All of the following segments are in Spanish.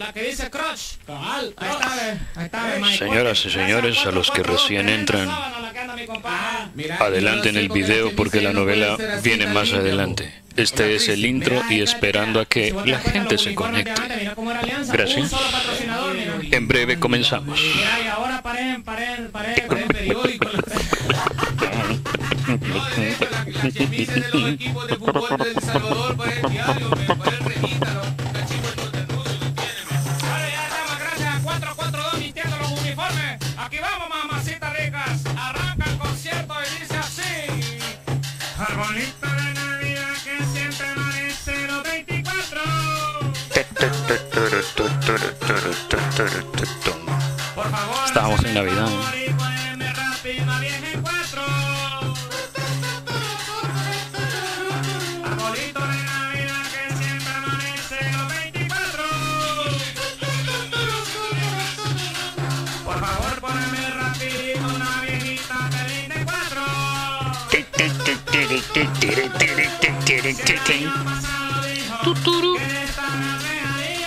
La que dice Crush. Cabal. Ahí está, ve. Ahí está, Mike. Señoras y señores, a los que recién entran, adelante en el video porque la novela viene más adelante. Este es el intro y esperando a que la gente se conecte. Gracias. En breve comenzamos. Por favor, Estábamos en Navidad. y poneme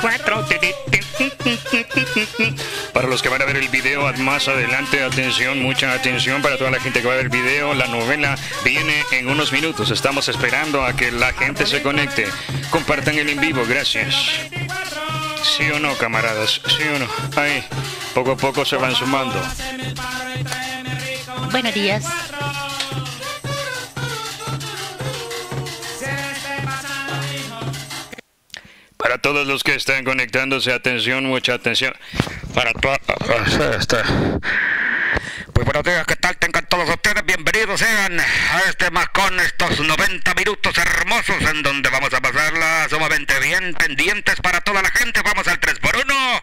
4. Para los que van a ver el video más adelante, atención, mucha atención para toda la gente que va a ver el video. La novela viene en unos minutos. Estamos esperando a que la gente se conecte. Compartan el en vivo, gracias. ¿Sí o no, camaradas? ¿Sí o no? Ahí, poco a poco se van sumando. Buenos días. Para todos los que están conectándose, atención, mucha atención. Para todos. Buenos días, ¿qué tal? Tengan todos ustedes bienvenidos sean a este más con estos 90 minutos hermosos en donde vamos a pasarla sumamente bien, pendientes para toda la gente. Vamos al 3x1,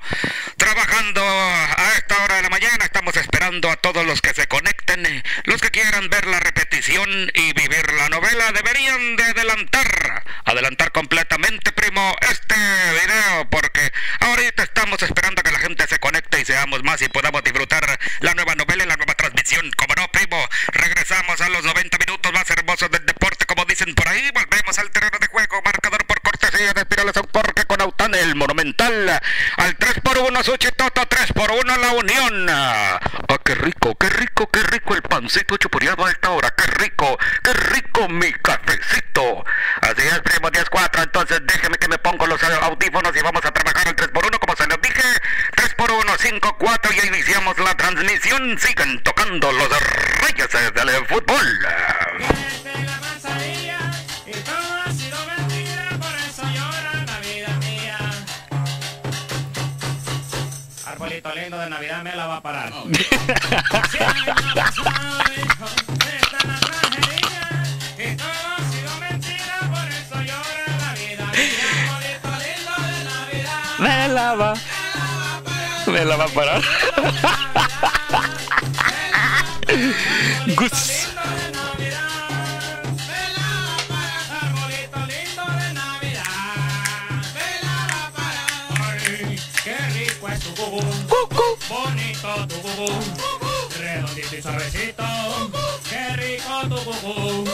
trabajando a esta hora de la mañana. Estamos esperando a todos los que se conecten, los que quieran ver la repetición y vivir la novela, deberían de adelantar, adelantar completamente, primo, este video, porque ahorita estamos esperando a que la gente se conecte y seamos más y podamos disfrutar la nueva novela y la nueva transmisión. Como no, primo, regresamos a los 90 minutos más hermosos del deporte, como dicen por ahí. Volvemos al terreno de juego, marcador por cortesía de Espirales Porque con Aután, el monumental, al 3 por 1 Suchitoto, 3 por 1 la Unión. Ah, qué rico, qué rico, qué rico el pancito chupureado a esta hora, qué rico, qué rico mi cafecito. Así es, primo, 10-4, entonces déjeme que me pongo los audífonos y vamos a trabajar el 3 por 1 como se los dije. 3 por 1 5-4 y iniciamos la transmisión. Siguen tocando los reyes del fútbol. Arbolito lindo de Navidad me la va a parar. Si el año pasado dijo que esta la tragedia y todo ha sido mentira, por eso llora la vida mía. Arbolito lindo de Navidad. Me la va. Me la va a parar. Gus. Arbolito lindo de Navidad, me la va a parar. Ay, qué rico es tu cucú, bonito tu cucú, redondito y suavecito. Qué rico tu cucú,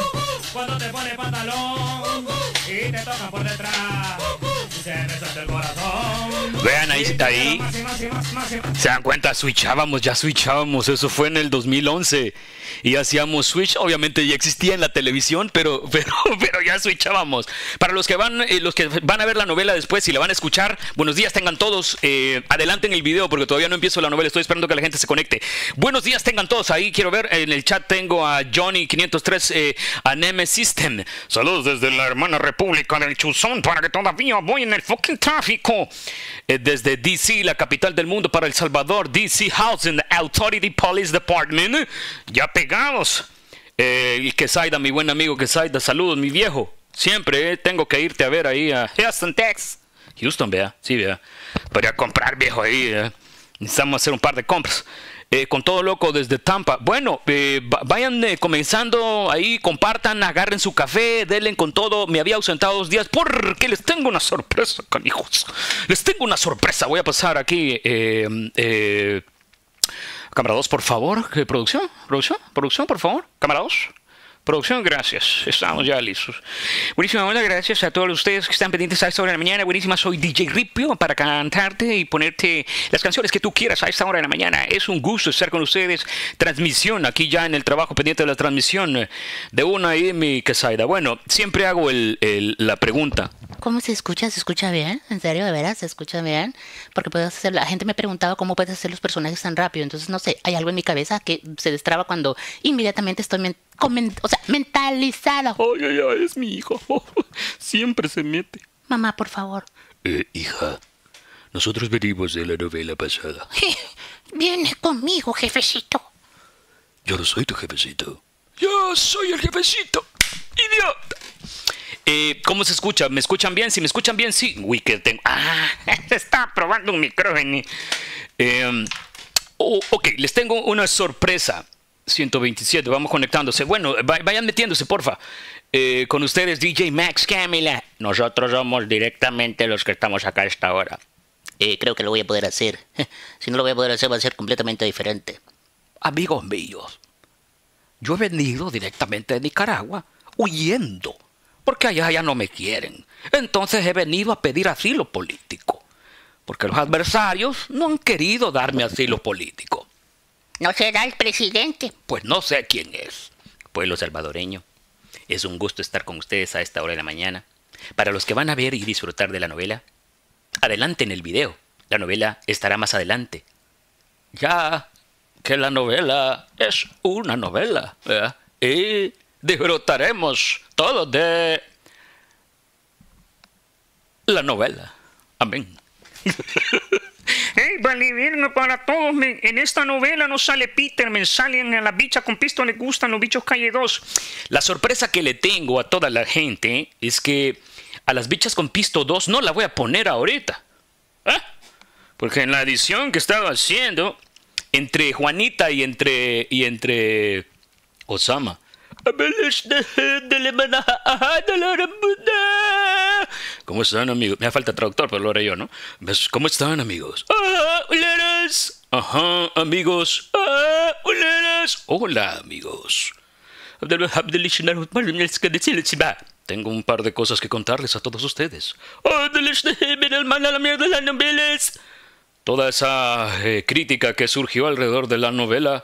cuando te pone pantalón y te tocan por detrás. Vean ahí, ahí. Y más. Se dan cuenta, switchábamos, ya switchábamos, eso fue en el 2011 y hacíamos switch, obviamente ya existía en la televisión, pero pero pero ya switchábamos. Para los que van eh, los que van a ver la novela después y la van a escuchar, buenos días tengan todos, eh, adelanten el video porque todavía no empiezo la novela, estoy esperando que la gente se conecte. Buenos días tengan todos, ahí quiero ver en el chat tengo a Johnny 503 eh, System. Saludos desde la hermana República del Chuzón para que todavía voy en el fucking tráfico. Eh, desde DC, la capital del mundo para El Salvador, DC Housing Authority Police Department. Ya pegados. Eh, y Quesaida, mi buen amigo Quesaida, saludos, mi viejo. Siempre eh, tengo que irte a ver ahí a Houston, Texas. Houston, vea, sí, vea. Para comprar, viejo, ahí. eh. Necesitamos hacer un par de compras. Eh, con todo loco desde Tampa. Bueno, eh, va- vayan eh, comenzando ahí, compartan, agarren su café, denle con todo. Me había ausentado dos días porque les tengo una sorpresa, canijos. Les tengo una sorpresa. Voy a pasar aquí. eh, eh, Cámara 2, por favor. ¿Qué, ¿Producción? ¿Producción? ¿Producción, por favor? Cámara 2. Producción, gracias. Estamos ya listos. Buenísima, hola, gracias a todos ustedes que están pendientes a esta hora de la mañana. Buenísima, soy DJ Ripio para cantarte y ponerte las canciones que tú quieras a esta hora de la mañana. Es un gusto estar con ustedes. Transmisión, aquí ya en el trabajo pendiente de la transmisión de una y mi Quesaida. Bueno, siempre hago el- el- la pregunta. ¿Cómo se escucha? ¿Se escucha bien? ¿En serio? ¿De veras? ¿Se escucha bien? Porque puedes hacer... La gente me preguntaba cómo puedes hacer los personajes tan rápido. Entonces, no sé, hay algo en mi cabeza que se destraba cuando inmediatamente estoy... men- comen- o sea, mentalizada. Ay, ay, ay, es mi hijo. Siempre se mete. Mamá, por favor. Eh, hija, nosotros venimos de la novela pasada. Viene conmigo, jefecito. Yo no soy tu jefecito. Yo soy el jefecito. Idiota. Eh, ¿Cómo se escucha? ¿Me escuchan bien? Si me escuchan bien, sí. Uy, que tengo. Ah, está probando un micrófono. Eh, oh, ok, les tengo una sorpresa. 127, vamos conectándose. Bueno, va- vayan metiéndose, porfa. Eh, con ustedes, DJ Max Camila. Nosotros somos directamente los que estamos acá a esta hora. Eh, creo que lo voy a poder hacer. Si no lo voy a poder hacer, va a ser completamente diferente. Amigos míos, yo he venido directamente de Nicaragua huyendo, porque allá ya no me quieren. Entonces he venido a pedir asilo político, porque los adversarios no han querido darme asilo político. ¿No será el presidente? Pues no sé quién es. Pueblo salvadoreño, es un gusto estar con ustedes a esta hora de la mañana. Para los que van a ver y disfrutar de la novela, adelante en el video. La novela estará más adelante. Ya que la novela es una novela, ¿verdad? Y disfrutaremos todos de la novela. Amén. Hey, Valivierno para todos. en esta novela no sale Peter, me salen a la bicha con pisto, le gustan los bichos calle 2. La sorpresa que le tengo a toda la gente es que a las bichas con pisto 2 no la voy a poner ahorita. ¿Ah? Porque en la edición que estaba haciendo, entre Juanita y entre, y entre Osama. ¿Cómo están amigos? Me falta traductor, pero lo haré yo, ¿no? ¿Cómo están amigos? Ah, holeras. Ajá, amigos. Hola amigos. Tengo un par de cosas que contarles a todos ustedes. Toda esa eh, crítica que surgió alrededor de la novela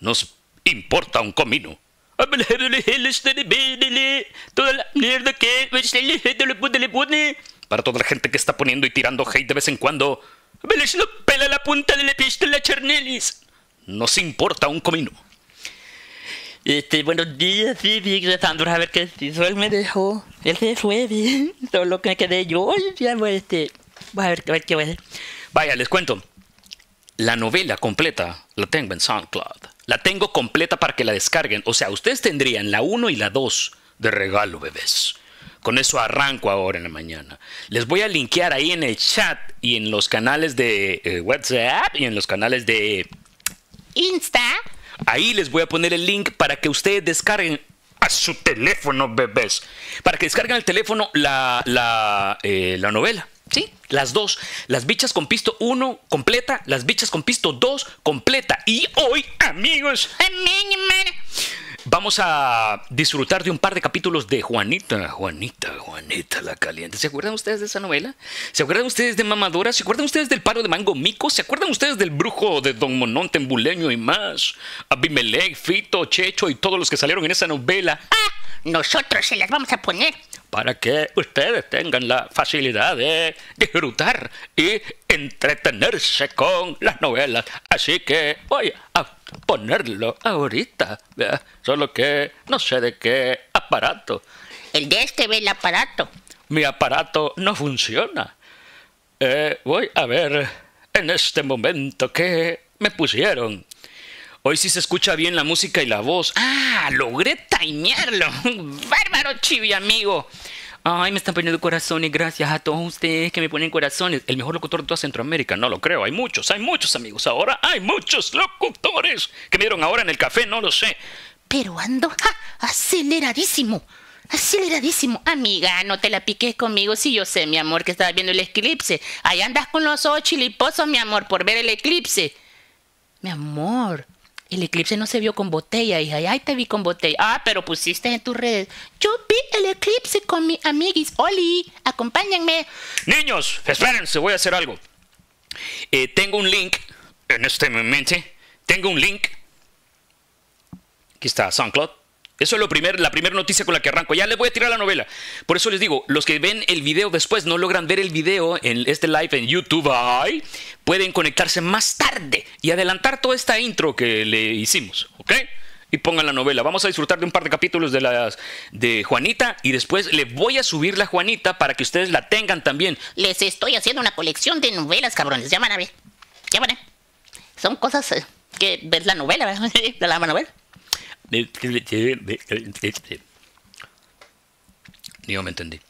nos importa un comino. Toda la mierda que para toda la gente que está poniendo y tirando hate de vez en cuando. Pela la punta de la pistola Charnelis. Nos importa un comino. Este, buenos días, sí, rezando a ver qué hizo. Él me dejó. Él se fue, bien. Todo lo que me quedé yo, ya, pues, este. Voy a ver, a ver qué voy a hacer. Vaya, les cuento. La novela completa la tengo en SoundCloud. La tengo completa para que la descarguen. O sea, ustedes tendrían la 1 y la 2 de regalo, bebés. Con eso arranco ahora en la mañana. Les voy a linkear ahí en el chat y en los canales de eh, WhatsApp y en los canales de Insta. Ahí les voy a poner el link para que ustedes descarguen a su teléfono, bebés. Para que descarguen al teléfono la, la, eh, la novela. Las dos. Las bichas con pisto 1 completa, las bichas con pisto 2 completa. Y hoy, amigos, vamos a disfrutar de un par de capítulos de Juanita, Juanita, Juanita la caliente. ¿Se acuerdan ustedes de esa novela? ¿Se acuerdan ustedes de Mamadora? ¿Se acuerdan ustedes del paro de Mango Mico? ¿Se acuerdan ustedes del brujo de Don Monón Tembuleño y más? Abimelech, Fito, Checho y todos los que salieron en esa novela. Nosotros se las vamos a poner. Para que ustedes tengan la facilidad de disfrutar y entretenerse con las novelas. Así que voy a ponerlo ahorita. ¿verdad? Solo que no sé de qué aparato. El de este ve el aparato. Mi aparato no funciona. Eh, voy a ver en este momento qué me pusieron. Hoy sí se escucha bien la música y la voz. Ah, logré timearlo. Bárbaro, chivi, amigo. Ay, me están poniendo corazones. Gracias a todos ustedes que me ponen corazones. El mejor locutor de toda Centroamérica. No lo creo. Hay muchos, hay muchos amigos. Ahora hay muchos locutores que me dieron ahora en el café. No lo sé. Pero ando ja, aceleradísimo. Aceleradísimo. Amiga, no te la piques conmigo si yo sé, mi amor, que estabas viendo el eclipse. Ahí andas con los ojos chiliposos, mi amor, por ver el eclipse. Mi amor, el eclipse no se vio con botella, hija. Ay, te vi con botella. Ah, pero pusiste en tus redes. Yo vi el eclipse con mi amiguis. Oli, acompáñenme. Niños, espérense, voy a hacer algo. Eh, tengo un link en este momento. Tengo un link. Aquí está, SoundCloud. Eso es lo primer, la primera noticia con la que arranco. Ya les voy a tirar la novela. Por eso les digo, los que ven el video después no logran ver el video en este live en YouTube, pueden conectarse más tarde y adelantar toda esta intro que le hicimos, ¿ok? Y pongan la novela. Vamos a disfrutar de un par de capítulos de las de Juanita y después le voy a subir la Juanita para que ustedes la tengan también. Les estoy haciendo una colección de novelas, cabrones. Ya van a ver. Son cosas eh, que ves la novela, ¿verdad? La novela. Yo me entendí.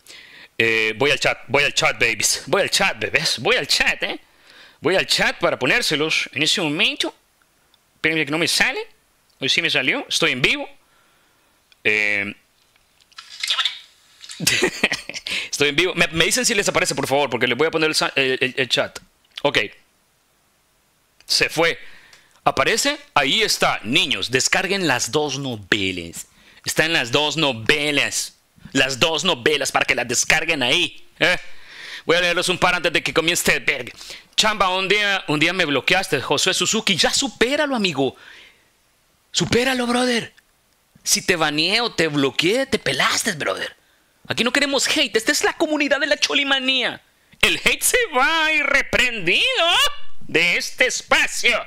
Eh, voy al chat, voy al chat, babies. Voy al chat, bebés. Voy al chat, ¿eh? Voy al chat para ponérselos en ese momento. Espérenme que no me sale. Hoy sí me salió. Estoy en vivo. Eh, Estoy en vivo. Me, me dicen si les aparece, por favor, porque les voy a poner el, el- el- el chat. Ok. Se fue. Aparece, ahí está. Niños, descarguen las dos novelas. Están las dos novelas. Las dos novelas para que las descarguen ahí. ¿eh? Voy a leerlos un par antes de que comience el verga. Chamba, un día, un día me bloqueaste, Josué Suzuki. Ya supéralo, amigo. Supéralo, brother. Si te baneé o te bloqueé, te pelaste, brother. Aquí no queremos hate. Esta es la comunidad de la cholimanía. El hate se va irreprendido de este espacio.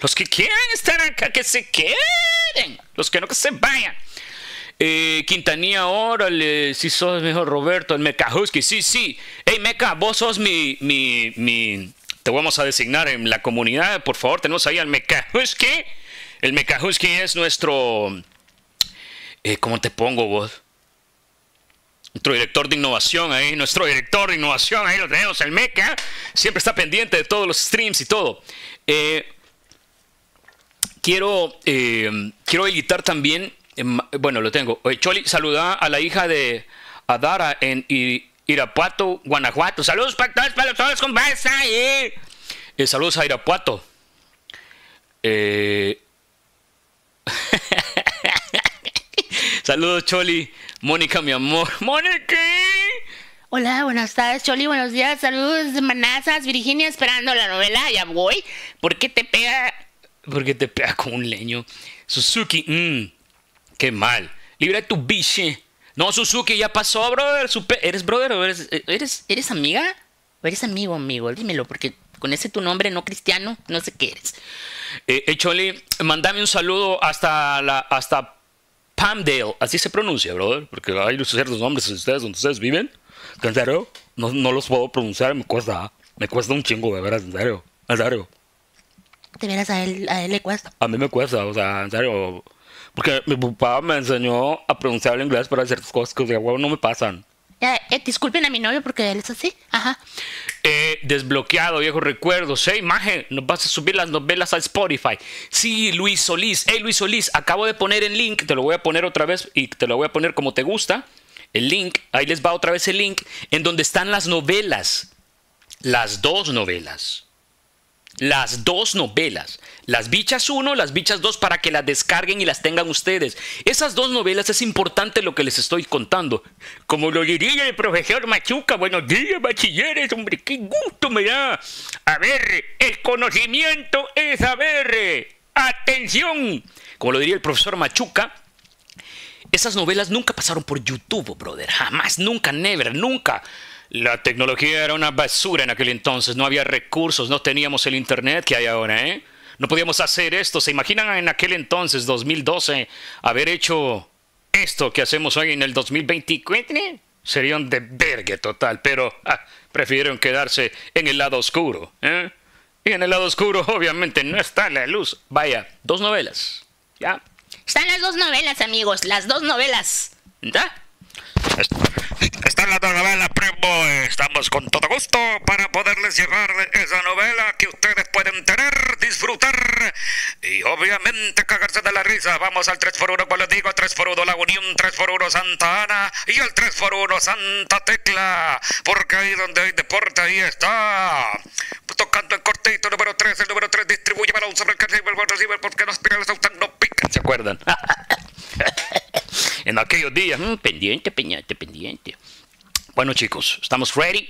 Los que quieran estar acá, que se queden. Los que no, que se vayan. Eh, Quintanilla, órale, si sos mejor Roberto, el Mecajuski, sí, sí. Hey, Meca, vos sos mi, mi, mi, te vamos a designar en la comunidad, por favor, tenemos ahí al Mecajuski. El Mecajuski es nuestro, eh, ¿cómo te pongo vos? Nuestro director de innovación ahí, nuestro director de innovación, ahí lo tenemos, el Meca. Siempre está pendiente de todos los streams y todo. Eh, quiero, eh, quiero editar también, eh, bueno, lo tengo. Oye, Choli, saluda a la hija de Adara en Irapuato, Guanajuato. Saludos para todos, para todos, compadres ahí. Eh, saludos a Irapuato. Eh, saludos, Choli. Mónica, mi amor. Mónica. Hola, buenas tardes, Choli, buenos días, saludos, manazas, Virginia, esperando la novela, ya voy. ¿Por qué te pega? Porque te pega con un leño. Suzuki, mmm, qué mal. Libre tu biche. No, Suzuki, ya pasó, brother. ¿Eres brother o eres, eh, eres? ¿Eres amiga? ¿O eres amigo, amigo? Dímelo, porque con ese tu nombre no cristiano, no sé qué eres. Eh, eh, Choli, mandame un saludo hasta la, hasta Palmdale. Así se pronuncia, brother. Porque hay ciertos nombres de ustedes donde ustedes viven. en serio, no, no los puedo pronunciar. Me cuesta, me cuesta un chingo, de veras, en serio. En serio. De veras a él, a él le cuesta. A mí me cuesta, o sea, en serio. Porque mi papá me enseñó a pronunciar el inglés para ciertas cosas que de huevo no me pasan. Eh, eh, disculpen a mi novio porque él es así. Ajá. Eh, desbloqueado, viejos recuerdos. Hey, maje, nos vas a subir las novelas a Spotify. Sí, Luis Solís. Hey, Luis Solís, acabo de poner el link. Te lo voy a poner otra vez y te lo voy a poner como te gusta. El link, ahí les va otra vez el link, en donde están las novelas. Las dos novelas. Las dos novelas. Las bichas 1, las bichas 2 para que las descarguen y las tengan ustedes. Esas dos novelas es importante lo que les estoy contando. Como lo diría el profesor Machuca, buenos días bachilleres, hombre, qué gusto me da. A ver, el conocimiento es saber. Atención. Como lo diría el profesor Machuca, esas novelas nunca pasaron por YouTube, brother. Jamás, nunca, never, nunca. La tecnología era una basura en aquel entonces. No había recursos, no teníamos el internet que hay ahora, ¿eh? No podíamos hacer esto. ¿Se imaginan en aquel entonces, 2012, haber hecho esto que hacemos hoy en el 2024? Sería un de vergue total, pero ah, prefirieron quedarse en el lado oscuro, ¿eh? Y en el lado oscuro, obviamente, no está la luz. Vaya, dos novelas. ¿Ya? Están las dos novelas, amigos, las dos novelas. ¿Ya? Está en la novela, primo. Estamos con todo gusto para poderles llevar esa novela que ustedes pueden tener, disfrutar y obviamente cagarse de la risa. Vamos al 3x1, como les digo, 3x1 La Unión, 3x1 Santa Ana y el 3x1 Santa Tecla. Porque ahí donde hay deporte, ahí está. Tocando el cortito número 3, el número 3 distribuye balón sobre el que recibe el receiver porque los pirales están no pican. ¿Se acuerdan? en aquellos días. mm, pendiente, pendiente, pendiente. Bueno, chicos, ¿estamos ready?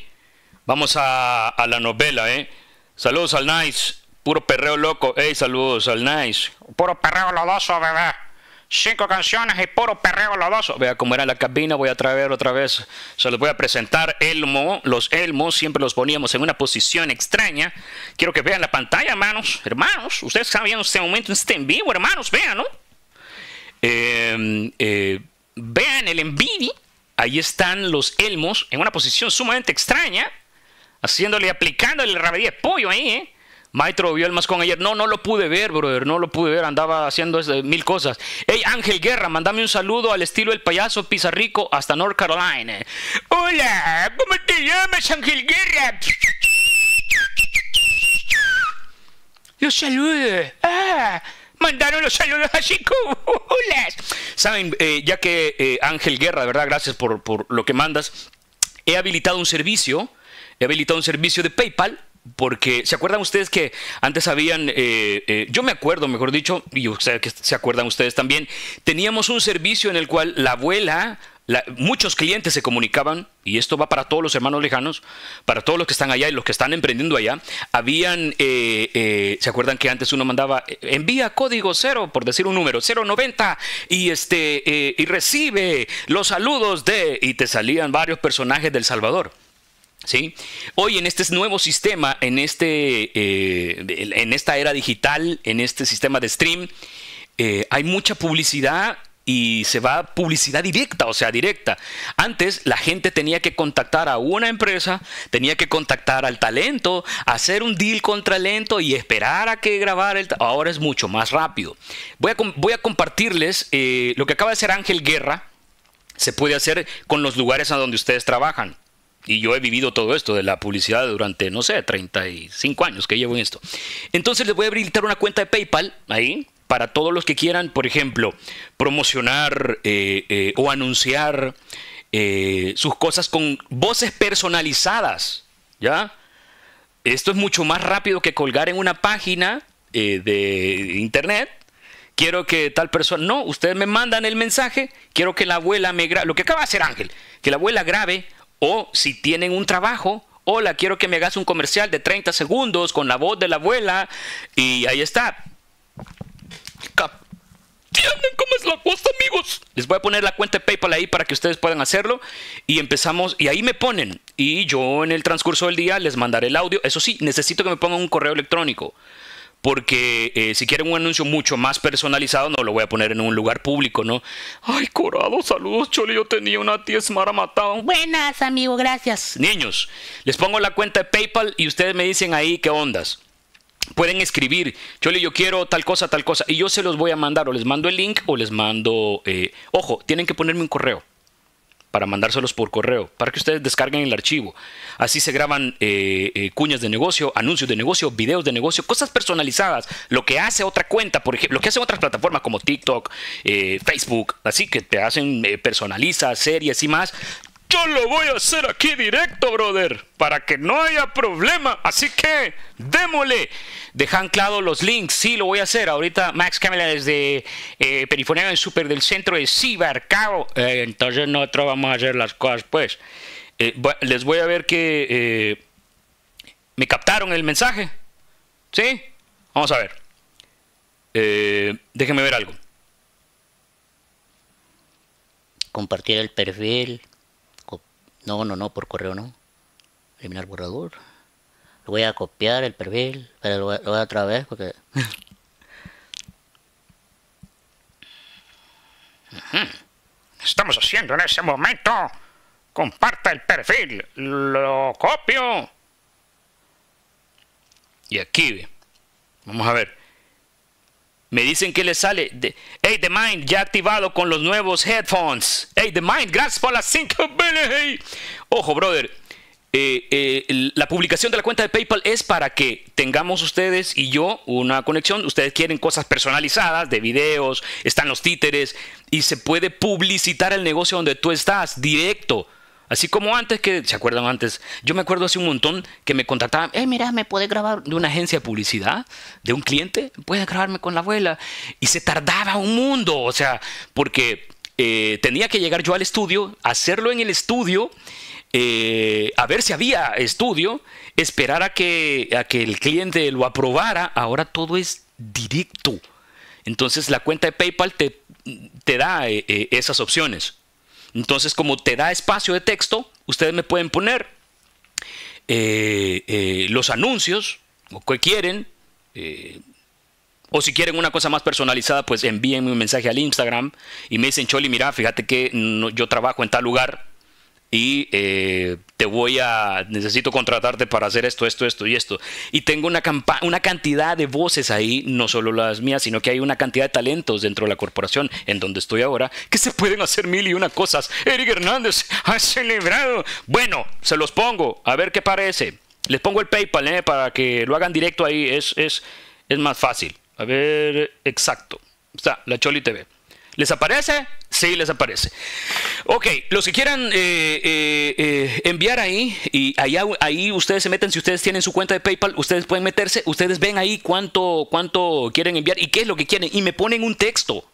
Vamos a, a la novela, ¿eh? Saludos al Nice. Puro perreo loco. Hey, saludos al Nice. Puro perreo lodoso, bebé. Cinco canciones y puro perreo lodoso. Vea cómo era la cabina, voy a traer otra vez. Se los voy a presentar. Elmo, los elmos siempre los poníamos en una posición extraña. Quiero que vean la pantalla, hermanos. Hermanos, ustedes están viendo este momento este en vivo, hermanos, vean, ¿no? Eh, eh, vean el envidia. Ahí están los elmos en una posición sumamente extraña. Haciéndole, aplicándole el rabadí de pollo ahí, ¿eh? Maestro vio el mascón ayer. No, no lo pude ver, brother. No lo pude ver. Andaba haciendo mil cosas. Hey, Ángel Guerra, mandame un saludo al estilo El Payaso Pizarrico hasta North Carolina. Hola, ¿cómo te llamas, Ángel Guerra? Los saludos. Ah, mandaron los saludos como hola. Saben, eh, ya que eh, Ángel Guerra, verdad, gracias por, por lo que mandas. He habilitado un servicio. He habilitado un servicio de PayPal porque, ¿se acuerdan ustedes que antes habían, eh, yo me acuerdo, mejor dicho, y sé que se acuerdan ustedes también, teníamos un servicio en el cual la abuela, muchos clientes se comunicaban, y esto va para todos los hermanos lejanos, para todos los que están allá y los que están emprendiendo allá, habían, eh, eh, ¿se acuerdan que antes uno mandaba, eh, envía código cero, por decir un número, 090, y, este, y recibe los saludos de, y te salían varios personajes del Salvador. ¿Sí? Hoy en este nuevo sistema, en, este, en esta era digital, en este sistema de stream, hay mucha publicidad y se va publicidad directa, o sea, directa. Antes la gente tenía que contactar a una empresa, tenía que contactar al talento, hacer un deal el talento y esperar a que grabara el... Ahora es mucho más rápido. Voy a, com- voy a compartirles eh, lo que acaba de hacer Ángel Guerra, se puede hacer con los lugares a donde ustedes trabajan. Y yo he vivido todo esto de la publicidad durante, no sé, 35 años que llevo en esto. Entonces les voy a habilitar una cuenta de PayPal ahí para todos los que quieran, por ejemplo, promocionar eh, eh, o anunciar eh, sus cosas con voces personalizadas. ¿Ya? Esto es mucho más rápido que colgar en una página de internet. Quiero que tal persona. No, ustedes me mandan el mensaje. Quiero que la abuela me grabe. Lo que acaba de hacer Ángel. Que la abuela grabe. O si tienen un trabajo. Hola, quiero que me hagas un comercial de 30 segundos con la voz de la abuela. Y ahí está. Cap- ¿Entienden cómo es la cosa, amigos? Les voy a poner la cuenta de PayPal ahí para que ustedes puedan hacerlo. Y empezamos, y ahí me ponen. Y yo en el transcurso del día les mandaré el audio. Eso sí, necesito que me pongan un correo electrónico. Porque eh, si quieren un anuncio mucho más personalizado, no lo voy a poner en un lugar público, ¿no? Ay, Corado, saludos, Chole. Yo tenía una tía Smara matado. Buenas, amigo, gracias. Niños, les pongo la cuenta de PayPal y ustedes me dicen ahí qué ondas. Pueden escribir, Chole, yo quiero tal cosa, tal cosa, y yo se los voy a mandar, o les mando el link o les mando... eh, ojo, tienen que ponerme un correo para mandárselos por correo, para que ustedes descarguen el archivo. Así se graban eh, eh, cuñas de negocio, anuncios de negocio, videos de negocio, cosas personalizadas. Lo que hace otra cuenta, por ejemplo, lo que hacen otras plataformas como TikTok, Facebook, así que te hacen eh, personaliza, series y más. Yo lo voy a hacer aquí directo, brother, para que no haya problema. Así que démosle. Deja anclado los links. Sí, lo voy a hacer. Ahorita Max Camila desde eh, Perifoneo en Super del centro de Cibercao. Eh, entonces nosotros vamos a hacer las cosas, pues. Eh, les voy a ver que eh, me captaron el mensaje. ¿Sí? Vamos a ver. Eh, déjenme ver algo. Compartir el perfil. No, no, no, por correo no. Eliminar borrador. Lo voy a copiar el perfil, pero lo voy, lo a otra vez porque... Estamos haciendo en ese momento. Comparta el perfil. Lo copio. Y aquí, vamos a ver. Me dicen que le sale. De, hey, The Mind, ya activado con los nuevos headphones. Hey, The Mind, gracias por las 5 hey. Ojo, brother. eh, eh, la publicación de la cuenta de PayPal es para que tengamos ustedes y yo una conexión. Ustedes quieren cosas personalizadas de videos, están los títeres y se puede publicitar el negocio donde tú estás directo. Así como antes que, ¿se acuerdan antes? Yo me acuerdo hace un montón que me contactaban, eh, mira, ¿me puedes grabar de una agencia de publicidad? ¿De un cliente? ¿Puedes grabarme con la abuela? Y se tardaba un mundo, o sea, porque eh, tenía que llegar yo al estudio, hacerlo en el estudio, eh, a ver si había estudio, esperar a que, a que el cliente lo aprobara. Ahora todo es directo. Entonces la cuenta de PayPal te, te da eh, esas opciones. Entonces, como te da espacio de texto, ustedes me pueden poner eh, eh, los anuncios o que quieren. eh, o si quieren una cosa más personalizada, pues envíenme un mensaje al Instagram y me dicen, Choli, mira, fíjate que yo trabajo en tal lugar y eh, te voy a, necesito contratarte para hacer esto, esto, esto y esto. Y tengo una, una cantidad de voces ahí, no solo las mías, sino que hay una cantidad de talentos dentro de la corporación en donde estoy ahora, que se pueden hacer mil y una cosas. Eric Hernández ha celebrado. Bueno, se los pongo, a ver qué parece. Les pongo el PayPal eh, para que lo hagan directo ahí, es, es, es más fácil. A ver, exacto. Está, la Choli TV. ¿Les aparece? Sí, les aparece. Ok, los que quieran eh, eh, eh, enviar ahí, y allá, ahí ustedes se meten, si ustedes tienen su cuenta de PayPal, ustedes pueden meterse, ustedes ven ahí cuánto, cuánto quieren enviar y qué es lo que quieren, y me ponen un texto.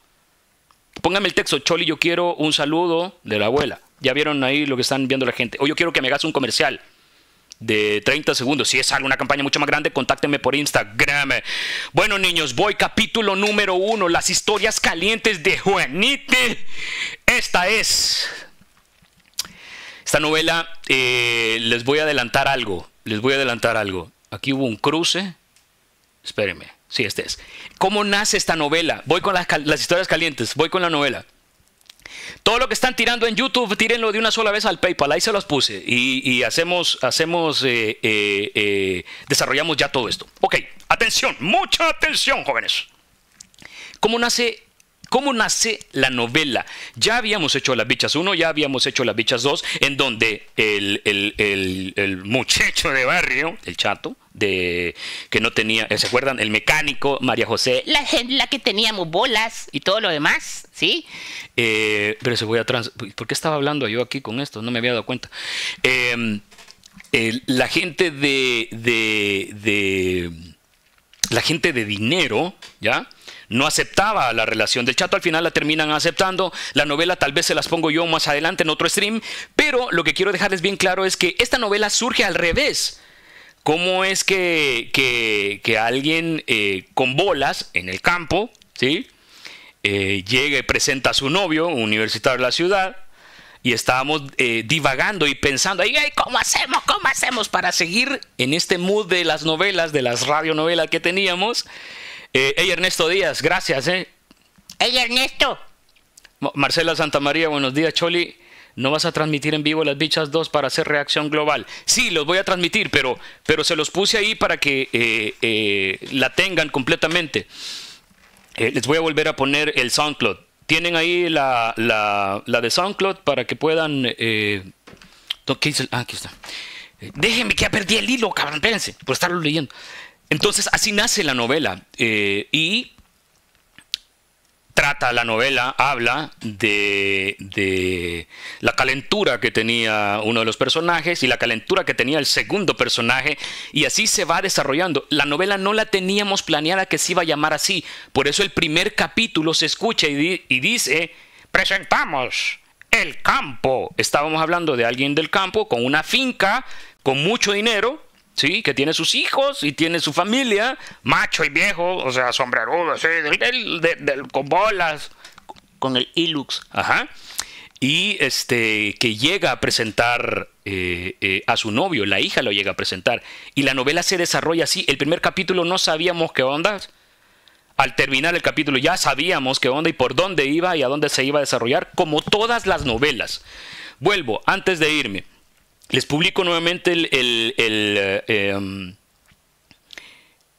Póngame el texto, Choli, yo quiero un saludo de la abuela. Ya vieron ahí lo que están viendo la gente. O yo quiero que me hagas un comercial de 30 segundos. Si es alguna campaña mucho más grande, contáctenme por Instagram. Bueno, niños, voy capítulo número uno, las historias calientes de Juanita. Esta es. Esta novela, eh, les voy a adelantar algo. Les voy a adelantar algo. Aquí hubo un cruce. Espérenme. Sí, este es. ¿Cómo nace esta novela? Voy con las, las historias calientes. Voy con la novela. Todo lo que están tirando en YouTube, tírenlo de una sola vez al PayPal. Ahí se los puse. Y, hacemos, eh, eh, eh, desarrollamos ya todo esto. Ok, atención, mucha atención, jóvenes. ¿Cómo nace, ¿Cómo nace la novela? Ya habíamos hecho Las Bichas 1, ya habíamos hecho Las Bichas 2, en donde el muchacho de barrio, el chato, de que no tenía, ¿se acuerdan? El mecánico, María José, La, gen- la que teníamos bolas y todo lo demás, ¿sí? eh, pero se voy a trans... ¿Por qué estaba hablando yo aquí con esto? No me había dado cuenta. Eh, el- la gente de, de, de- La gente de dinero, ¿ya? No aceptaba la relación del chato, al final la terminan aceptando. La novela tal vez se las pongo yo más adelante en otro stream, pero lo que quiero dejarles bien claro es que esta novela surge al revés. ¿Cómo es que, que- que alguien eh, con bolas en el campo, ¿sí? eh, llega y presenta a su novio, un universitario de la ciudad, y estábamos eh, divagando y pensando, "Ay, ay, ¿cómo hacemos? ¿Cómo hacemos para seguir en este mood de las novelas, de las radionovelas que teníamos? Eh, hey, Ernesto Díaz, gracias. Eh. Ey, Ernesto, Ma- Marcela Santamaría, buenos días, Choli. ¿No vas a transmitir en vivo las bichas 2 para hacer reacción global? Sí, los voy a transmitir, pero, pero se los puse ahí para que eh, eh, la tengan completamente. Eh, les voy a volver a poner el SoundCloud. Tienen ahí la, la, la de SoundCloud para que puedan... Eh, no, ¿qué dice el- Ah, aquí está. Déjenme que ya perdí el hilo, cabrón, espérense, por estarlo leyendo. Entonces, así nace la novela. y trata la novela, habla de, de la calentura que tenía uno de los personajes y la calentura que tenía el segundo personaje y así se va desarrollando. La novela no la teníamos planeada que se iba a llamar así, por eso el primer capítulo se escucha y, y dice, presentamos el campo. Estábamos hablando de alguien del campo con una finca, con mucho dinero, Sí, que tiene sus hijos y tiene su familia, macho y viejo, o sea, sombrerudo, del- del- del- con bolas, con el Ilux, ajá. Y este, que llega a presentar eh, eh, a su novio, la hija lo llega a presentar. Y la novela se desarrolla así. El primer capítulo no sabíamos qué onda. Al terminar el capítulo ya sabíamos qué onda y por dónde iba y a dónde se iba a desarrollar, como todas las novelas. Vuelvo, antes de irme. Les publico nuevamente el, el- el, eh, em,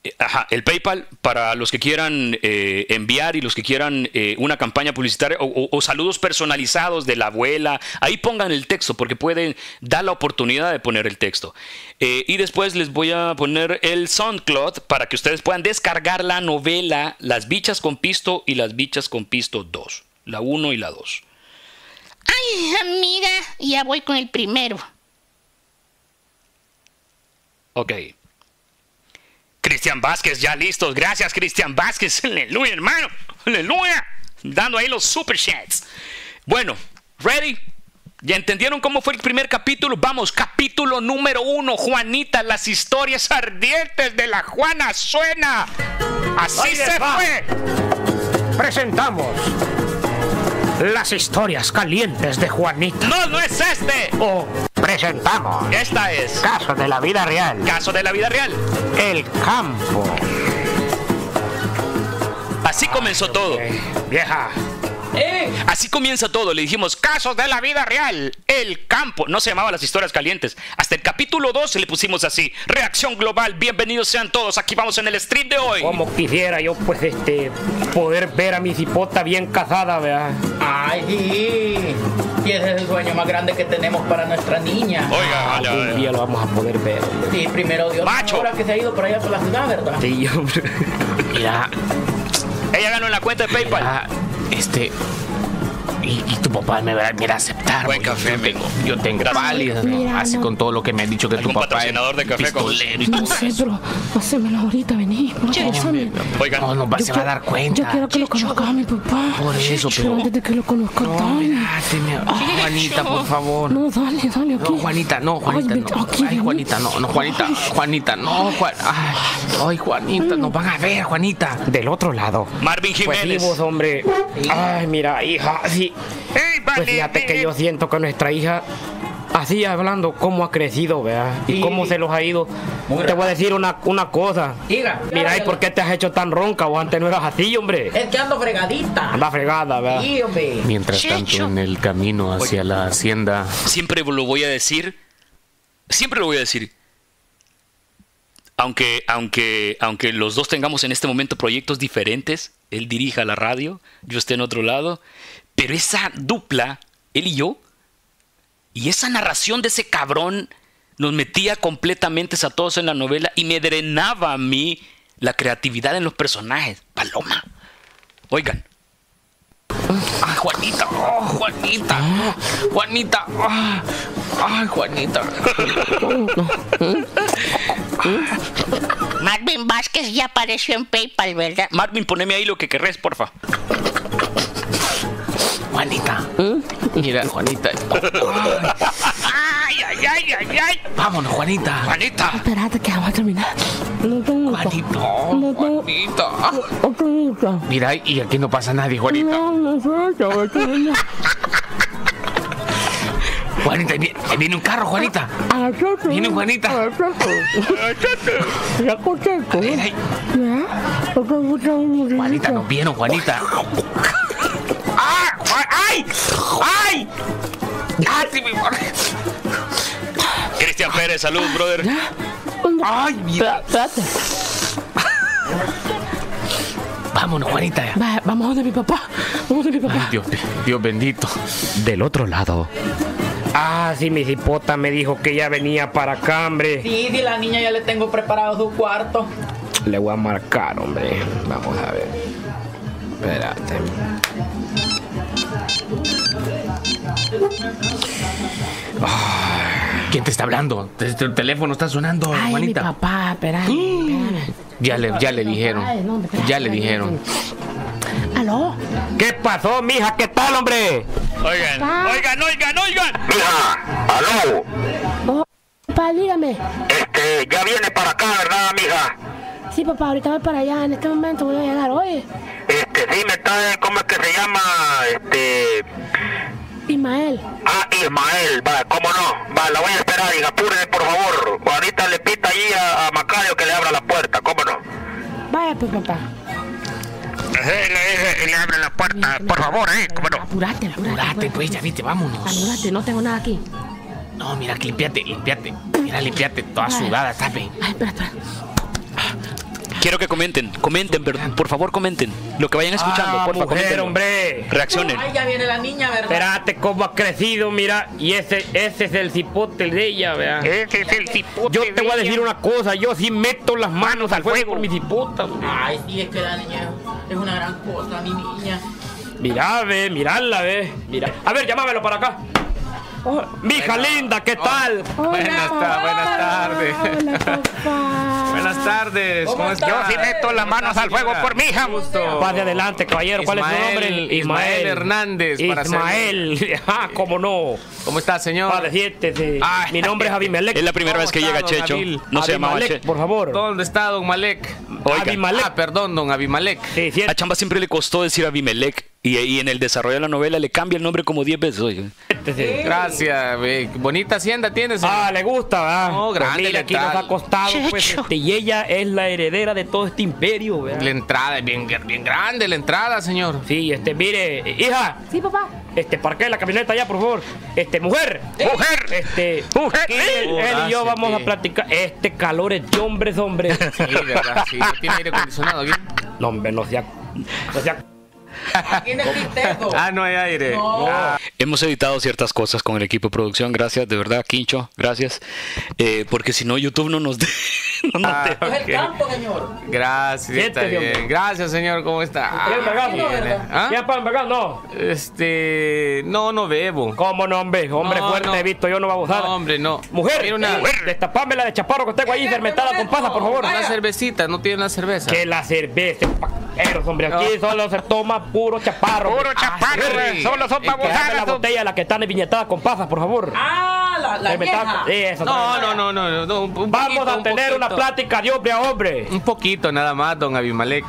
Eh, Ajá, el PayPal para los que quieran eh, enviar y los que quieran eh, una campaña publicitaria o, saludos personalizados de la abuela. Ahí pongan el texto porque pueden dar la oportunidad de poner el texto. Y después les voy a poner el SoundCloud para que ustedes puedan descargar la novela Las bichas con pisto y Las bichas con pisto 2. La 1 y la 2. Ay, amiga, ya voy con el primero. Ok. Cristian Vázquez, ya listos. Gracias, Cristian Vázquez. Aleluya, hermano. Aleluya. Dando ahí los super chats. Bueno, ready. ¿Ya entendieron cómo fue el primer capítulo? Vamos, capítulo número uno, Juanita, las historias ardientes de la Juana suena. Así se va. fue. Presentamos las historias calientes de Juanita. No, no es este. O presentamos Esta es caso de la vida real. caso de la vida real. El campo. Así comenzó todo. Eh. Así comienza todo. Le dijimos casos de la vida real. El campo. No se llamaba las historias calientes. Hasta el capítulo 12 le pusimos así. Reacción global. Bienvenidos sean todos. Aquí vamos en el stream de hoy. Como quisiera yo, pues, este, poder ver a mi cipota bien casada, ¿verdad? Ay, sí. Y ese es el sueño más grande que tenemos para nuestra niña. Oiga, Algún vaya, día lo vamos a poder ver. hombre. Sí, primero Dios. Macho. Ahora que se ha ido por allá por la ciudad, ¿verdad? Sí, hombre. Mira, ella ganó en la cuenta de PayPal. ah, este. Y, y tu papá me va a mira, aceptar. Buen café, yo tengo, yo tengo pálida, Mira, así no. con todo lo que me han dicho que tu ¿Algún papá es patrocinador de café con- y No sé, pero hacémelo ahorita, vení. Oigan, No, no va, se va a dar cuenta. Yo quiero que lo conozca a mi papá. Por eso, pero- antes de que lo conozca, No, dale. oh, Juanita, por favor. No, dale, dale, aquí. No, Juanita, no, Juanita, Ay, no. Ay. Juanita, no, no, Juanita, Juanita, no, Juan. Ay, ay, Juanita, nos van a ver, Juanita. Del otro lado. Marvin Pues Jiménez. hombre. Ay, mira, hija, sí. Pues fíjate que yo siento que nuestra hija, así hablando, cómo ha crecido, ¿verdad? Y Sí. cómo se los ha ido. Muy Te voy a decir una, una cosa. Diga. Mira, ¿y por qué te has hecho tan ronca? O antes no eras así, hombre. Es que ando fregadita. Anda fregada, ¿verdad? Sí, hombre. Mientras Checho. tanto, en el camino hacia la hacienda. Siempre lo voy a decir. Siempre lo voy a decir. Aunque, aunque, aunque los dos tengamos en este momento proyectos diferentes, él dirija la radio, yo esté en otro lado, pero esa dupla, él y yo, y esa narración de ese cabrón nos metía completamente a todos en la novela y me drenaba a mí la creatividad en los personajes. Paloma. Oigan, Ay, Juanita, oh, Juanita, Juanita, ah, ay, Juanita. Marvin Vázquez ya apareció en PayPal, ¿verdad? Marvin, poneme ahí lo que querés, porfa. Juanita, mira, Juanita. ¡Ay, ay, ay, ay, ay! Vámonos, Juanita. Juanita. Espérate que vamos a terminar. No tengo Juanita, No, no. Juanita. Mira, y aquí no pasa nadie, Juanita. No, no sé. Juanita, viene, un carro, Juanita. Viene Juanita. Ya Juanita, nos vieron, Juanita. ¡Ah! ¡Ay! ¡Ay! ¡Ah, sí, mi amor! Cristian Pérez, salud, brother. ¡Ay, mira! Espérate. Vámonos, Juanita. Va, vamos donde mi papá. Vamos donde mi Ay, papá. Dios, Dios bendito. Del otro lado. Ah, sí, mi cipota me dijo que ya venía para acá, hombre. Sí, sí, la niña ya le tengo preparado su cuarto. Le voy a marcar, hombre. Vamos a ver. Espérate. ¿Quién te está hablando? El teléfono está sonando, Ay, mi Juanita. papá, espérame. Ya le, ya le dijeron. Ya le dijeron. ¿Aló? ¿Qué pasó, mija? ¿Qué tal, hombre? Oigan, oigan, oigan, oigan. Mija, aló, Oh, papá, dígame. este, ya viene para acá, ¿verdad, mija? Sí, papá, ahorita voy para allá. En este momento voy a llegar. Oye, Este, dime, está, ¿cómo es que se llama? Este, Ismael. ah, Ismael, va, ¿cómo no? Va, la voy a esperar, y apúrese, por favor. Ahorita le pita ahí a, a Macario que le abra la puerta, ¿cómo no? Vaya, pues, papá. le, le abre la puerta, por favor, ¿eh? ¿Cómo no? Apurate, apurate. Apúrate, pues, ya viste, vámonos. Apurate, no tengo nada aquí. No, mira, que limpiate, limpiate. Mira, limpiate, toda sudada, ¿sabes? Ay, espera, espera. Quiero que comenten, comenten, pero por favor comenten. Lo que vayan escuchando, Ah, por favor, comenten. hombre. Reaccionen. Ay, ya viene la niña, ¿verdad? Espérate cómo ha crecido, mira. Y ese, ese es el cipote de ella, vea. Ese es el cipote Yo te voy a de decir ella. una cosa, yo sí meto las manos al fuego por mi cipota. hombre. Ay, sí, es que la niña es una gran cosa, mi niña. Mira, ve, mirarla, ve. Mira. A ver, llámamelo para acá. Oh, mija linda, ¿qué tal? Buenas, ta- buenas tardes. Hola, papá. Buenas tardes. ¿Cómo Yo sí meto las manos al fuego por mi hija. Gusto. Pase adelante, caballero. ¿Cuál es su nombre? Ismael Hernández, para Ismael. Ah, cómo no. ¿Cómo está, señor? Ay. Mi nombre es Abimelech. Es la primera ¿Cómo vez que está, llega Checho. Abil? No se llamaba Abimelech, Checho. por favor. ¿Dónde está don Malek? Oiga. Abimelech. Ah, perdón, don Abimelech. Sí, sí, A Chamba siempre le costó decir Abimelech y, y en el desarrollo de la novela le cambia el nombre como 10 veces. Gracias. Bonita hacienda tiene, señor. Ah, le gusta, ¿verdad? No, Pues grande mira, la aquí nos ha costado, pues, este, y ella es la heredera de todo este imperio, ¿verdad? La entrada es bien, bien grande, la entrada, señor. Sí, este, mire, hija, Sí, papá. este, parque la camioneta allá, por favor. Este, mujer, Mujer. este, Mujer. aquí él, Oh, él y yo vamos a platicar. Este calor es de hombres, hombre. Sí, verdad, sí. ¿No tiene aire acondicionado aquí? No, hombre, no sea, no sea. Tiene. Ah, no hay aire. Ah, Hemos editado ciertas cosas con el equipo de producción. Gracias, de verdad, Quincho. Gracias. Eh, porque si no, YouTube no nos, de- no nos Ah, deja. Es el campo, señor. Gracias, está bien. Gracias, señor. ¿Cómo está? ¿Quieres vergazo? no, ¿verdad? ¿Ah? ¿Quieres para vergazo? No. Este. No, no bebo. ¿Cómo no, hombre? Hombre No, fuerte no. he visto yo, no va a abusar. No, hombre, no. Mujer, una, mujer, destapame la de chaparro que tengo ahí fermentada con pasas, por favor. una cervecita, no tiene una cerveza. Que la cerveza, hombre. Aquí No. solo se toma puro chaparro. Puro chaparro, Ah, güey. sí. Solo son tráeme la babosadas. botella, la que está viñetada con pasas, por favor. Ah, la, la vieja. Sí, eso, No, no, no, no, no, no, un- un Vamos poquito, a un tener una poquito. plática de hombre a hombre. Un poquito nada más, don Abimelech.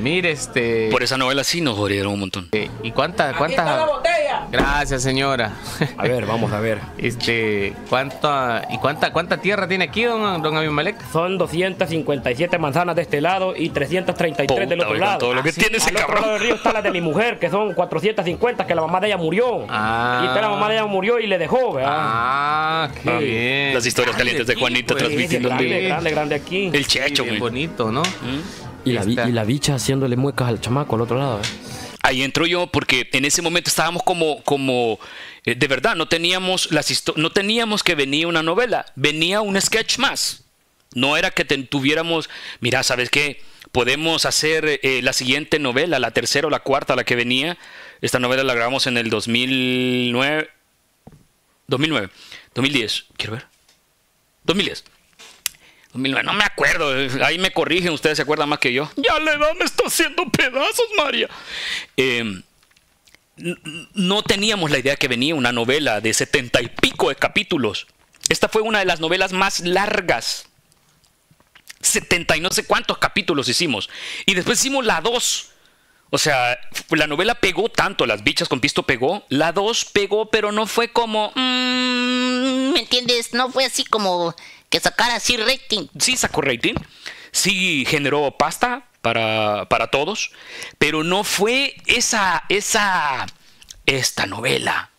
Mire, este. Por esa novela sí nos jodieron un montón. eh, ¿Y cuántas, Aquí está la cuántas? botella. Gracias, señora. A ver, vamos a ver. Este, ¿cuánta, y cuánta, cuánta tierra tiene aquí, don, don Abimelech? Son 257 manzanas de este lado y 333 del Puta, otro oigan, lado. todo lo que Ah, sí. tiene ese Al otro cabrón. lado del río está la de mi mujer, que son 450, que la mamá de ella murió. Ah. Y esta la mamá de ella murió y le dejó, ¿verdad? Ah, qué bien. Las historias calientes de Juanita pues. transmitiendo en grande, grande, grande aquí. El Sí, Checho, bien güey. bonito, ¿no? Y la, vi- y la bicha haciéndole muecas al chamaco al otro lado. ¿eh? Ahí entro yo porque en ese momento estábamos como, como eh, de verdad, no teníamos, las no teníamos que venía una novela, venía un sketch más. No era que tuviéramos, mira, ¿sabes qué? Podemos hacer eh, la siguiente novela, la tercera o la cuarta, la que venía. Esta novela la grabamos en el 2009. 2009. 2010. Quiero ver. 2010. 2009, no me acuerdo, ahí me corrigen, ustedes se acuerdan más que yo. Ya la edad me está haciendo pedazos, María. Eh, no teníamos la idea que venía una novela de setenta y pico de capítulos. Esta fue una de las novelas más largas. 70 y no sé cuántos capítulos hicimos. Y después hicimos la 2. O sea, la novela pegó tanto, Las bichas con pisto pegó. La 2 pegó, pero no fue como... Mm, ¿Me entiendes? No fue así como que sacara así rating. sí sacó rating, sí generó pasta para, para todos, pero no fue esa, esa, esta novela,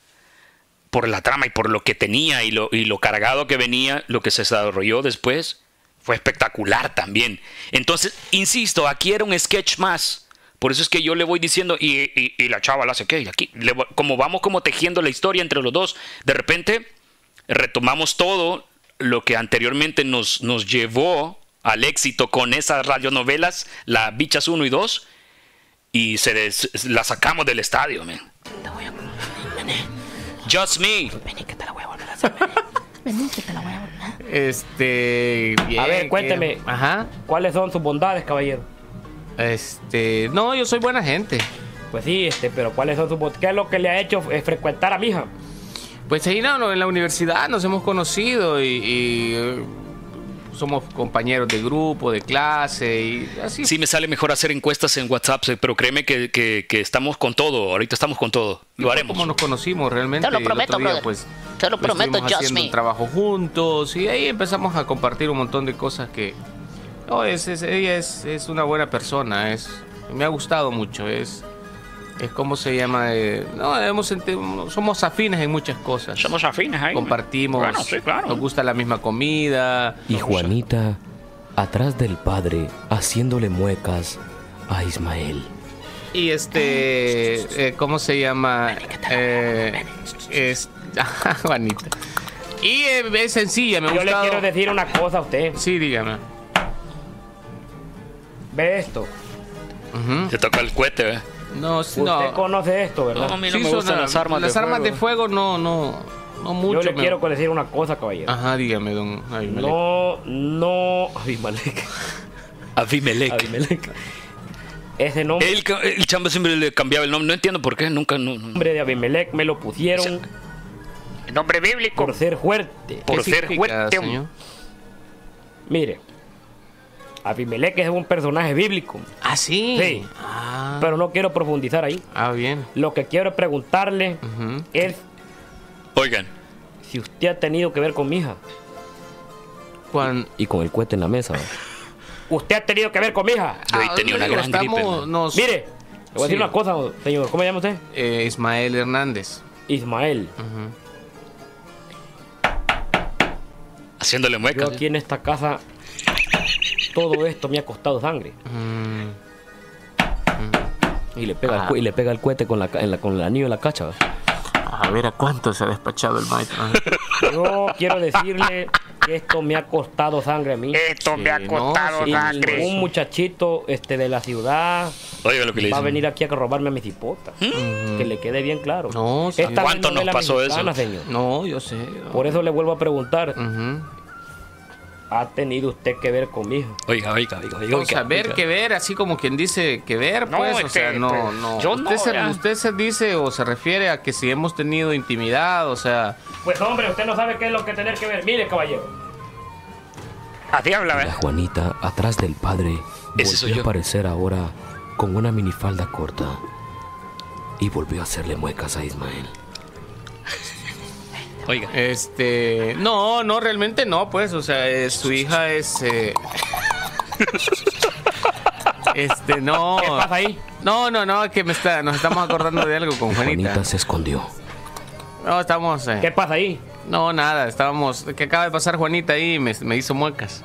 por la trama y por lo que tenía y lo, y lo cargado que venía, lo que se desarrolló después, fue espectacular también. Entonces, insisto, aquí era un sketch más. Por eso es que yo le voy diciendo, y, y- la chava la hace, ¿qué? Y aquí, le como vamos como tejiendo la historia entre los dos, de repente retomamos todo lo que anteriormente nos, nos llevó al éxito con esas radionovelas, las Bichas 1 y 2, y se des- la sacamos del estadio, man. Just me. Vení que te la voy a volver a hacer. Vení que te la voy a volver a hacer. Este. bien, A ver, que- cuénteme. Ajá. ¿Cuáles son sus bondades, caballero? Este. No, yo soy buena gente. Pues sí, este, pero ¿cuáles son sus bondades? ¿Qué es lo que le ha hecho eh, frecuentar a mi hija? Pues ahí no, no, en la universidad nos hemos conocido y, y, eh, somos compañeros de grupo, de clase y así. Sí, me sale mejor hacer encuestas en WhatsApp, sí, pero créeme que, que- que estamos con todo. Ahorita estamos con todo. Lo haremos. Como nos conocimos realmente. Te lo prometo, día, brother. pues, Te lo prometo, estuvimos haciendo me. un trabajo juntos y ahí empezamos a compartir un montón de cosas que. No, es, es- ella es, es una buena persona, es, me ha gustado mucho, es. Es como se llama. eh, no, somos afines en muchas cosas. Somos afines ahí. Compartimos. Bueno, sí, claro. Nos gusta la misma comida. Y Juanita atrás del padre haciéndole muecas a Ismael. Y este, eh, ¿cómo se llama? Eh, es, Ajá, Juanita. Y eh, es sencilla, me Yo le gusta. quiero decir una cosa a usted. Sí, dígame. Ve esto. Ujú. Te toca el cohete, ¿ve? No, sí, Usted no. conoce esto, ¿verdad? No, a mí no Sí, me son, gustan las armas las de armas fuego. de fuego no, no, no mucho. Yo le me- quiero decir una cosa, caballero. Ajá, dígame, don Abimelech. No, no. Abimelech. Abimelech. Abimelech. Ese nombre, El, el chamba siempre le cambiaba el nombre. No entiendo por qué. Nunca. No, no. nombre de Abimelech me lo pusieron Nombre bíblico. por ser fuerte. por ¿Qué ser fuerte, señor? Mire, Abimelech es un personaje bíblico, Ah, sí. Sí. Ah, pero no quiero profundizar ahí. ah, bien. Lo que quiero preguntarle es Oigan. si usted ha tenido que ver con mi hija. Cuan- Y con el cohete en la mesa. Usted ha tenido que ver con mi hija. Yo ahí Ah, tenía una gran gripe. estamos- ¿no? nos- Mire, le voy a decir Sí. una cosa, señor. ¿Cómo se llama usted? eh, Ismael Hernández. Ismael. Ujú. Haciéndole Yo muecas. aquí en esta casa, todo esto me ha costado sangre. Mm, Y le pega, el, y le pega el cohete con, la, en la- con el anillo en la cacha. a ver a cuánto se ha despachado el maestro. Yo quiero decirle que esto me ha costado sangre a mí. Esto me ha costado no, sangre. Un muchachito este, de la ciudad Oiga lo que le va a venir aquí a robarme a mi cipota. Que le quede bien claro. No, ¿Cuánto nos pasó mexicana, eso? señor. No, yo sé. Por eso le vuelvo a preguntar. ¿Ha tenido usted que ver con mi hija? Oiga, oiga, oiga, oiga. O sea, ver oiga. que ver, así como quien dice que ver, No, pues, o este, sea, no, pues, no. yo usted, no, se, ya. usted se dice o se refiere a que si hemos tenido intimidad, o sea, Pues hombre, usted no sabe qué es lo que tener que ver. Mire, caballero. Así habla, ¿Eh? ¿ve? La Juanita, atrás del padre, Ese soy volvió yo. a aparecer ahora con una minifalda corta y volvió a hacerle muecas a Ismael. Oiga. este, no, no, realmente no, pues, o sea, eh, su hija es, eh, este, no. ¿Qué pasa ahí? No, no, no, es que me está, nos estamos acordando de algo con Juanita. Juanita se escondió. No, estamos, eh, ¿Qué pasa ahí? no, nada, estábamos, que acaba de pasar Juanita ahí y me, me hizo muecas.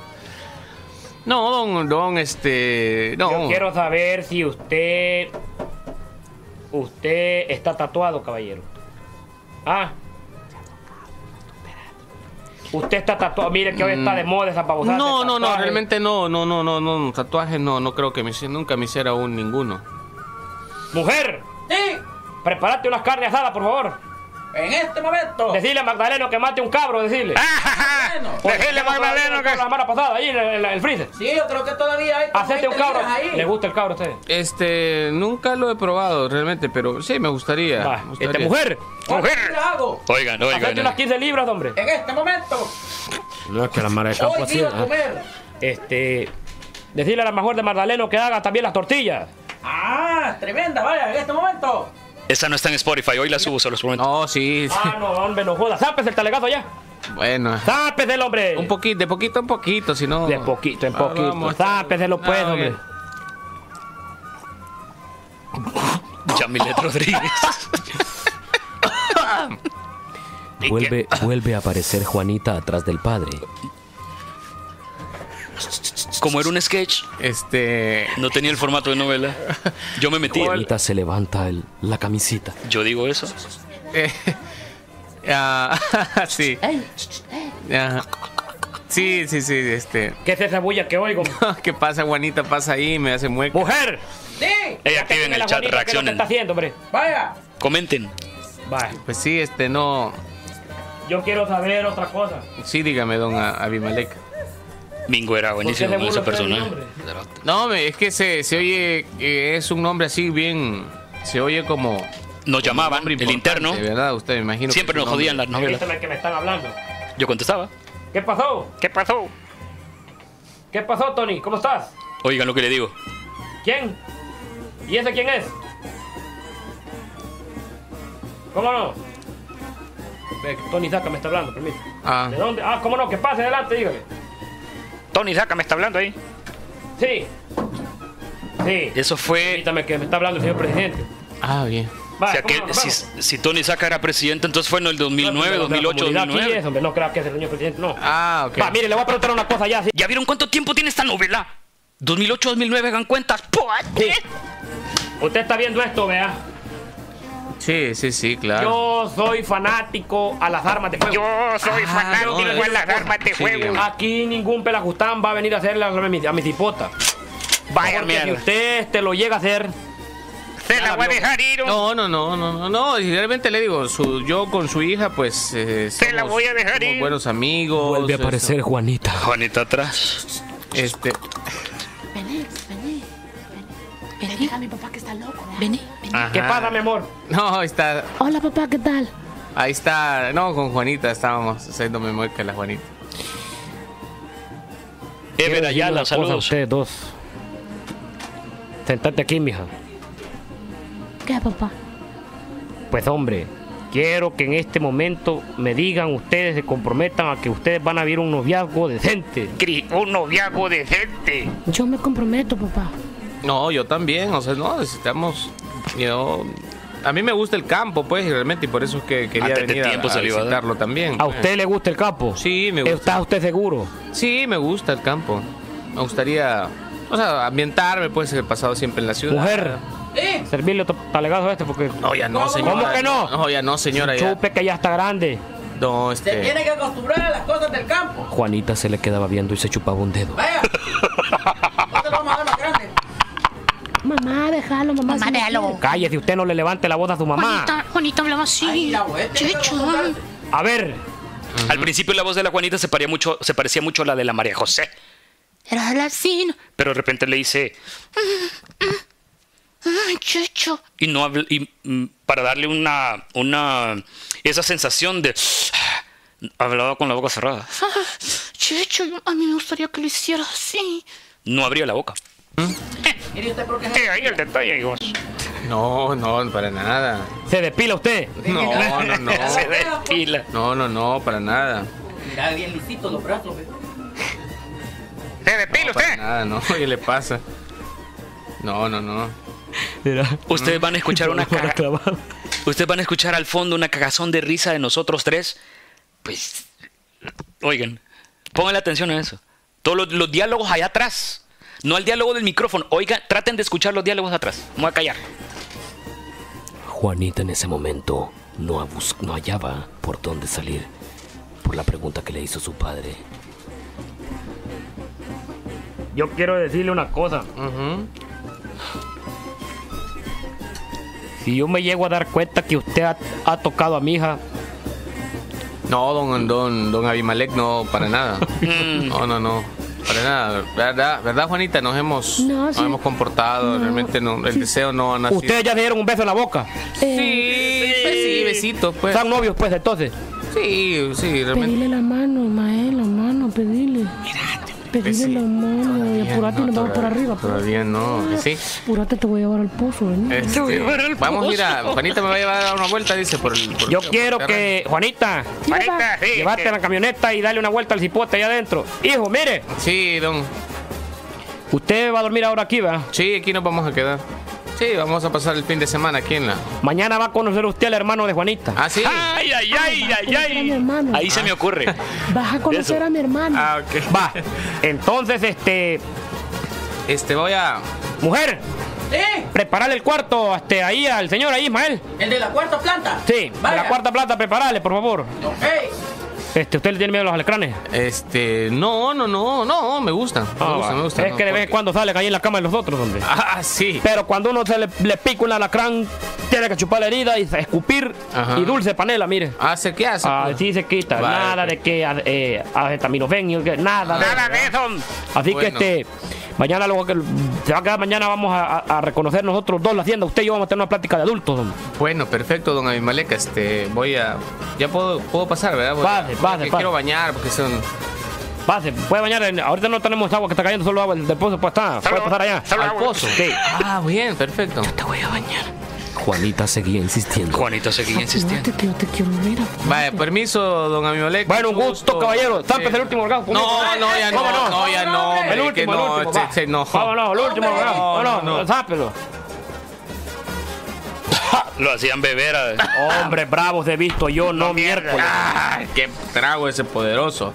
No, don, don, este, no. Yo quiero saber si usted. Usted está tatuado, caballero. Ah. Usted está tatuado. Mire que hoy está de moda esa babosada. No, no, no, realmente no, no, no, no, no, tatuajes no, no creo que me nunca me hiciera aún ninguno. Mujer, Sí, prepárate unas carnes asadas, por favor. En este momento. Decirle a Magdaleno que mate un cabro, decirle. Bueno, Decirle a Magdaleno que... La semana pasada, ahí en el, el freezer. sí, yo creo que todavía hay. Hacete un 20 cabro. ahí. ¿Le gusta el cabro a usted? Este, nunca lo he probado realmente, pero sí me gustaría. Va, me este, gustaría. mujer, ¿Cuánto Mujer. le hago? Oigan, oigan. hacete unas 15 libras, hombre. En este momento. No es que la madre de Hoy quiero comer. Este. Decirle a la mejor de Magdaleno que haga también las tortillas. Ah, tremenda, vaya, en este momento. Esta no está en Spotify. Hoy la subo, se los prometo. No, sí, sí. Ah, no, hombre, no jodas. Zápese el talegazo ya. Bueno, Zápese el hombre. un poquito, de poquito en poquito, si no. De poquito en Ah, poquito. vamos. Zápeselo pues, Ah, hombre. Yamilet Rodríguez. Vuelve, vuelve a aparecer Juanita atrás del padre. Como era un sketch, Este. no tenía el formato de novela. Yo me metí. Juanita se levanta el- la camisita. Yo digo eso. eh, ah, sí. Sí, sí, sí, este. ¿Qué es esa bulla que oigo? ¿Qué pasa, Juanita? Pasa ahí y me hace mueca. ¡Mujer! Sí, Ey, activen el chat, Juanita, ¿qué reaccionen. está haciendo, hombre? vaya. Comenten. Va, Pues sí, este, no. yo quiero saber otra cosa. Sí, dígame, don A- Abimelech. Mingo era buenísimo ¿Por qué con se ese de personaje. No, me- es que se, se oye. eh, es un nombre así bien. Se oye como. Nos llamaban, el interno. ¿verdad? Usted me imagino. Siempre nos jodían nombre. las novelas. Permítame que me están hablando. Yo contestaba. ¿Qué pasó? ¿Qué pasó? ¿Qué pasó, Tony? ¿Cómo estás? Oigan lo que le digo. ¿Quién? ¿Y ese quién es? ¿Cómo no? Tony Saca me está hablando, permítame. Ah, ¿De dónde? Ah, ¿cómo no? Que pase adelante, dígale. Tony Saca me está hablando ahí. Sí. Sí. Eso fue. Permítame que me está hablando el señor presidente. ah, bien. Va, Si, ¿cómo aquel- si, Vamos. si Tony Saca era presidente, entonces fue en el 2009, De la 2008, comunidad aquí 2009. es, hombre, no creas que es el señor presidente, no. Ah, ok. Va, mire, le voy a preguntar una cosa ya. sí. ¿Ya vieron cuánto tiempo tiene esta novela? 2008, 2009, hagan cuentas. Sí. Usted está viendo esto, vea. Sí, sí, sí, claro. Yo soy fanático a las armas de fuego. Yo soy Ah, fanático no, en las armas de sí, fuego. digamos. Aquí ningún pelajustán va a venir a hacerle a mi, a mi cipota. Vaya Porque si mierda. usted este, lo llega a hacer, Se la voy a dejar ir. No, no, no, no, no, no. Y realmente le digo, su, yo con su hija, pues. eh, Se la voy a dejar ir. buenos amigos. vuelve a aparecer Juanita. Juanita atrás. Este. Vení, vení. Vení. Diga a mi papá que está loco. Vení, vení. Ajá. ¿Qué pasa, mi amor? No, ahí está. Hola, papá, ¿qué tal? Ahí está. No, con Juanita estábamos haciendo memoria que la Juanita. Ever Ayala, a saludos. ustedes dos. Sentate aquí, mija. ¿Qué, papá? Pues hombre, quiero que en este momento me digan ustedes, se comprometan a que ustedes van a vivir un noviazgo decente. Un noviazgo decente. Yo me comprometo, papá. No, yo también. O sea, no, necesitamos. Yo. A mí me gusta el campo, pues, y realmente, y por eso es que quería Antes de venir a- tiempo a, se a visitarlo también. ¿A usted le gusta el campo? Sí, me gusta. ¿Está usted seguro? Sí, me gusta el campo. Me gustaría, o sea, ambientarme, pues, he pasado siempre en la ciudad. Mujer, servirle otro talegazo a este porque No, ya no, señora. ¿Cómo que no? No, ya no, señora. Chupe que ya está grande. No, Se este. tiene que acostumbrar a las cosas del campo. Juanita se le quedaba viendo y se chupaba un dedo. Vaya. No te lo vamos a dar más grande. Mamá, déjalo, mamá. Mamá, déjalo. Cállese, usted no le levante la voz a su mamá. Juanita, Juanita hablaba así. Ay, la. A ver, Al principio la voz de la Juanita se parecía mucho, se parecía mucho a la de la María José. Era así. no- Pero de repente le dice, Ay, Chicho. y no habl- y mm, para darle una, una, esa sensación de, hablaba con la boca cerrada. Chicho, yo- a mí me gustaría que lo hiciera así. No abría la boca. Usted por qué Sí, ahí el detalle, hijos. No, no, para nada. se despila usted. No, no, no. Se destila. No, no, no, para nada. Mira bien lisito los brazos. Se despila No, para usted. nada, no. ¿Qué le pasa? No, no, no. Ustedes van a escuchar una caga- Ustedes van a escuchar al fondo una cagazón de risa de nosotros tres. Pues, oigan, pónganle atención a eso. Todos los, los diálogos allá atrás. No al diálogo del micrófono. Oigan, traten de escuchar los diálogos atrás. Me voy a callar. Juanita en ese momento no, hallaba por dónde salir por la pregunta que le hizo su padre. Yo quiero decirle una cosa. Ujú. Si yo me llego a dar cuenta que usted ha, ha tocado a mi hija, No, don, don, don Abimelech, no, para nada. No, no, no. Para nada. ¿Verdad, ¿verdad Juanita? Nos hemos, No, nos sí. hemos comportado. No. Realmente no, el Sí. deseo no ha nacido. ustedes ya se dieron un beso en la boca. Eh, Sí, pues sí, besitos, pues. Son novios, pues, entonces. Sí, sí, realmente. Pedile la mano, Ismael, la mano, pedile. Pedile la mano y apurate y nos vamos por arriba. pues. Todavía no, sí. Apurate, te voy a llevar al pozo, ¿no? Este, vamos a ir a. Juanita me va a llevar a dar una vuelta, dice, por el. por- Yo por quiero que, Juanita, Juanita, sí. que- a la camioneta y darle una vuelta al cipote allá adentro. Hijo, mire. Sí, don. usted va a dormir ahora aquí, ¿verdad? Sí, aquí nos vamos a quedar. Sí, vamos a pasar el fin de semana aquí en la. Mañana va a conocer usted al hermano de Juanita. Ah, sí. Ay, ay, ay, ay, Conocer a mi ay. hermano. Ahí se me ocurre. Vas a conocer a mi hermano. Ah, ok. Va. Entonces, este, Este, voy a. mujer, Sí, preparale el cuarto este, ahí al señor ahí, Ismael. el de la cuarta planta. Sí, de la cuarta plata, preparale, por favor. Ok. Este, ¿usted le tiene miedo a los alacranes? Este. No, no, no, no, me gusta. Me Ah, gusta, me gusta. Es no, que de vez en cuando sale ahí en la cama de los otros, hombre. Ah, sí. Pero cuando uno se le, le pica un alacrán, tiene que chupar la herida y escupir Ajá. y dulce panela, mire. Ah, ¿se qué hace? Así se quita, Vale, nada ok. de que eh, acetaminofén, nada. de- Nada de eso. Así Bueno. que este, mañana lo que se va a quedar mañana vamos a, reconocer nosotros dos la hacienda. Usted y yo vamos a tener una plática de adultos, hombre. Bueno, perfecto, don Abimelech. Este, voy a. Ya puedo, puedo pasar, ¿verdad? Voy a- Pase, pase, porque pase. Quiero bañar porque son. Pase, puede bañar. en- ahorita no tenemos agua que está cayendo, solo agua del pozo, pues está. Puede pasar allá. Al agua. pozo. Sí. Ah, bien, perfecto. Te voy a bañar. Juanita seguía insistiendo. Juanito seguía insistiendo. Yo te quiero ver. Vaya, permiso, don Abimelech. Bueno, un gusto, caballero. Zámpese Sí. el último orgasmo. No, no, ya no, ¿Cómo no? no, ya no, hombre, El último, el no, no. Vámonos, el último Hombre. orgasmo. No, No, no, no, no. zápelo. Lo hacían beber. a- Hombres bravos de visto yo, no miércoles. ¡Ay, qué trago ese poderoso!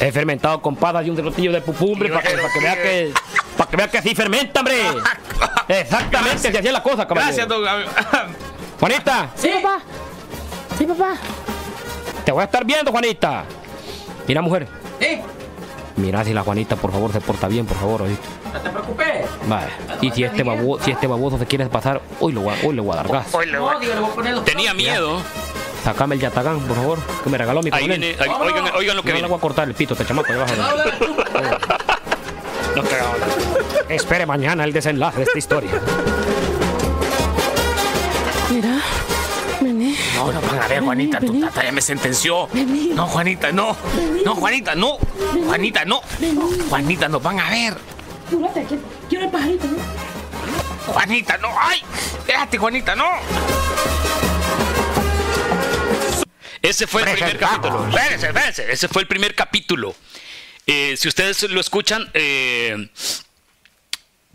He fermentado con padas y un derrotillo de pupumbre para que, para que vea que. Para que vea que sí fermenta, hombre. Exactamente, así hacía la cosa, caballero. Gracias, don. Juanita, Sí, papá. Sí, papá. te voy a estar viendo, Juanita. Mira, mujer. Sí, Mira si la Juanita, por favor, se porta bien, por favor, ¿oíste? no te preocupes. Vale. Y si este, babo, si este baboso se quiere pasar, hoy, lo voy a, hoy le voy a dar gas. Digo, le voy a Tenía miedo. Sacame el yatagán, por favor, que me regaló mi Ahí coronel. viene. ahí- oigan, oigan lo que No le viene. voy a cortar el pito, te chamaco, debajo de No cagaba. Espere mañana el desenlace de esta historia. Mira. Vení. No, no van a ver, Juanita, tu Vení. tata ya me sentenció. Vení. No, Juanita, no. No, Juanita, no. Juanita, no. Juanita, nos van a ver. Quiero el pajarito, ¿no? Juanita, no. ¡Ay! Déjate, Juanita, no. Ese fue el primer capítulo. Espérense, espérense. Ese fue el primer capítulo. Eh, si ustedes lo escuchan, eh,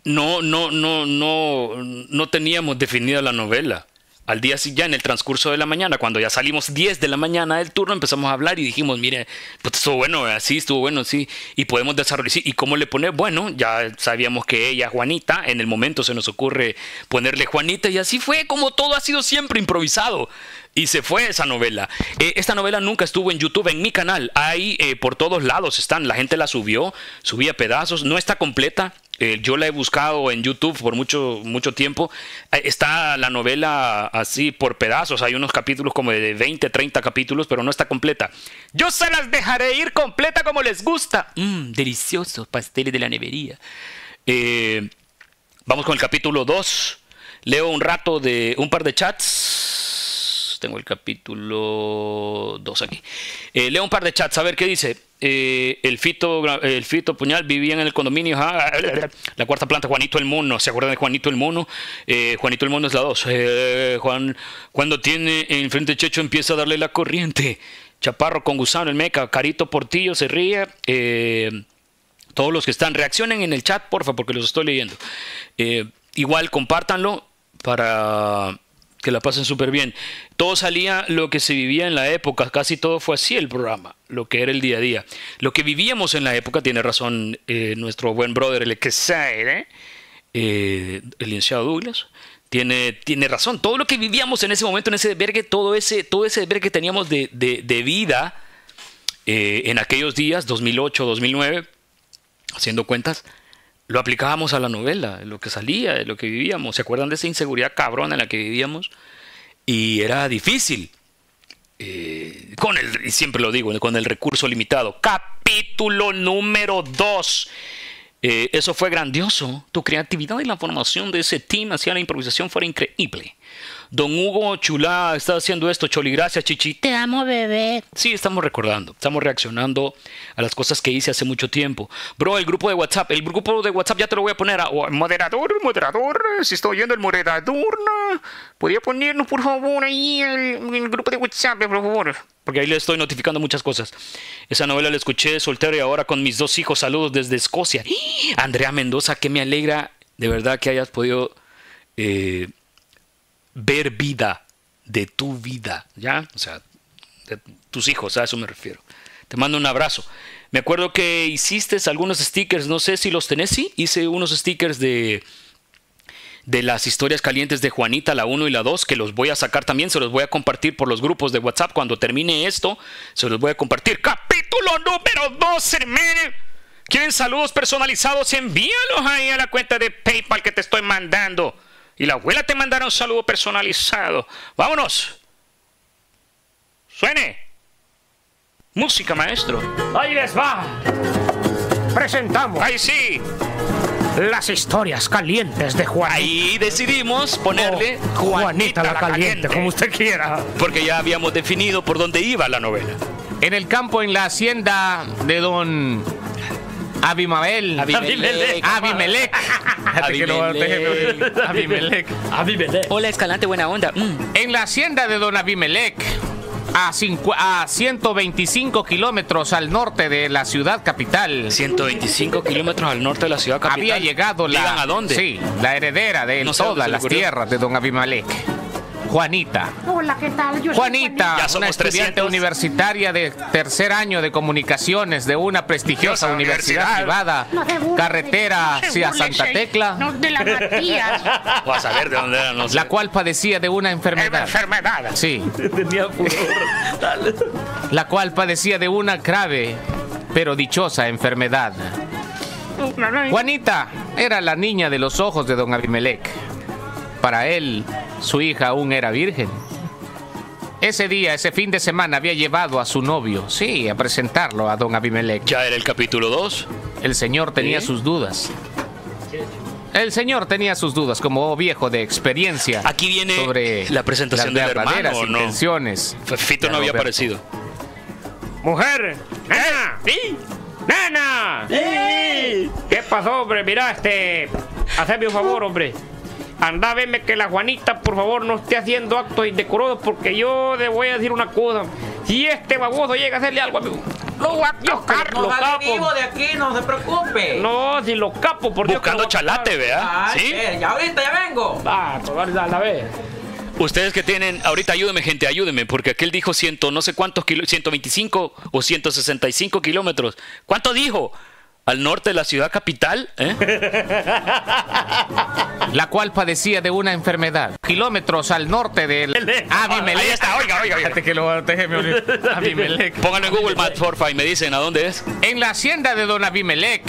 no, no, no, no, no teníamos definida la novela. Al día siguiente, ya en el transcurso de la mañana, cuando ya salimos 10 de la mañana del turno, empezamos a hablar y dijimos, mire, pues estuvo bueno, así estuvo bueno, sí, y podemos desarrollar, sí, y cómo le poner, bueno, ya sabíamos que ella, Juanita, en el momento se nos ocurre ponerle Juanita, y así fue como todo ha sido siempre improvisado. Y se fue esa novela. Eh, esta novela nunca estuvo en YouTube, en mi canal. Ahí eh, por todos lados están. La gente la subió, subía pedazos. No está completa. Eh, yo la he buscado en YouTube por mucho, mucho tiempo. Eh, está la novela así por pedazos. Hay unos capítulos como de 20, 30 capítulos, pero no está completa. Yo se las dejaré ir completa como les gusta. Mmm, deliciosos pasteles de la nevería. Eh, vamos con el capítulo 2. Leo un rato de un par de chats. Tengo el capítulo 2 aquí. Eh, leo un par de chats a ver qué dice. Eh, el Fito el Fito Puñal vivía en el condominio. la cuarta planta, Juanito el Mono. ¿Se acuerdan de Juanito el Mono? Eh, Juanito el Mono es la 2. Juan, cuando tiene enfrente Checho empieza a darle la corriente. Chaparro con gusano, el meca. Carito Portillo se ríe. Eh, todos los que están, reaccionen en el chat, porfa, porque los estoy leyendo. Eh, igual, compártanlo para que la pasen súper bien. Todo salía lo que se vivía en la época, casi todo fue así el programa, lo que era el día a día. Lo que vivíamos en la época, tiene razón eh, nuestro buen brother, el que sabe, eh, el licenciado Douglas. Tiene, tiene razón, todo lo que vivíamos en ese momento, en ese desvergue, todo ese, todo ese desvergue que teníamos de, de- vida eh, en aquellos días, 2008, 2009, haciendo cuentas, lo aplicábamos a la novela, lo que salía, lo que vivíamos. ¿Se acuerdan de esa inseguridad cabrona en la que vivíamos? Y era difícil. Eh, con el, y siempre lo digo, con el recurso limitado. Capítulo número 2. eso fue grandioso. Tu creatividad y la formación de ese team hacia la improvisación fuera increíble. Don Hugo Chulá está haciendo esto. Choli, gracias, Chichi. Te amo, bebé. Sí, estamos recordando, estamos reaccionando a las cosas que hice hace mucho tiempo. Bro, el grupo de WhatsApp, el grupo de WhatsApp ya te lo voy a poner a o- moderador, moderador, si estoy oyendo el moderador, ¿no? ¿podría ponernos por favor ahí el, el grupo de WhatsApp, por favor? Porque ahí le estoy notificando muchas cosas. Esa novela la escuché soltero y ahora con mis dos hijos, saludos desde Escocia. ¡Ah! Andrea Mendoza, que me alegra de verdad que hayas podido eh, ver vida de tu vida, ¿ya? O sea, de tus hijos, a eso me refiero. Te mando un abrazo. Me acuerdo que hiciste algunos stickers, no sé si los tenés, sí, hice unos stickers de de las historias calientes de Juanita, la 1 y la 2, que los voy a sacar también, se los voy a compartir por los grupos de WhatsApp cuando termine esto, se los voy a compartir. Capítulo número 2, hermano. ¿Quieren saludos personalizados? Envíalos ahí a la cuenta de PayPal que te estoy mandando. Y la abuela te mandará un saludo personalizado. Vámonos. Suene. Música, maestro. Ahí les va. Presentamos Ahí sí. las historias calientes de Juanita. Ahí decidimos ponerle O Juanita la caliente, como usted quiera. Porque ya habíamos definido por dónde iba la novela. En el campo, en la hacienda de don Abimabel. Déjeme oír. Abimelech. Abimelech. Hola, Escalante, buena onda. Mm. En la hacienda de don Abimelech, a, cincu- a 125 kilómetros al norte de la ciudad capital, 125 kilómetros al norte de la ciudad capital. había llegado la. Digan a dónde. Sí, la heredera de No sé todas las ocurrió. tierras de don Abimelech. Juanita. Hola, ¿qué tal? Yo soy Juanita, Ya una somos estudiante 300. universitaria de tercer año de comunicaciones de una prestigiosa universidad, universidad. privada, No carretera No hacia Santa. Tecla, No, de Matías. Vas a ver de dónde era, no sé. la cual padecía de una enfermedad. Enfermedad. Sí, Tenía la cual padecía de una grave pero dichosa enfermedad. Juanita era la niña de los ojos de don Abimelech. Para él, su hija aún era virgen. Ese día, ese fin de semana, había llevado a su novio, sí, a presentarlo a don Abimelech. Ya era el capítulo 2. El señor tenía sus dudas. El señor tenía sus dudas como viejo de experiencia. Aquí viene sobre la presentación las del intenciones. Fito no había aparecido. Mujer, nena, ¿Sí? nena. ¡Sí! ¿Qué pasó, hombre? Mira, este. Haceme un favor, hombre. Anda, veme que la Juanita, por favor, no esté haciendo actos indecorosos porque yo le voy a decir una cosa. Si este baboso llega a hacerle algo a mí, lo voy a Dios que lo capo. de aquí, no se preocupe. No, si lo capo, por Buscando chalate, vea. ¿Sí? eh, ya ahorita ya vengo. Ah, pues, a la vez. Ustedes que tienen, ahorita ayúdenme gente, ayúdenme, porque aquel dijo ciento, no sé cuántos kilo, 125 o 165 kilómetros. ¿Cuánto dijo? ¿Al norte de la ciudad capital? ¿Eh? La cual padecía de una enfermedad. Kilómetros al norte del Abimelech. Ahí está, oiga, oiga, oiga. Que lo déjeme. Abimelech. Pónganlo en Google Maps, porfa, y me dicen a dónde es. En la hacienda de don Abimelech,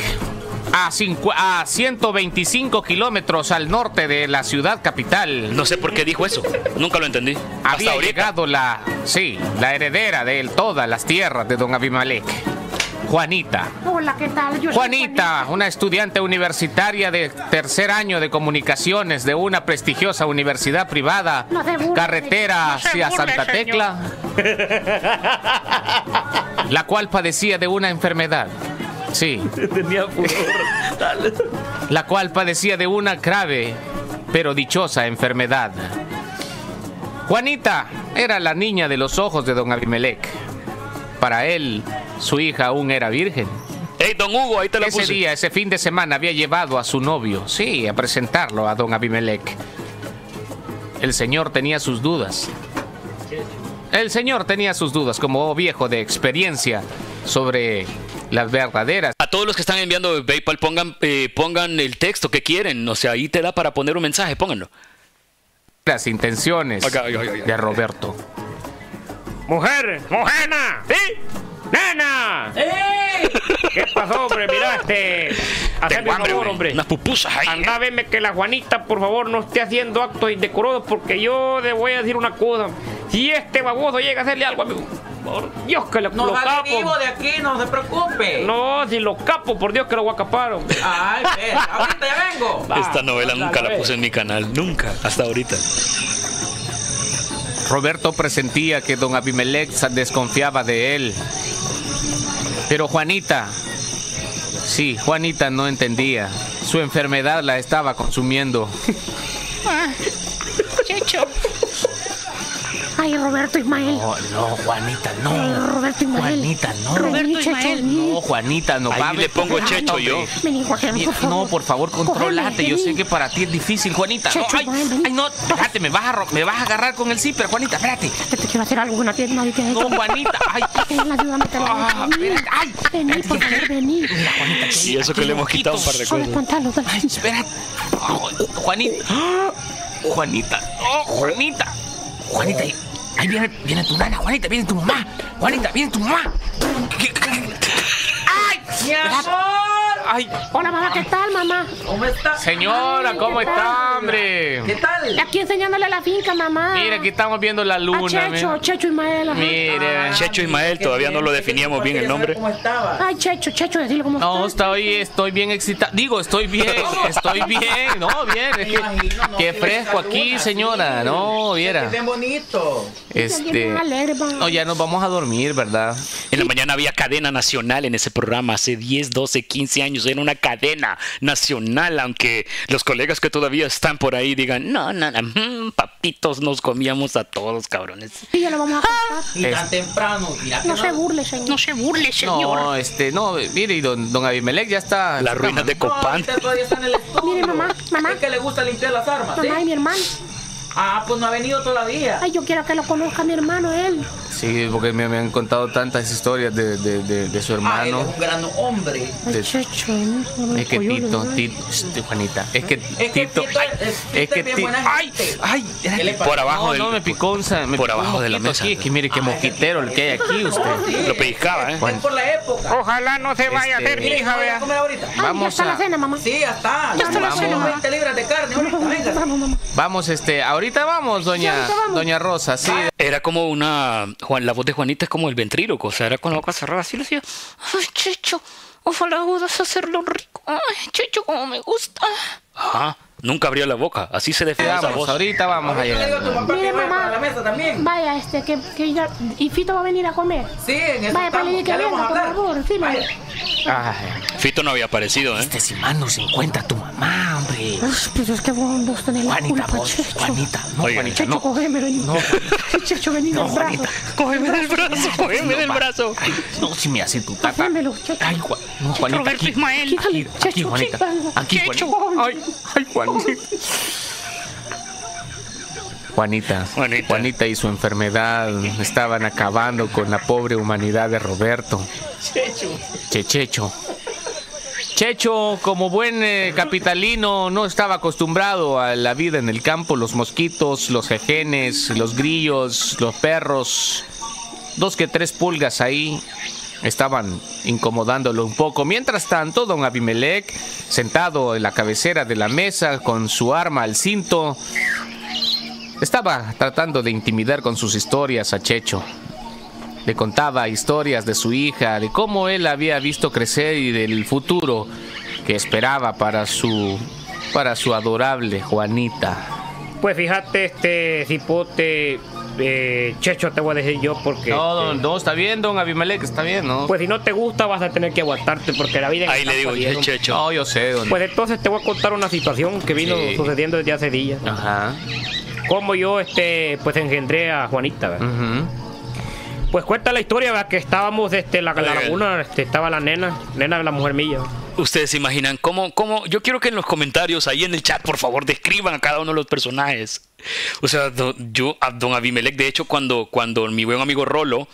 a, cincu- a 125 kilómetros al norte de la ciudad capital, No sé por qué dijo eso. Nunca lo entendí. Hasta había ahorita. llegado la, sí, la heredera de todas las tierras de don Abimelech, Juanita. Hola, ¿qué tal? Yo soy Juanita, una estudiante universitaria de tercer año de comunicaciones de una prestigiosa universidad privada, No se burle, carretera no se hacia burle, Santa señor. Tecla, la cual padecía de una enfermedad. Sí, Tenía furor. Dale. la cual padecía de una grave pero dichosa enfermedad. Juanita era la niña de los ojos de don Abimelech. Para él, su hija aún era virgen. Hey, don Hugo, ahí te lo Ese puse. día, ese fin de semana, había llevado a su novio, sí, a presentarlo a don Abimelech. El señor tenía sus dudas. El señor tenía sus dudas como viejo de experiencia sobre las verdaderas A todos los que están enviando PayPal, pongan, eh, pongan el texto que quieren. O sea, ahí te da para poner un mensaje, pónganlo. las intenciones de Roberto. Mujer, mujena. ¿Sí? Nena. ¡Sí! ¿Qué pasó, hombre? Mira. Haceme Tengo un favor, hombre. Unas pupusas ahí. Anda, veme que la Juanita, por favor, no esté haciendo actos indecorosos porque yo le voy a decir una cosa. Si este baboso llega a hacerle algo a mí, por Dios que le No lo sale vivo capo. de aquí, no se preocupe. No, si lo capo, por Dios que lo voy a capar. hombre. Ay, ahorita ya vengo. Va, Esta novela nunca la puse en mi canal. Nunca. Hasta ahorita. Roberto presentía que don Abimelech desconfiaba de él. Pero Juanita, sí, Juanita no entendía. Su enfermedad la estaba consumiendo. Checho. Ay, Roberto Ismael. No, no, Juanita, Ay, no. Roberto Ismael. Juanita, no. Roberto Checho, Ismael. No, Juanita, no. Ahí va, le pongo. Checho yo. Vení, Joaquín, por favor. No, por favor, controlate. Yo sé que para ti es difícil, Juanita. No, ay, Ismael, ay, no, espérate, me vas a, ro- me vas a agarrar con el zipper, Juanita, espérate. Te, te quiero hacer algo que no tiene nadie que No, Juanita, ay. Ven, ayúdame, te la Ah, espérate, ay. Vení, por favor, vení. Mira, Juanita, Y eso que le hemos quitado un par de cosas. Ay. Oh, Juanita. Juanita. Oh, Juanita. Juanita, ahí, viene, viene tu nana. Juanita, viene tu mamá. Juanita, viene tu mamá. ¿Qué- qué- ¡Ay! ¡Mi amor! ¡Ay! Hola, mamá, ¿qué tal, mamá? ¿Cómo está? Señora, ¿cómo está, hombre? ¿Qué tal? Aquí enseñándole la finca, mamá. Mira, aquí estamos viendo la A luna. Checho, mira. Checho Ismael. ajá. Mire. Checho Ismael, todavía no lo definíamos bien el nombre. ¿Cómo estaba? Ay, Checho, Checho, decirle cómo No, está. estoy, estoy bien excitado. Digo, estoy bien, estoy bien. No, bien. Es Me imagino, no, que, qué fresco aquí, señora. sí. No, viera. Bien bonito. Este. No, ya nos vamos a dormir, ¿verdad? En la mañana había cadena nacional en ese programa, hace 10, 12, 15 años, era una cadena nacional, aunque los colegas que todavía están por ahí digan, no, no, no, mm, papitos, nos comíamos a todos, cabrones. Sí, ya lo vamos a contar. Y Es- tan temprano. Mira que No se burle, señor. No se burle, señor. No, este, no, mire, y don, don Abimelech ya está. en ruinas cama, de ¿no? No, Copán. ahorita todavía está en el estudio. Mire, mamá, mamá. Es que le gusta limpiar las armas, Mamá y ¿sí? mi hermano. Ah, pues no ha venido todavía. Ay, yo quiero que lo conozca mi hermano, él. Sí, porque me, me han contado tantas historias de, de- de- de su Ah, él hermano. es un gran hombre. Ay, Checho, ¿no? Es que Tito. Tito, Juanita, es que Es que Tito, Tito ay, es- Tito que es bien Ti- buena ay, ay, ¿Qué le pasa? Por abajo no, del- no me picó un, sa- me por picó un abajo de la mesa. aquí, es que mire qué mosquitero el que hay aquí usted. Lo pellizcaba, ¿eh? Es por la época. Ojalá no se vaya a Este- hacer mi Mire, hija, ¿voy a vea. Ay, Vamos está la a- cena, mamá. Sí, ya está. Ya está la Vamos, cena. 20 libras de carne ahorita, venga. Vamos, este, ahorita vamos, doña, ahorita vamos. doña Rosa, sí. Era como una. Juan, la voz de Juanita es como el ventríloco, o sea, era con la boca cerrada, así lo hacía. Ay, Checho, ojalá puedas hacerlo rico. Ay, Checho, como me gusta. Ajá, nunca abría la boca, así se define esa Vamos, voz. ahorita vamos a llegar. Mire, mamá. para la mesa también. Vaya, este, que, que ya. Y Fito va a venir a comer. Sí, en eso Vaya, para estamos. que Ya venga, por favor. Ay, Fito no había aparecido, ¿eh? este si más nos encuentra tu mamá, hombre. Uy, pues es que vos, vos tenés la Juanita, culpa, vos, Checho. Juanita, no, Oiga, Juanita, Checho, no. cógeme, vení. No. Checho, vení del brazo. Cógeme del brazo, cógeme del brazo. Ay, no, si me hace tu tata. Cógemelo, Checho. Ay, Juan, no, Juanita, Roberto aquí, Ismael. Aquí, Checho, Juanita, aquí. Juanita. Ay, ay, Juanita. Juanita, Juanita. Juanita y su enfermedad estaban acabando con la pobre humanidad de Roberto. Chechecho. Checho, como buen eh, capitalino, no estaba acostumbrado a la vida en el campo, los mosquitos, los jejenes, los grillos, los perros, dos que tres pulgas ahí estaban incomodándolo un poco. Mientras tanto, don Abimelech, sentado en la cabecera de la mesa con su arma al cinto, estaba tratando de intimidar con sus historias a Checho. Le contaba historias de su hija, de cómo él había visto crecer y del futuro que esperaba para su para su adorable Juanita. Pues fíjate, este cipote, eh, Checho, te voy a decir yo porque. No, don, no, está bien, don Abimelech, está bien, ¿no? Pues si no te gusta, vas a tener que aguantarte porque la vida. en Ahí le digo, jodieron. Checho. no, yo sé, don. Pues entonces te voy a contar una situación que vino Sí. sucediendo desde hace días. Ajá. Como yo, este, pues engendré a Juanita, ¿verdad? Pues cuenta la historia, ¿verdad? Que estábamos, este, la, la laguna, este, estaba la nena, nena de la mujer mía. Ustedes se imaginan cómo, cómo. Yo quiero que en los comentarios, ahí en el chat, por favor, describan a cada uno de los personajes. O sea, yo, a don Abimelech, de hecho, cuando, cuando mi buen amigo Rolo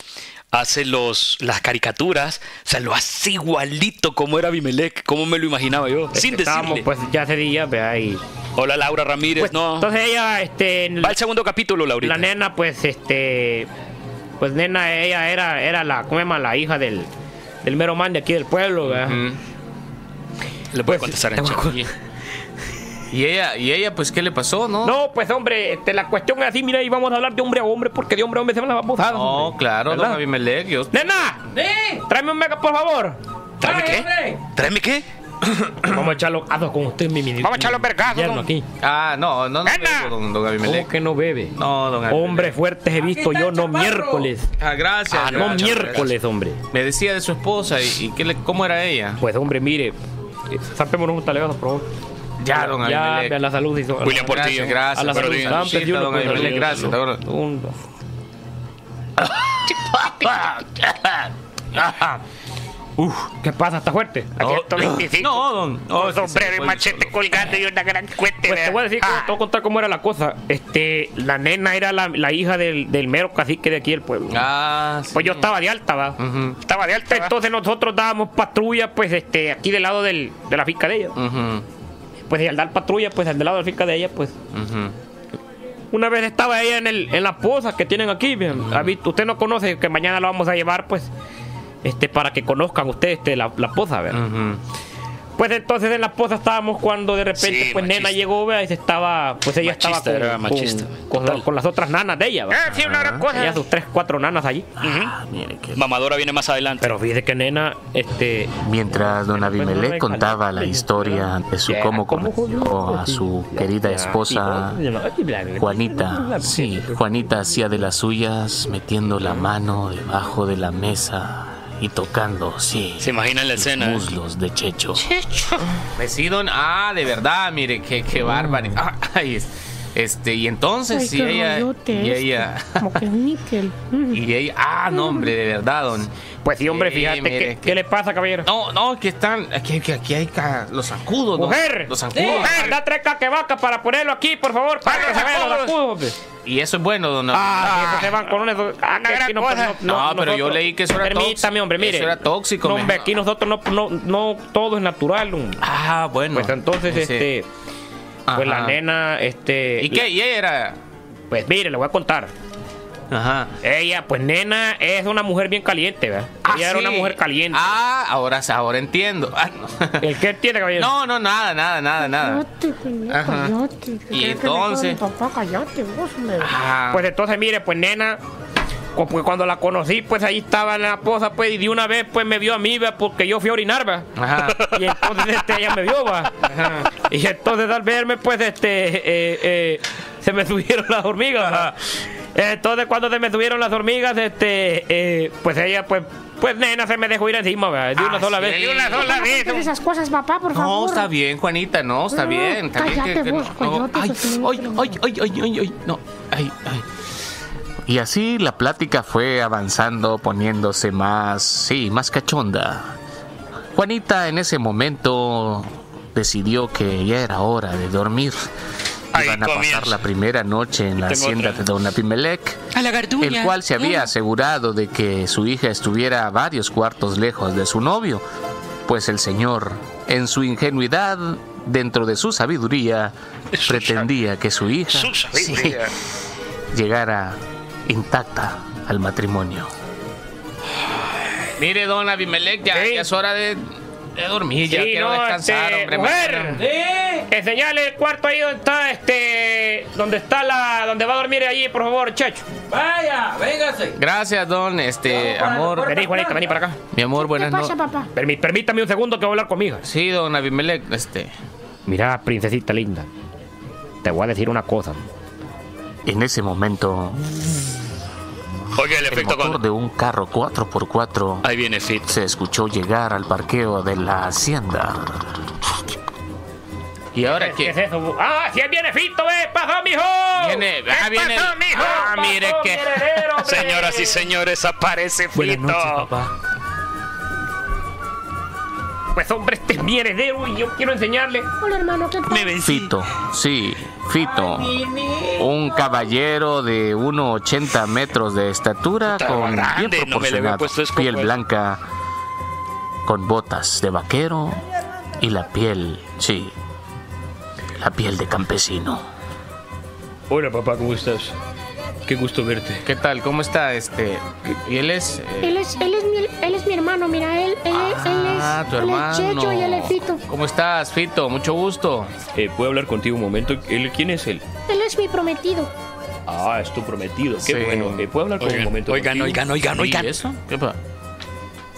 hace los, las caricaturas, o sea, lo hace igualito como era Abimelech, como me lo imaginaba yo, sin decirle. pues ya hace días, ¿verdad? Y, Hola Laura Ramírez, pues, no. Entonces ella, este, Va el segundo capítulo, Laurita. la nena, pues, este, pues nena, ella era, era la, ¿cómo se llama? La hija del, del mero man de aquí del pueblo, ¿verdad? Ujú. Le voy a contestar en chat. Y ella, y ella, pues, ¿qué le pasó, no? No, pues hombre, este, la cuestión es así, mira, y vamos a hablar de hombre a hombre, porque de hombre a hombre se van las babosadas. No, hombre. claro, don ¿Verdad? Abimelech, yo... ¡Nena! Sí. Tráeme un mega, por favor. ¿Tráeme qué? hombre. ¿Tráeme qué? Vamos a echarlo no, con usted, mi mi- Vamos a echarlo yerno don. aquí. Ah, no, no, no, Nena. bebo, don, don Abimelech. ¿Cómo que no bebe? No, don Abimelech. Hombres fuertes he visto yo, no chaparro. miércoles. Ah, gracias. Ah, no gracias, miércoles, hombre. Me decía de su esposa y, y qué le- cómo era ella. Pues hombre, mire, zapémonos un talegazo, por favor. Ya, don Ya, Abimelech. vean la salud. so- William Portillo. Gracias, gracias. A la salud. Portillo. Don pues, gracias. Un, dos. Uf, ¿qué pasa? ¿Está fuerte? Aquí 25. No, don. Con Oh, se sombrero y machete solo. colgando y una gran cuete. Pues te voy a decir, Ah. te voy a contar cómo era la cosa. Este, la nena era la, la hija del, del mero cacique de aquí del pueblo. Ah, sí. Pues yo estaba de alta, va. Ujú. Estaba de alta, entonces nosotros dábamos patrulla, pues, este, aquí del lado del, de la finca de ella. Ujú, Pues y al dar patrulla, pues, al del lado de la finca de ella, pues. ujú. Una vez estaba ella en, el, en la poza que tienen aquí, bien. Usted no conoce, que mañana lo vamos a llevar, pues, este, para que conozcan ustedes este, la, la poza, ¿verdad? Ujú. Pues entonces en la poza estábamos cuando de repente, Sí, pues, machista. nena llegó, ¿verdad? Y se estaba, pues, ella Machista, estaba era con, machista, con, con, con las otras nanas de ella, ¿verdad? Eh, sí, una gran cosa. Ella sus tres, cuatro nanas allí. Ah, mire que- Mamadora viene más adelante. Pero fíjate que nena, este, Mientras don Abimelech contaba la historia de su cómo conoció a su querida esposa Juanita, sí, Juanita hacía de las suyas metiendo la mano debajo de la mesa y tocando, sí, Se imaginan la los escena. muslos de Checho. Pues sí, don. Ah, de verdad, mire, qué, qué bárbaro. Ah, ay, es- Este, y entonces, Ay, sí, qué ella. Y este. ella. Como que níquel. Y ella. Ah, no, hombre, de verdad, don. Pues sí, hombre, fíjate. mire, ¿qué, que- qué le pasa, caballero? No, no, que están. Aquí, aquí, aquí hay ca- los zancudos, don. ¡Mujer! Los zancudos. ¡Mujer! Anda, tres caquevacas para ponerlo aquí, por favor, para que se vean los acudos, hombre. Y eso es bueno, don. Ah, esos se van con un... Ah, que aquí no, cosa. pues, No, pero yo leí que eso era Permítame, tóxico. hombre, mire. Eso era tóxico, hombre, aquí nosotros no, no, no todo es natural, hombre. Ah, bueno. Pues entonces, Ese- Pues la nena, este... ¿Y qué? ¿Y ella era? Pues mire, le voy a contar. Ajá. Ella, pues nena, es una mujer bien caliente, ¿verdad? ella era sí. una mujer caliente. Ah, ahora, ahora entiendo. Ah, no. ¿El qué tiene, caballero? No, no, nada, nada, nada, nada. Ajá. cállate. Y ¿Qué crees que le entonces- Papá, cállate, vos. Ah, Pues entonces, mire, pues nena, pues cuando la conocí, pues ahí estaba la esposa, pues, y de una vez, pues me vio a mí, ¿verdad? porque yo fui a orinar, ¿verdad? Ajá. Y entonces este, ella me vio, ¿va? Y entonces al verme, pues, este, eh, eh, se me subieron las hormigas, ¿va? Entonces cuando se me subieron las hormigas, este, eh, pues ella, pues, pues nena, se me dejó ir encima, ¿verdad? De una Ah, sola sí. vez. De una No sola vez. hagas esas cosas, papá, por No, favor. está bien, Juanita, no, está No, bien. Está bien cállate que, que vos, no, no. Ay, no- ay, ay, ay, ay, ay, no. Ay, ay. Y así la plática fue avanzando, poniéndose más, sí, más cachonda. Juanita en ese momento decidió que ya era hora de dormir. Ahí Iban a comienza. pasar la primera noche en la Tengo hacienda otra. de Don A la garduña. el cual se había asegurado de que su hija estuviera varios cuartos lejos de su novio, pues el señor, en su ingenuidad, dentro de su sabiduría, Su pretendía que su hija Su sí, llegara intacta al matrimonio. Mire, don Abimelech, ya, Sí. ya es hora de, de dormir, ya Sí, quiero no, descansar, este, hombre. mujer. mañana. Enseñale el cuarto ahí donde está, este, donde está la, donde va a dormir allí, por favor, chacho. Vaya, véngase. Gracias, don, este, amor. Vení, Juanita, vení para acá. Mi amor, ¿Qué buenas pasa, noches. papá? Permí- permítame un segundo que voy a hablar con mi hija. Sí, don Abimelech, este. Mira, princesita linda, te voy a decir una cosa. En ese momento, Oiga, el el efecto motor cuando... de un carro 4x4 Ahí viene Fit. se escuchó llegar al parqueo de la hacienda. ¿Y ahora ¿Qué es qué? eso? ¡Ah, si él viene Fito, ve! ¡Pasó, mijo! Viene, ¿Qué ah, viene- pasó, mijo? ah, mire Pasó, que- mi heredero, hombre. Señoras y señores, aparece Fito. Pues, hombre, este es mi heredero y yo quiero enseñarle. Hola, hermano, ¿qué tal? Fito, sí, Fito. Un caballero de 1,80 metros de estatura, con grande, bien proporcionado, piel blanca, con botas de vaquero y la piel, sí, la piel de campesino. Hola, papá, ¿cómo estás? Qué gusto verte. ¿Qué tal? ¿Cómo está? Este. ¿Y él es? eh, Él es, él es mi, él es mi hermano, mira, él, él, es- él es, Ah, tu él hermano. es Checho y él es Fito. ¿Cómo estás, Fito? Mucho gusto. Eh, ¿Puedo hablar contigo un momento? ¿Él- ¿Quién es él? Él es mi prometido. Ah, es tu prometido. Qué Sí. bueno. Eh, ¿Puedo hablar con un momento? oigan, contigo? oigan, oigan, ¿Y oigan. eso? ¿Qué pasa?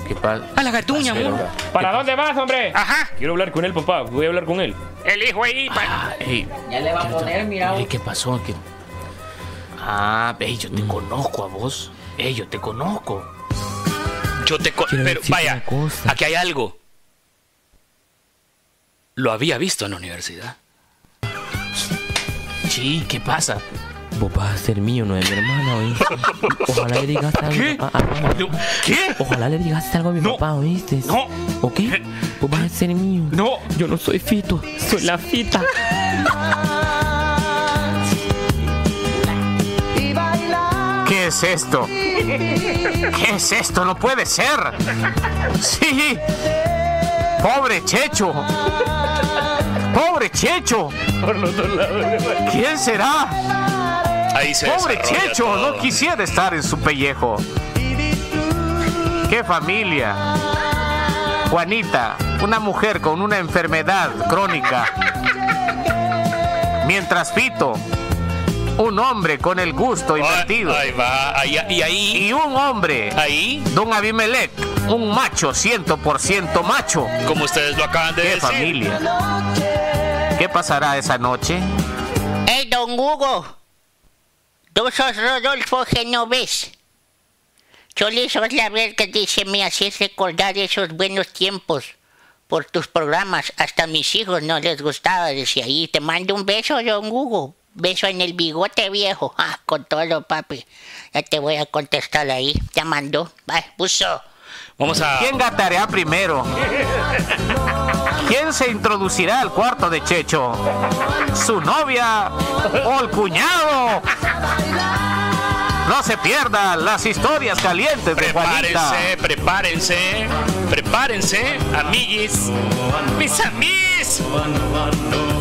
¿Qué pasa? A la garduña, amor. ¿Para dónde vas, hombre? Ajá. Quiero hablar con él, papá. Voy a hablar con él. El hijo ahí. pa- Ah, ey, Ya le va a poner, mira. ¿qué pasó? ¿Qué- Ah, ey, yo te conozco a vos. Ey, yo te conozco. Yo te... co- Quiero Pero vaya, aquí hay algo. Lo había visto en la universidad. Sí, ¿qué pasa? Vos vas a ser mío, no es mi hermana, ¿oíste? Ojalá le digas algo a mi papá. ah. ¿Qué? Ojalá le digas algo a mi No. papá, ¿oíste? No. ¿Ok? Vos vas a ser mío. No. Yo no soy Fito, soy la Fita. es esto? ¿Qué es esto? No puede ser. Sí. Pobre Checho. Pobre Checho. ¿Quién será? Ahí se Pobre Checho. todo. No quisiera estar en su pellejo. ¡Qué familia! Juanita, una mujer con una enfermedad crónica. Mientras Fito, un hombre con el gusto invertido. Ahí va. Ahí, y ahí. Y un hombre, Ahí. Don Abimelech, un macho, 100% macho. Como ustedes lo acaban de ¡Qué decir. familia! ¿Qué pasará esa noche? ¡Ey, don Hugo! Tú sos Rodolfo Genovés. Solo sos la vez que dice me haces recordar esos buenos tiempos por tus programas. Hasta a mis hijos no les gustaba. Decía ahí, te mando un beso, don Hugo. Beso en el bigote, viejo. Ah, con todo, papi. Ya te voy a contestar ahí. Ya mandó. Va, puso. Vamos a. ¿Quién gataría primero? ¿Quién se introducirá al cuarto de Checho? ¿Su novia o el cuñado? No se pierdan las historias calientes de Juanita. Prepárense, prepárense, prepárense, amiguis, mis amigos.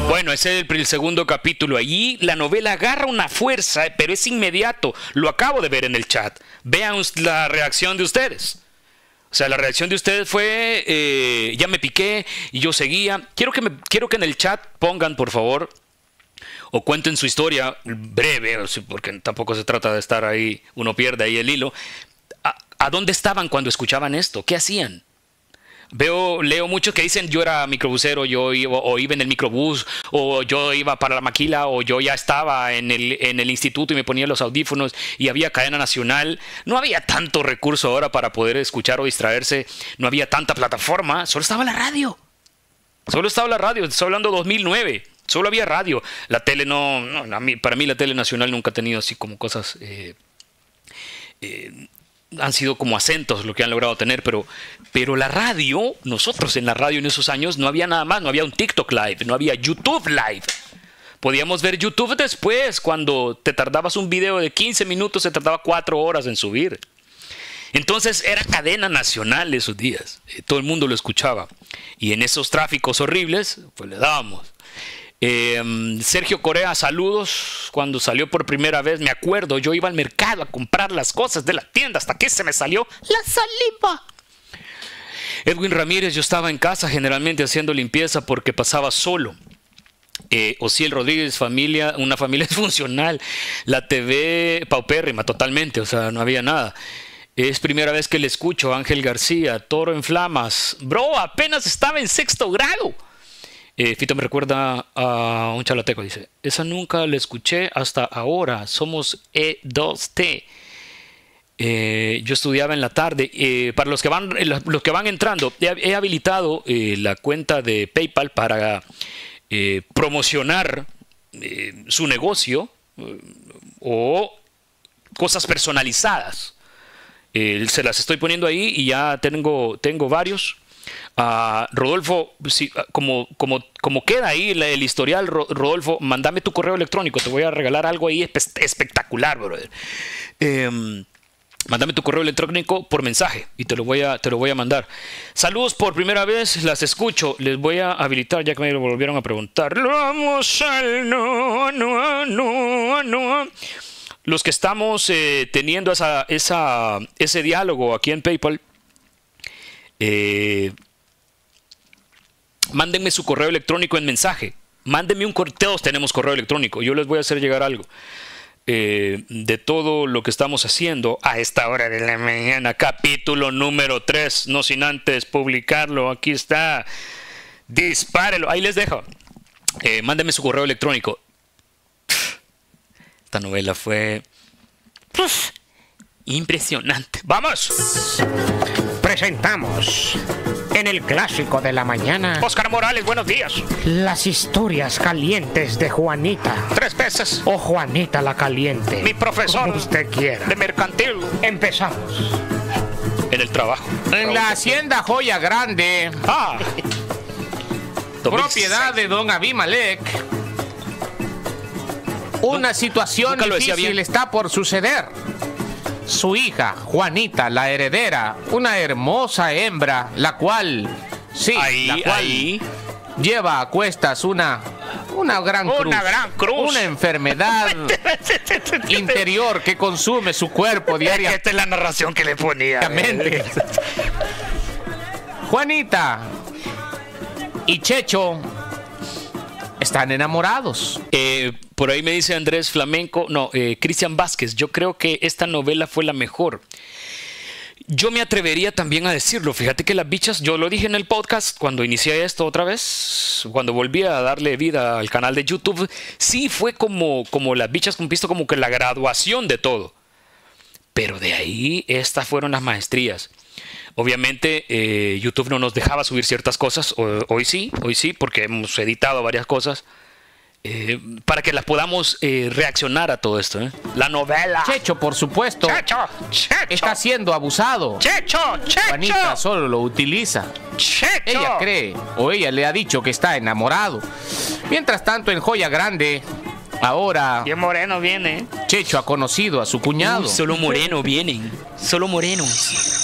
Bueno, ese es el, el segundo capítulo. Allí la novela agarra una fuerza, pero es inmediato. Lo acabo de ver en el chat. Vean la reacción de ustedes. O sea, la reacción de ustedes fue, eh, ya me piqué y yo seguía. Quiero que, me, quiero que en el chat pongan, por favor, o cuenten su historia breve, porque tampoco se trata de estar ahí, uno pierde ahí el hilo. ¿A, a dónde estaban cuando escuchaban esto? ¿Qué hacían? Veo, leo muchos que dicen yo era microbusero, yo iba, o iba en el microbús, o yo iba para la maquila, o yo ya estaba en el, en el instituto y me ponía los audífonos y había cadena nacional. No había tanto recurso ahora para poder escuchar o distraerse, no había tanta plataforma, solo estaba la radio. Solo estaba la radio, estoy hablando 2009. Solo había radio. La tele no, no, para mí la tele nacional nunca ha tenido así como cosas eh, eh, han sido como acentos lo que han logrado tener, pero, pero la radio, nosotros en la radio en esos años no había nada más, no había un TikTok Live, no había YouTube Live. Podíamos ver YouTube después, cuando te tardabas un video de 15 minutos, se tardaba 4 horas en subir. Entonces era cadena nacional esos días, todo el mundo lo escuchaba. Y en esos tráficos horribles, pues le dábamos. Eh, Sergio Corea, saludos. Cuando salió por primera vez, me acuerdo, yo iba al mercado a comprar las cosas de la tienda hasta que se me salió la saliva. Edwin Ramírez, yo estaba en casa generalmente haciendo limpieza porque pasaba solo. Eh, Ociel Rodríguez, familia, una familia funcional. La TV paupérrima totalmente, o sea, no había nada. Es primera vez que le escucho. Ángel García, Toro en Flamas. Bro, apenas estaba en sexto grado. Eh, Fito me recuerda a un chalateco, dice. Esa nunca la escuché hasta ahora. Somos E2T. Eh, yo estudiaba en la tarde. Eh, para los que van, los que van entrando, he, he habilitado la cuenta de PayPal para promocionar su negocio o cosas personalizadas. Se las estoy poniendo ahí y ya tengo, tengo varios. Ah, Rodolfo, ah, como, queda ahí el historial, Ro- Rodolfo, mándame tu correo electrónico. Te voy a regalar algo ahí espe- espectacular, brother. Em, Mándame tu correo electrónico por mensaje y te lo voy a te lo voy a mandar. Saludos por primera vez, las escucho. Les voy a habilitar ya que me lo volvieron a preguntar. Los que estamos eh, teniendo esa, ese diálogo aquí en PayPal, eh, mándenme su correo electrónico en mensaje. Mándenme un correo. Todos tenemos correo electrónico. Yo les voy a hacer llegar algo eh, de todo lo que estamos haciendo a esta hora de la mañana. Capítulo número 3, no sin antes publicarlo. Aquí está. Dispárelo. Ahí les dejo. Eh, mándenme su correo electrónico. Esta novela fue impresionante. ¡Vamos! Presentamos en el clásico de la mañana Oscar Morales, buenos días. las historias calientes de Juanita. Tres veces. O Juanita la caliente. Mi profesor Como usted quiera. de mercantil Empezamos. en el trabajo. En la hacienda Joya Grande, Ah. propiedad de don Abimelech, una situación difícil está por suceder. Su hija, Juanita, la heredera, una hermosa hembra, la cual, sí, Ahí, la cual ahí. lleva a cuestas una, una gran cruz, Una gran cruz. una enfermedad interior que consume su cuerpo diariamente. Esta es la narración que le ponía. Juanita y Checho están enamorados. Eh, por ahí me dice Andrés Flamenco, no, eh, Cristian Vázquez, yo creo que esta novela fue la mejor. Yo me atrevería también a decirlo. Fíjate que las bichas, yo lo dije en el podcast cuando inicié esto otra vez, cuando volví a darle vida al canal de YouTube, sí fue como, como las bichas con visto como que la graduación de todo. Pero de ahí, estas fueron las maestrías. Obviamente, eh, YouTube no nos dejaba subir ciertas cosas. Hoy sí, hoy sí, porque hemos editado varias cosas. eh, para que las podamos eh, reaccionar a todo esto. ¿eh? La novela. Checho, por supuesto, Checho, Checho, está siendo abusado. Checho, Juanita Checho, solo lo utiliza. Checho. Ella cree, o ella le ha dicho que está enamorado. Mientras tanto, en Joya Grande, ahora Bien moreno viene. Checho ha conocido a su cuñado. Solo moreno vienen. Solo morenos.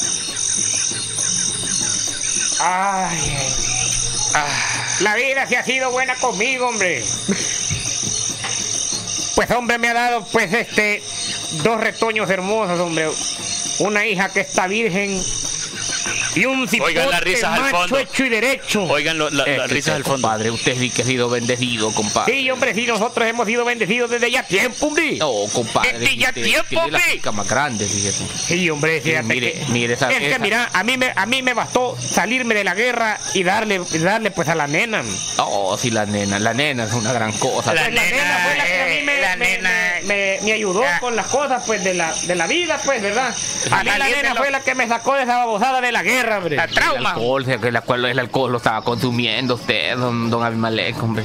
Ay, ah, la vida se ha sido buena conmigo, hombre. Pues hombre me ha dado pues este dos retoños hermosos, hombre. Una hija que está virgen y un Oigan las cipote risas al fondo. hecho y derecho. Oigan lo- la- Es las que risas al fondo. Compadre, usted sí que ha sido bendecido, compadre. Sí, hombre, sí, nosotros hemos sido bendecidos desde ya tiempo, hombre. No, compadre. Desde ya tiempo, la hombre. pica más grande, fíjese. Sí, hombre, fíjate mire, que, mire esa- es que mira, a mí me a mí me bastó salirme de la guerra y darle darle pues a la nena. Oh, sí, la nena. La nena es una gran cosa. La Pues la nena, nena fue la que a mí me, la me- nena. me- me- me ayudó Ah. con las cosas pues de la, de la vida, pues, ¿verdad? A mí la nena lo- fue la que me sacó de esa babosada de la guerra, hombre. La El trauma. alcohol, que el alcohol, el alcohol lo estaba consumiendo usted, don, don Abimelech, hombre.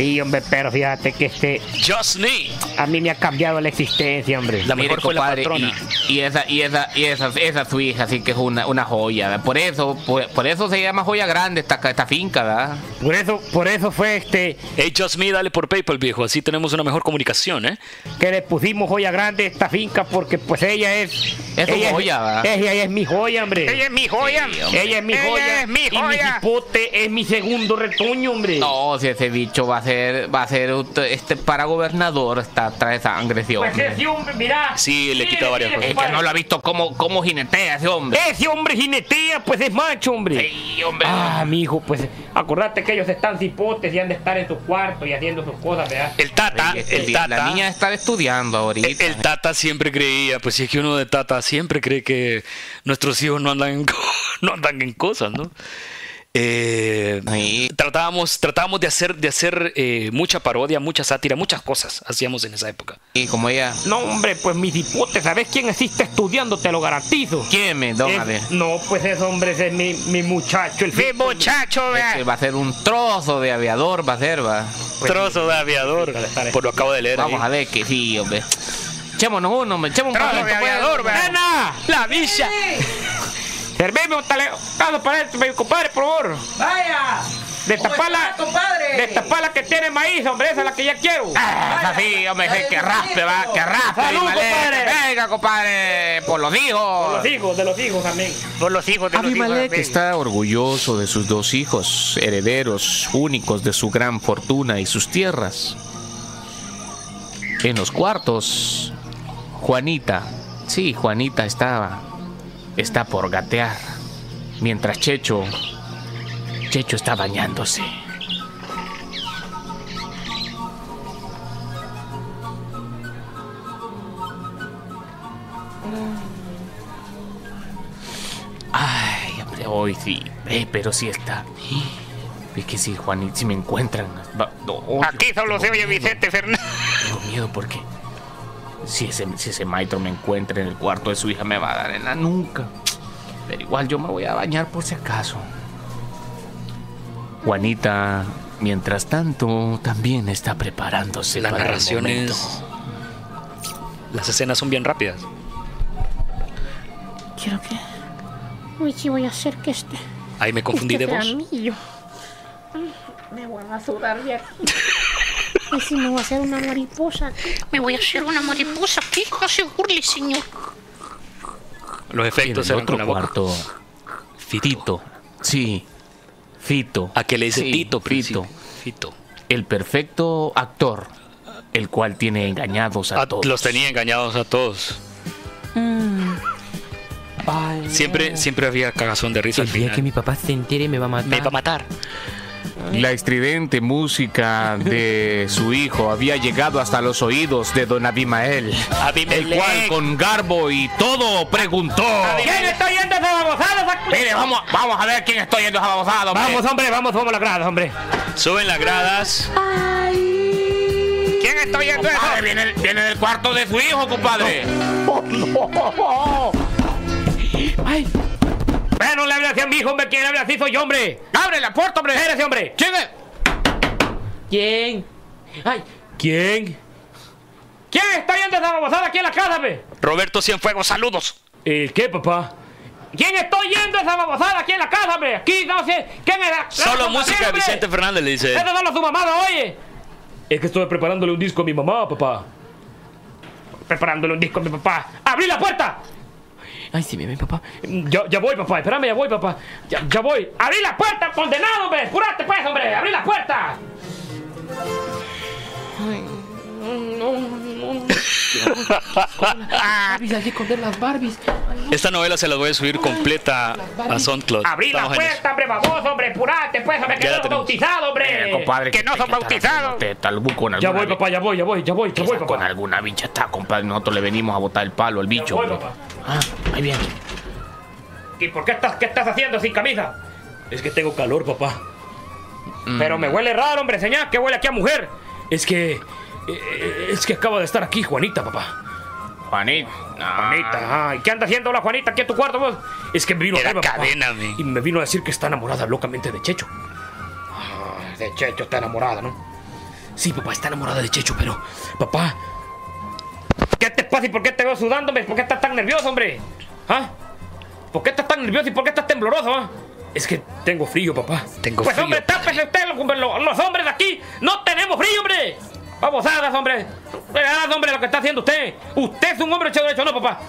Sí, hombre, pero fíjate que este Just me. a mí me ha cambiado la existencia, hombre. La Mire, mejor fue la compadre, patrona. Y, y esa, y esa, y esa, esa su hija, así que es una, una joya. Por eso, por, por eso se llama joya grande esta, esta finca, ¿verdad? Por eso, por eso fue este Hey, Just me, dale por PayPal, viejo. Así tenemos una mejor comunicación, ¿eh? que le pusimos joya grande a esta finca porque pues ella es Es su ella joya, ¿verdad? ella, ella es mi joya, hombre. Ella es mi joya. Ella es mi Ella joya. es mi Y mi joya. cipote es mi segundo retoño, hombre. No, si ese bicho va a ser, va a ser este para gobernador, está trae sangre ese Pues hombre. ese hombre, mira. Sí, le quita varias mire, cosas. Es que no lo ha visto cómo, cómo jinetea ese hombre. Ese hombre jinetea, pues es macho, hombre. Sí, hombre. Ah, mijo, pues acordate que ellos están cipotes y han de estar en sus cuartos y haciendo sus cosas, ¿verdad? El Tata, el Tata. La niña está estudiando ahorita. El, el Tata siempre creía, pues si es que uno de Tata siempre cree que nuestros hijos no andan en, no andan en cosas, ¿no? Eh, tratábamos, tratábamos de hacer, de hacer eh, mucha parodia, mucha sátira, muchas cosas hacíamos en esa época. Y como ella. No, hombre, pues mi cipote, ¿sabes quién está estudiando? Te lo garantizo. ¿Quién me, don Es- Abel? no, pues ese hombre ese es mi, mi muchacho, el Mi muchacho, Este vea. va a ser un trozo de aviador, va a ser, va. Trozo de aviador. Por lo acabo de leer. Vamos ahí. a ver que sí, hombre. Echémonos uno, hombre. Echemos un Trozo de pues. aviador, vea. La villa. Serveme un tale... Caso para esto, mi compadre, por favor. ¡Vaya! Destapala. Destapala que tiene maíz, hombre, esa es la que ya quiero. Ah, así, hombre, Ay, que raspe, va, que raspe. Salud, Abimelech. compadre. Venga, compadre, por los hijos. Por los hijos, de los hijos también. Por los hijos de los hijos. Abimelech está orgulloso de sus dos hijos, herederos únicos de su gran fortuna y sus tierras. En los cuartos, Juanita, sí, Juanita estaba, está por gatear, mientras Checho, Checho está bañándose. Ay, hombre, hoy sí, eh, pero sí está. Es que si Juanita, si me encuentran, va- no, oye, Aquí solo se oye Vicente Fernández. Tengo miedo porque si ese, si ese maestro me encuentra en el cuarto de su hija me va a dar en la nuca. Pero igual yo me voy a bañar por si acaso. Juanita, mientras tanto, también está preparándose Las para el narraciones. momento. Las escenas son bien rápidas. Quiero que. Uy, sí, voy a hacer que este. Ahí me confundí de voz. Me voy a sudar de aquí. Y si me voy a hacer una mariposa. Me voy a hacer una mariposa aquí. No se burle, señor. Los En efectos el eran con otro la boca. cuarto, Fito. Sí, Fito. A que le dice Sí, Tito, Fito. Fito. Fito. El perfecto actor, el cual tiene engañados a Ah, todos. los tenía engañados a todos. Siempre, siempre había cagazón de risa El al día final. que mi papá se entere me va a matar. Me va a matar. La estridente música de su hijo había llegado hasta los oídos de don Abimael, el cual con garbo y todo preguntó. ¿Quién está yendo esa babosada? Mire, vamos, vamos a ver quién estoy yendo a babosado, hombre. Vamos, hombre, vamos, vamos a las gradas, hombre. Suben las gradas. ¿Quién está oyendo eso? Viene, viene del cuarto de su hijo, compadre. Pero no le hable así a mi hijo, hombre. ¿Quién le habla así? Soy yo, hombre. ¡Abre la puerta, hombre! Espérese, hombre. ¿Quién es? ¿Quién? ay. ¿Quién? ¿Quién está yendo esa babosada aquí en la casa, ve? Roberto Cienfuegos, saludos. ¿El qué, papá? ¿Quién está yendo esa babosada aquí en la casa, hombre? Aquí no sé. ¿Quién es? la- Solo música de hombre? Vicente Fernández le dice. Esa no es su mamada, oye. Es que estoy preparándole un disco a mi mamá, papá. Preparándole un disco a mi papá. ¡Abrí la puerta! Ay, sí, mi papá. Ya, ya voy, papá. Espérame, ya voy, papá. Ya, ya voy. ¡Abrí la puerta, condenado, hombre! ¡Apúrate, pues, hombre! ¡Abrí la puerta! Ay. Barbies, hay que esconder las Barbies. Esta novela se la voy a subir completa a SoundCloud. ¡Abrí la puerta, hombre, baboso, hombre! ¡Apúrate, pues, hombre! ¡Que no son bautizados, hombre! Eh, compadre, ¡Que no son bautizados! Con Ya voy, papá, ya voy, ya voy, ya voy, ya voy, Con papá. alguna bicha está, compadre. Nosotros le venimos a botar el palo al bicho. voy, hombre. papá. Ah, ahí viene. ¿Y por qué estás, qué estás haciendo sin camisa? Es que tengo calor, papá. Mm. Pero me huele raro, hombre, señal, que huele aquí a mujer. Es que. Eh, Es que acaba de estar aquí Juanita, papá. Juanita. Juanita, ay, ¿qué anda haciendo la Juanita aquí en tu cuarto, vos? Es que me vino Era a cadena. Y me vino a decir que está enamorada locamente de Checho. Ah, de Checho está enamorada, ¿no? Sí, papá, está enamorada de Checho, pero. Papá. ¿Qué te pasa y por qué te veo sudando, hombre? ¿Por qué estás tan nervioso, hombre? ¿Ah? ¿Por qué estás tan nervioso y por qué estás tembloroso, ah? Es que tengo frío, papá. Tengo pues, frío, hombre, papá. tápese usted, los- los hombres de aquí. No tenemos frío, hombre. Vamos, hagas, hombre. Hagas, hombre, lo que está haciendo usted. Usted es un hombre hecho derecho, ¿no, papá?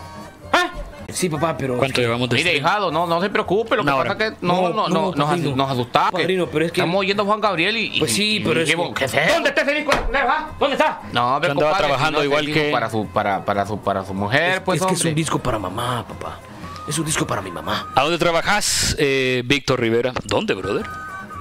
¿Ah? Sí, papá, pero. ¿Cuánto llevamos de Mire, stream? hijado, no, no se preocupe. Lo que pasa es que no, No, no, no, no, nos, padrino. asu- nos asustaba. que Padrino, pero es que- Estamos oyendo a Juan Gabriel y. Pues sí, y- pero es que-. ¿Dónde está ese disco? ¿Dónde está? No, Yo pero andaba compadre, trabajando si no, igual que- Para su, para, para su, para su mujer, Es, pues, es que es un disco para mamá, papá. Es un disco para mi mamá. ¿A dónde trabajas, eh, Víctor Rivera? ¿Dónde, brother?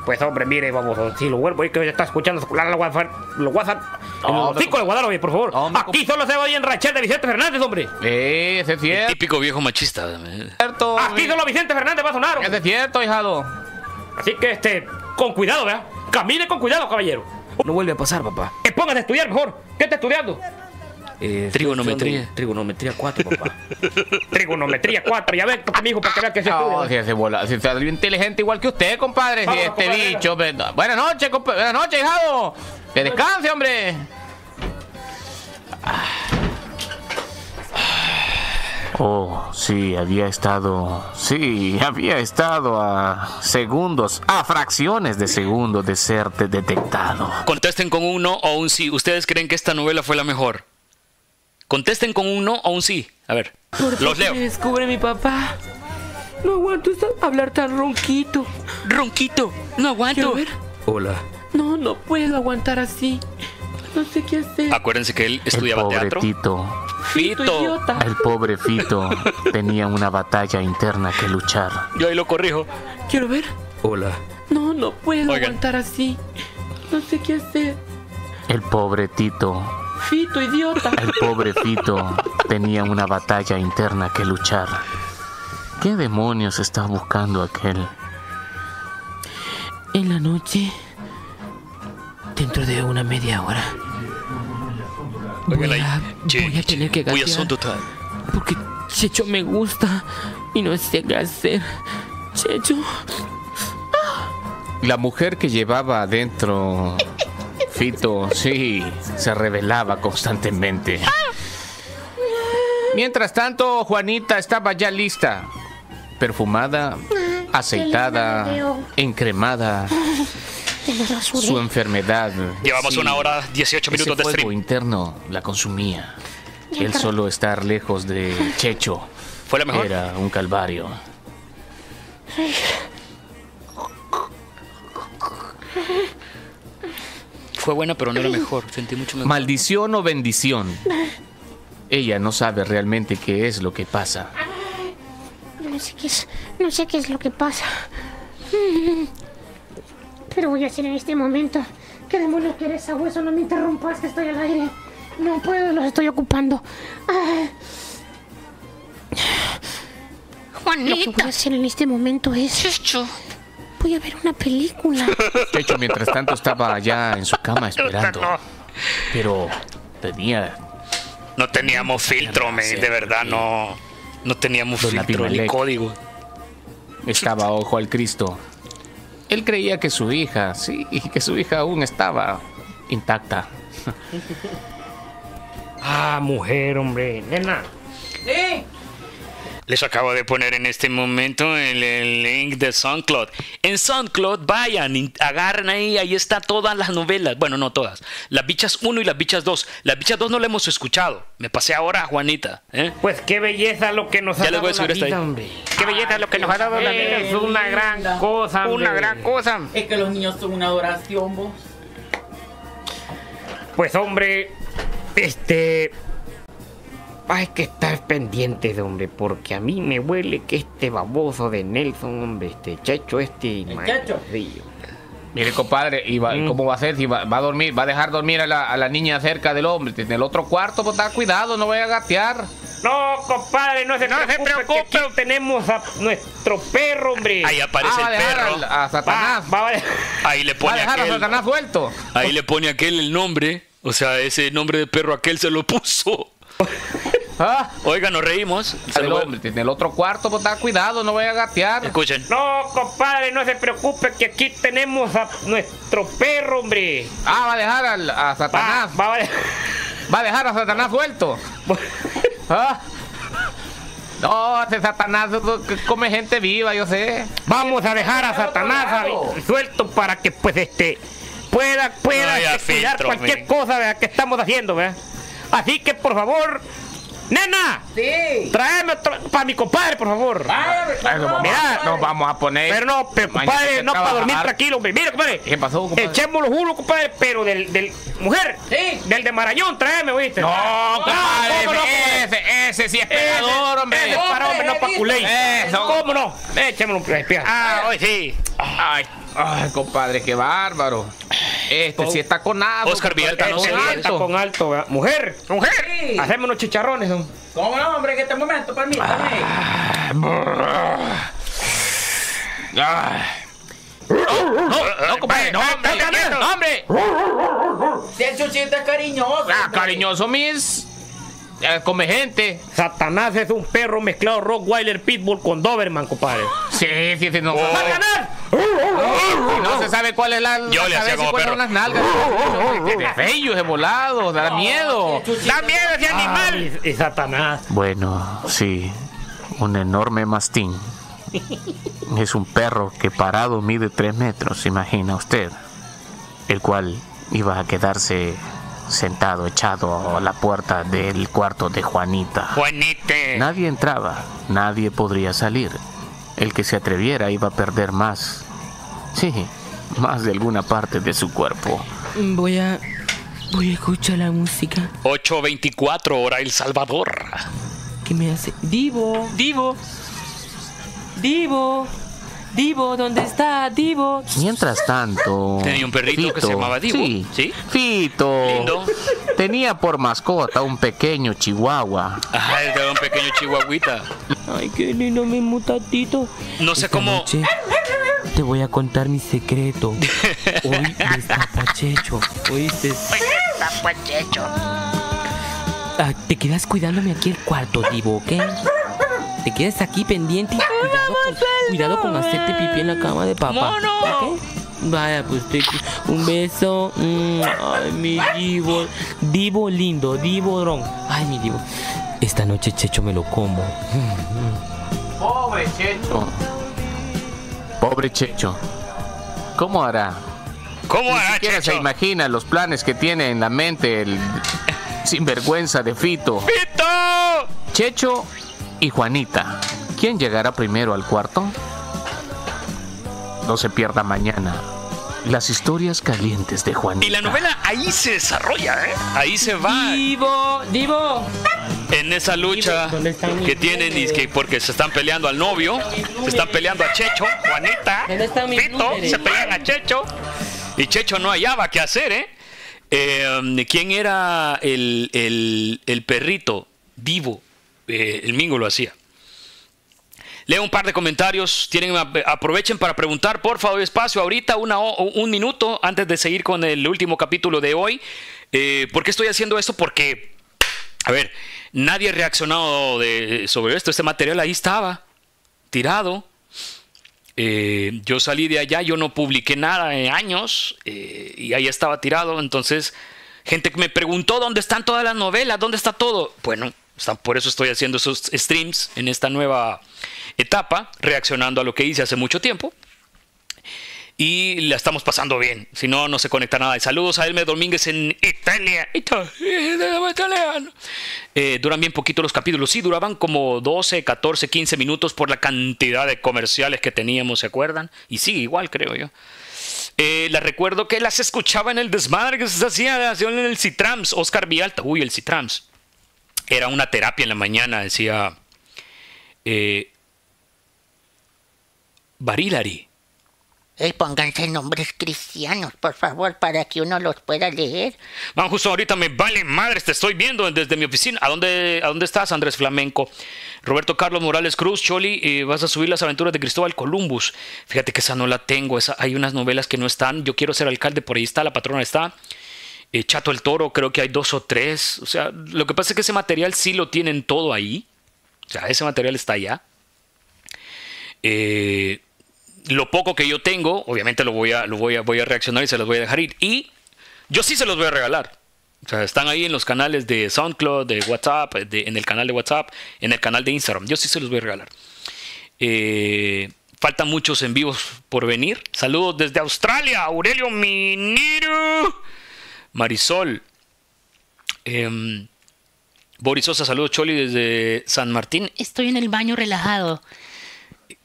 Pues hombre, mire, vamos, si lo vuelvo, es que está escuchando la, la WhatsApp, los WhatsApp, los cinco de Guadalupe, por favor. Aquí solo se oye en Rachel de Vicente Fernández, hombre. Eh, ese es cierto. Típico viejo machista. cierto Aquí solo Vicente Fernández va a sonar. Ese es cierto, hijado. Así que, este, con cuidado, ¿verdad? Camine con cuidado, caballero. No vuelve a pasar, papá. Que pongas a estudiar mejor. ¿Qué está estudiando? Eh, Trigonometría. Trigonometría 4, papá. Trigonometría 4. Ya ven, mi hijo, para que vea que se No, estudia. si ese bola, si bien inteligente igual que usted, compadre. Si este compadre. bicho. ve- Buenas noches, compadre. Buenas noches, hijado. Que descanse, hombre. Oh, sí, había estado. Sí, había estado a segundos, a fracciones de segundos de ser de- detectado. Contesten con un no o un sí. ¿Ustedes creen que esta novela fue la mejor? Contesten con un no o un sí. A ver, los leo. descubre mi papá. No aguanto hablar tan ronquito. Ronquito, no aguanto. Hola. No, no puedo aguantar así. No sé qué hacer. Acuérdense que él El estudiaba pobre teatro. Tito, Fito, Fito. idiota. el pobre Fito, tenía una batalla interna que luchar. Yo ahí lo corrijo. Quiero ver. Hola. No, no puedo Oigan. aguantar así. No sé qué hacer. El pobre Tito, Fito, idiota. el pobre Fito, tenía una batalla interna que luchar. ¿Qué demonios está buscando aquel? En la noche. Dentro de una media hora. Voy a, voy a tener que total. Porque Checho me gusta y no sé qué hacer. Checho. La mujer que llevaba adentro. Fito, sí, se revelaba constantemente. Mientras tanto, Juanita estaba ya lista. Perfumada, aceitada, encremada. Su enfermedad. Llevamos sí, una hora 18 minutos ese de fuego stream. interno la consumía. El solo estar lejos de Checho ¿Fue la mejor? era un calvario. Fue buena, pero no era mejor. Sentí mucho mejor. Maldición o bendición. Ella no sabe realmente qué es lo que pasa. No sé qué es, no sé qué es lo que pasa. Pero voy a hacer en este momento. ¿Qué demonios quieres, hueso? No me interrumpas, que estoy al aire. No puedo, los estoy ocupando. Ah, Lo que voy a hacer en este momento es. Voy a ver una película. Checho, mientras tanto, estaba allá en su cama esperando. Pero tenía. No teníamos filtro, me, de verdad, no. No teníamos Don filtro ni código. Estaba ojo al Cristo. Él creía que su hija, sí, que su hija aún estaba intacta. Ah, mujer, hombre. Nena. Sí. Les acabo de poner en este momento el, el link de SoundCloud. En SoundCloud, vayan, agarren ahí, ahí está todas las novelas. Bueno, no todas. Las bichas 1 y las bichas 2. Las bichas 2 no la hemos escuchado. Me pasé ahora a Juanita. ¿eh? Pues qué belleza lo que nos Ya ha les dado voy a la vida, ahí. hombre. Qué belleza lo que nos ha dado la vida. Es una gran cosa, hombre. Una gran cosa. Es que los niños son una adoración, vos. Pues hombre, este... Hay que estar pendientes, hombre, porque a mí me huele que este baboso de Nelson, hombre, este chacho, este... chacho? Mire, compadre, ¿y va- y ¿cómo va a ser? Si va, va a dormir, va a dejar dormir a la, a la niña cerca del hombre. En el otro cuarto, pues está cuidado, no vaya a gatear. No, compadre, no se preocupe, que aquí tenemos a nuestro perro, hombre. Ahí aparece Ah, va el perro. al- a Satanás. Va, va a- Ahí le Va a pone dejar a. Satanás suelto. Ahí le pone aquel el nombre. O sea, ese nombre de perro aquel se lo puso. Ah, Oiga, nos reímos. Se del lo voy- hombre. En el otro cuarto, pues está cuidado, no vaya a gatear. Escuchen. No, compadre, no se preocupe, que aquí tenemos a nuestro perro, hombre. Ah, va a dejar al- a Va, Satanás. va, va. Va a dejar a Satanás suelto. Ah. No, ese Satanás que come gente viva, yo sé. Vamos a dejar a Satanás a- suelto para que, pues, este, pueda, pueda No haya este, cuidar filtro, cualquier cosa ¿verdad? que estamos haciendo, ¿verdad? Así que, por favor, nena, Sí. tráeme para mi compadre, por favor. Ay, vamos, Mira, nos vamos a poner. Pero no, pero, compadre, no para dormir tranquilo, hombre. Mira, compadre. ¿Qué pasó, compadre? Echemos los juros, compadre, pero del, del, mujer, Sí. del de Marañón, tráeme, ¿oíste? No, Ah, compadre, ese, ese sí es Ese- pegador, hombre. ese es para hombre, no para culé. Eso. ¿Cómo no? Échamelo un espía. Ah, hoy sí. Ay, ay, compadre, qué bárbaro. Este sí está con nada. Oscar Villalta no Este está con alto, ¿verdad? Mujer, mujer, Sí. hacemos unos chicharrones, ¿no? ¿Cómo no, hombre? En este momento, permítame. No, compadre, no, hombre, no, hombre. Si el chuchito es cariñoso. Ah, cariñoso, mis. Come gente. Satanás es un perro mezclado Rottweiler Pitbull con Doberman, compadre. Sí, sí, sí, no. ¡Satanás! Y no se sabe cuál es la, Yo le hacía como perro. las nalgas. De, de feo, de volado, da miedo. ¡Da miedo ese animal! Y, y Satanás. Bueno, sí, un enorme mastín. Es un perro que parado mide tres metros, imagina usted. El cual iba a quedarse sentado, echado a la puerta del cuarto de Juanita. Juanite. Nadie entraba, nadie podría salir. El que se atreviera iba a perder más. Sí, más de alguna parte de su cuerpo. Voy a. Voy a escuchar la música. 824 hora El Salvador. ¿Qué me hace? Divo, Divo. Divo. Divo, ¿dónde está? Divo. Mientras tanto. Tenía un perrito que se llamaba Divo, Sí, ¿sí? Fito. Lindo. Tenía por mascota un pequeño chihuahua. Ajá, era un pequeño chihuahuita. Ay, qué lindo mi mutatito. No sé Esta cómo. noche te voy a contar mi secreto. Hoy destapa Checho. ¿Oíste? Ah, te quedas cuidándome aquí el cuarto, Divo, ¿ok? Te quedas aquí pendiente y cuidado con, cuidado con hacerte pipí en la cama de papá. ¿ok? Vaya, pues te, un beso. Mm, ay, mi Divo. Divo lindo, Divo dron. Ay, mi Divo. Esta noche Checho me lo como. Pobre Checho. Pobre Checho. ¿Cómo hará? ¿Cómo Ni hará, siquiera se Checho? imagina los planes que tiene en la mente el sinvergüenza de Fito. ¡Pito! Checho y Juanita. ¿Quién llegará primero al cuarto? No se pierda mañana. Las historias calientes de Juanita. Y la novela ahí se desarrolla, ¿eh? Ahí se va Divo, Divo. en esa lucha ¿Dónde están mis que tienen y que porque se están peleando al novio, se están peleando a Checho, Juanita, ¿Dónde están mis Fito, números? se pelean a Checho y Checho no hallaba qué hacer, ¿eh? Eh, ¿Quién era el, el- el perrito? Divo. Eh, el Mingo lo hacía. Leo un par de comentarios. Aprovechen para preguntar, por favor, espacio. Ahorita una, un minuto antes de seguir con el último capítulo de hoy. Eh, ¿Por qué estoy haciendo esto? Porque, a ver, nadie ha reaccionado sobre esto. Este material ahí estaba, tirado. Eh, yo salí de allá, yo no publiqué nada en años y ahí estaba tirado. Entonces, gente que me preguntó dónde están todas las novelas, dónde está todo. Bueno, por eso estoy haciendo esos streams en esta nueva etapa, reaccionando a lo que hice hace mucho tiempo. Y la estamos pasando bien. Si no, no se conecta nada. Saludos a Elmer Domínguez en Italia. Eh, duran bien poquito los capítulos. Sí, duraban como 12, 14, 15 minutos por la cantidad de comerciales que teníamos, ¿se acuerdan? Y sí, igual creo yo. Eh, las recuerdo que las escuchaba en el desmadre que se hacía en el Citrams. Oscar Vialta. Uy, el Citrams. Era una terapia en la mañana, decía. Eh, Barilari. Ey, pónganse nombres cristianos, por favor, para que uno los pueda leer. Vamos, justo ahorita me vale madres, te estoy viendo desde mi oficina. ¿A dónde, a dónde estás, Andrés Flamenco? Roberto Carlos Morales Cruz, Choli, eh, vas a subir las aventuras de Cristóbal Columbus. Fíjate que esa no la tengo, esa, hay unas novelas que no están. Yo quiero ser alcalde, por ahí está, la patrona está. Eh, Chato el Toro, creo que hay dos o tres. O sea, lo que pasa es que ese material sí lo tienen todo ahí. O sea, ese material está allá. Eh, lo poco que yo tengo, obviamente lo voy a, lo voy a, voy a reaccionar y se los voy a dejar ir. Y yo sí se los voy a regalar. O sea, están ahí en los canales de SoundCloud, de WhatsApp, en el canal de WhatsApp, en el canal de Instagram. Yo sí se los voy a regalar. Eh, faltan muchos en vivos por venir. Saludos desde Australia, Aurelio Minero, Marisol. Em, Boris Sosa, saludos Choli desde San Martín. Estoy en el baño relajado.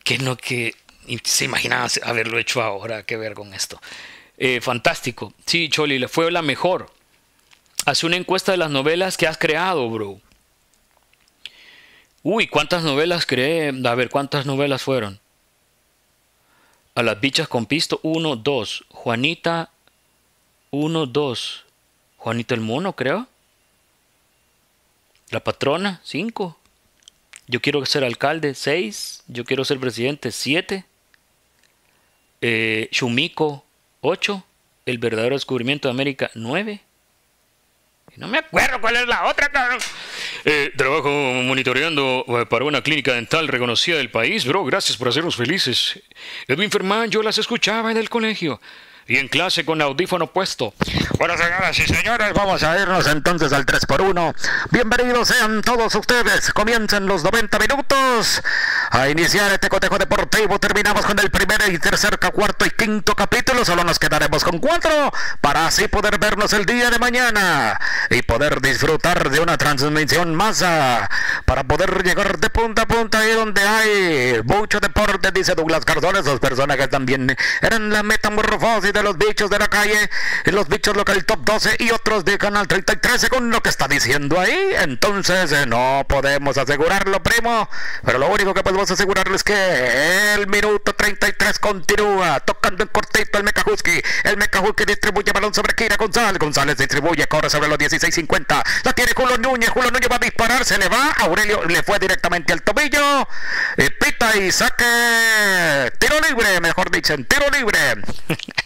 que no que se imaginaba haberlo hecho ahora, qué ver con esto. Eh, fantástico. Sí, Choli, le fue la mejor. Hace una encuesta de las novelas que has creado, bro. Uy, ¿cuántas novelas creé? A ver, ¿cuántas novelas fueron? A las bichas con pisto, uno, dos. Juanita, uno, dos. Juanito el mono, creo. La patrona, cinco. Yo quiero ser alcalde, 6. Yo quiero ser presidente, 7. Eh, Shumiko, 8. El verdadero descubrimiento de América, 9. No me acuerdo cuál es la otra. Eh, trabajo monitoreando eh, para una clínica dental reconocida del país, bro. Gracias por hacernos felices. Edwin Fermán, yo las escuchaba en el colegio. Y en clase con audífono puesto. Bueno, señoras y señores, vamos a irnos entonces al 3x1. Bienvenidos sean todos ustedes. Comiencen los 90 minutos a iniciar este cotejo deportivo. Terminamos con el primer y tercer, cuarto y quinto capítulo. Solo nos quedaremos con cuatro para así poder vernos el día de mañana y poder disfrutar de una transmisión más ah, para poder llegar de punta a punta ahí donde hay mucho deporte, dice Douglas Cardona. Esos personajes también eran la metamorfosis de los bichos de la calle, los bichos local top 12 y otros de Canal 33 según lo que está diciendo ahí. Entonces eh, no podemos asegurarlo, primo. Pero lo único que podemos asegurarles es que el minuto 33 continúa tocando en cortito el Mecajuski. El Mecajuski distribuye balón sobre Kira González. González distribuye, corre sobre los 16.50. La tiene Julio Núñez. Julio Núñez va a disparar, se le va. Aurelio le fue directamente al tobillo. Y pita y saque. Tiro libre, mejor dicho, tiro libre.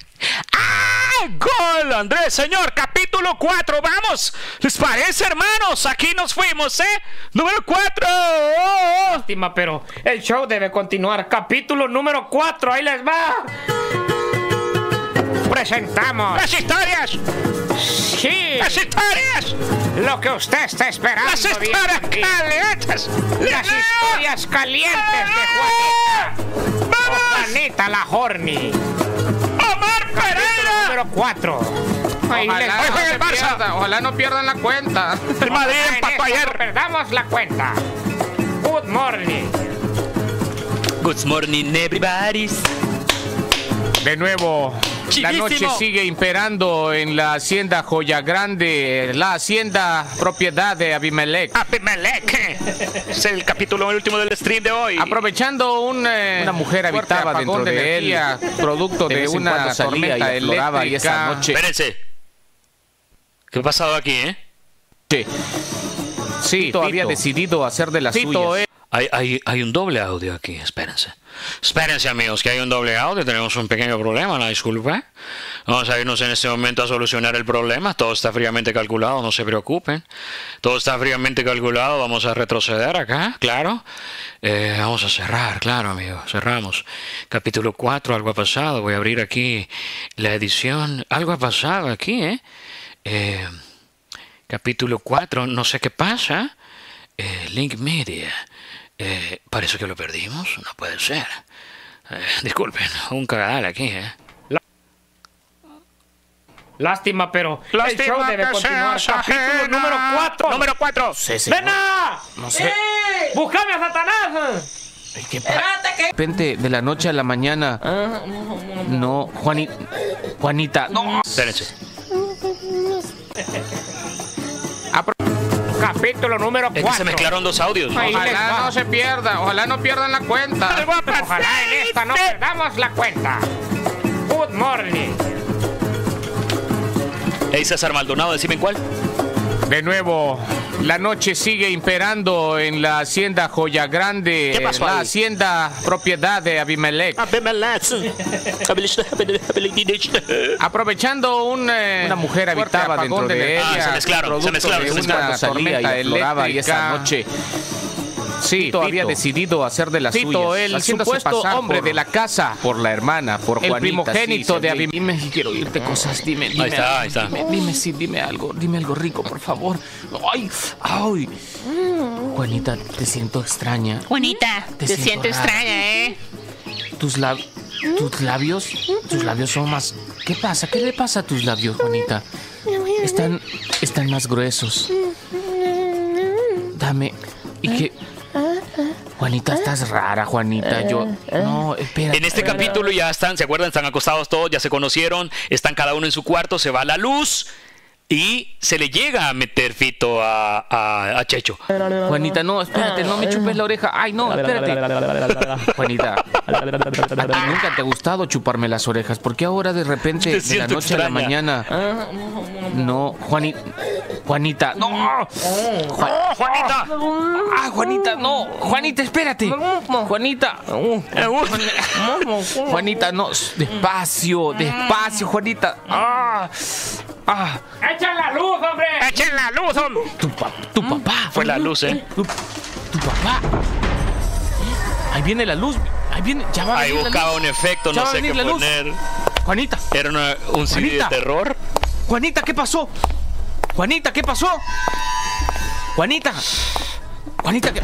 ¡Ah! ¡Gol, Andrés, señor! Capítulo 4, vamos. ¿Les parece, hermanos? Aquí nos fuimos, ¿eh? Número 4. Lástima, pero el show debe continuar. Capítulo número 4, ahí les va. Presentamos. ¡Las historias! Sí. ¡Las historias! Lo que usted está esperando. ¡Las historias calientes! Las historias calientes de Juanita. Juanita la Horny. ¡Omar Pereira! Número 4. Ahí les Ojalá, no el se Barça. pierda, ojalá no pierdan la cuenta. El Madrid empató ayer. No perdamos la cuenta. Good morning. Good morning, everybody. De nuevo, la noche sigue imperando en la hacienda Joya Grande, la hacienda propiedad de Abimelech. Abimelech. Es el capítulo último del stream de hoy. Aprovechando un, eh, una mujer habitaba dentro de de él, producto de de, una tormenta afloraba, y esa eléctrica. noche- Espérense. ¿Qué ha pasado aquí, eh? Sí, Sí, Tito había decidido hacer de las Tito suyas. Hay, hay, hay un doble audio aquí, espérense. Espérense amigos, que hay un doble audio, tenemos un pequeño problema, la disculpa. Vamos a irnos en este momento a solucionar el problema, todo está fríamente calculado, no se preocupen. Todo está fríamente calculado, vamos a retroceder acá, claro. Eh, vamos a cerrar, claro amigos, cerramos. Capítulo 4, algo ha pasado, voy a abrir aquí la edición. Algo ha pasado aquí, ¿eh? eh capítulo 4, no sé qué pasa. Eh, Link Media. Eh, parece que lo perdimos. No puede ser. Eh, disculpen, un cagadal aquí, ¿eh? Lástima, pero Lástima el show debe que continuar. Capítulo ajena. número 4. Número 4. ¡Vena! No sé. ¡Búscame a Satanás! ¿qué pa- De repente, de la noche a la mañana. No, Juanita. Juanita, no. Espérense. Capítulo número Es que 4. se mezclaron dos audios. Ojalá va. no se pierda, ojalá no pierdan la cuenta. Ojalá en esta no perdamos la cuenta. Good morning. Ey, César Maldonado, decime en cuál. De nuevo, la noche sigue imperando en la hacienda Joya Grande, ¿Qué pasó la ahí? hacienda propiedad de Abimelech. Aprovechando un, eh, una mujer habitaba dentro de ella, Ah, se mezclaron, se mezclaron, de se una mezclaron. tormenta eléctrica y esa noche. Sí, Tito había decidido hacer de las Tito, suyas, el haciéndose supuesto pasar hombre por- de la casa. por la hermana, por El Juanita, primogénito sí, de Abim- Dime, quiero oírte cosas, dime, dime Ahí está, algo, ahí está. Dime, dime, sí, dime algo, dime algo rico, por favor. Ay, ay. Juanita, te siento extraña. Juanita, Te te, siento siento extraña, ¿eh? Tus labios, tus labios, tus labios son más. ¿Qué pasa? ¿Qué le pasa a tus labios, Juanita? Están, están más gruesos. Dame. ¿Y qué? Juanita, estás rara, Juanita. Yo. No. En este capítulo ya están, ¿se acuerdan? Están acostados todos, ya se conocieron, están cada uno en su cuarto, se va la luz y se le llega a meter fito a, a- a Checho. Juanita, no, espérate, no me chupes la oreja. Ay, no, espérate. Juanita, a ti nunca te ha gustado chuparme las orejas. ¿Por qué ahora de repente, Te de la noche a la extraña. mañana? No, Juanita. Juanita, no. Juan- ¡Juanita! Ah, Juanita, no. Juanita, espérate. Juanita. Juanita, no. Despacio, despacio, Juanita. Ah, ah. ¡Echen la luz, hombre! ¡Echen la luz, hombre! Tu, pa- tu papá. Fue la luz, ¿eh? Tu, tu papá. Ahí viene la luz. Ahí viene. Ya va a Ahí venir la buscaba luz. un efecto, Ya no sé qué luz. poner. Juanita. Era una- un CD de Juanita. terror. Juanita, ¿qué pasó? Juanita, ¿qué pasó? Juanita. Juanita, ¿qué?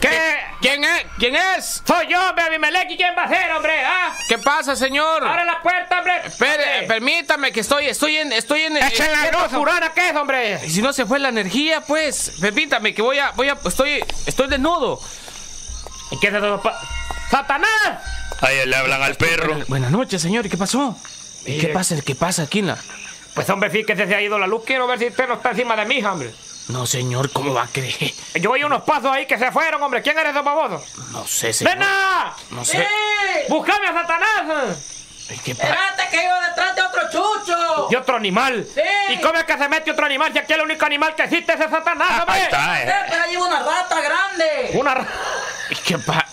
¿Qué? ¿Quién es? ¿Quién es? Soy yo, hombre, Abimelech. ¿Y quién va a ser, hombre? ¿Ah? ¿Qué pasa, señor? ¡Abre la puerta, hombre! Espere, permítame que estoy, estoy en, estoy en. ¡Echen la luz, furana! ¿Qué es, hombre? Y si no se fue la energía, pues, permítame que voy a, voy a, estoy, estoy desnudo. ¿Y qué es eso? ¡Satanás! Ahí le hablan al perro. Buenas noches, señor. ¿Y qué pasó? ¿Y ¿Qué pasa? ¿Qué pasa aquí en la? Pues, hombre, fíjese, se ha ido la luz. Quiero ver si usted no está encima de mí, hombre. No, señor, ¿cómo va a creer? Yo oí unos pasos ahí que se fueron, hombre. ¿Quién eres, esos babosos? No sé, señor. ¡Vena! No sé. ¡Búscame a Satanás! ¿Qué pasa? Espérate que yo detrás de otro chucho. ¿Y otro animal? Sí. ¿Y cómo es que se mete otro animal si aquí el único animal que existe es el Satanás, hombre? Ahí está, Eh, ¿eh? pero lleva una rata grande. Una... ra- ¿Y qué pa-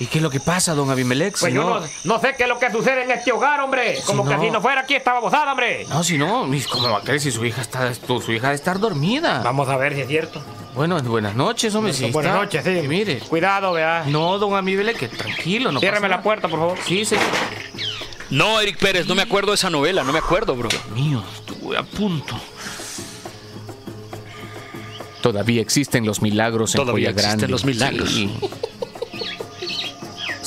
¿Y qué es lo que pasa, don Abimelech? Pues si yo no, no, no sé qué es lo que sucede en este hogar, hombre. Como Si que no- si no fuera aquí esta babosada, hombre. no, si no, ¿cómo va a creer si su hija está, su hija debe estar dormida? Vamos a ver si es cierto. Bueno, buenas noches, hombre. si Buenas está- noches, sí. y mire, Cuidado, vea. no, don Abimelech, que tranquilo, no Ciérreme pasa la puerta, por favor. Sí, señor. No, Eric Pérez, no me acuerdo de esa novela, no me acuerdo, bro. mío, estuve a punto. Todavía existen los milagros en Todavía Joya existen Grande. los milagros. Sí.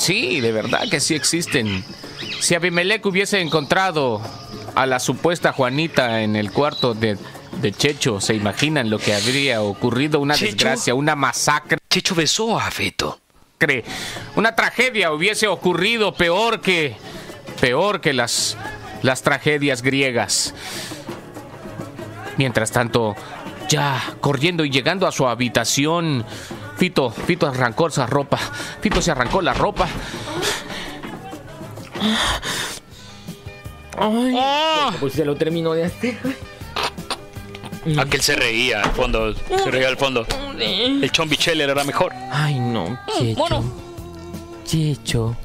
Sí, de verdad que sí existen. Si Abimelech hubiese encontrado a la supuesta Juanita en el cuarto de, de Checho, ¿se imaginan lo que habría ocurrido? Una ¿Checho? desgracia, una masacre. Checho besó a Fito. Una tragedia hubiese ocurrido peor que. peor que las. las tragedias griegas. Mientras tanto, ya corriendo y llegando a su habitación, Fito, Fito arrancó esa ropa. Fito se arrancó la ropa. Ay, pues se lo terminó de hacer. Aquel se reía al fondo. Se reía al fondo. El chombicheller era mejor. Ay, no, Checho. Checho.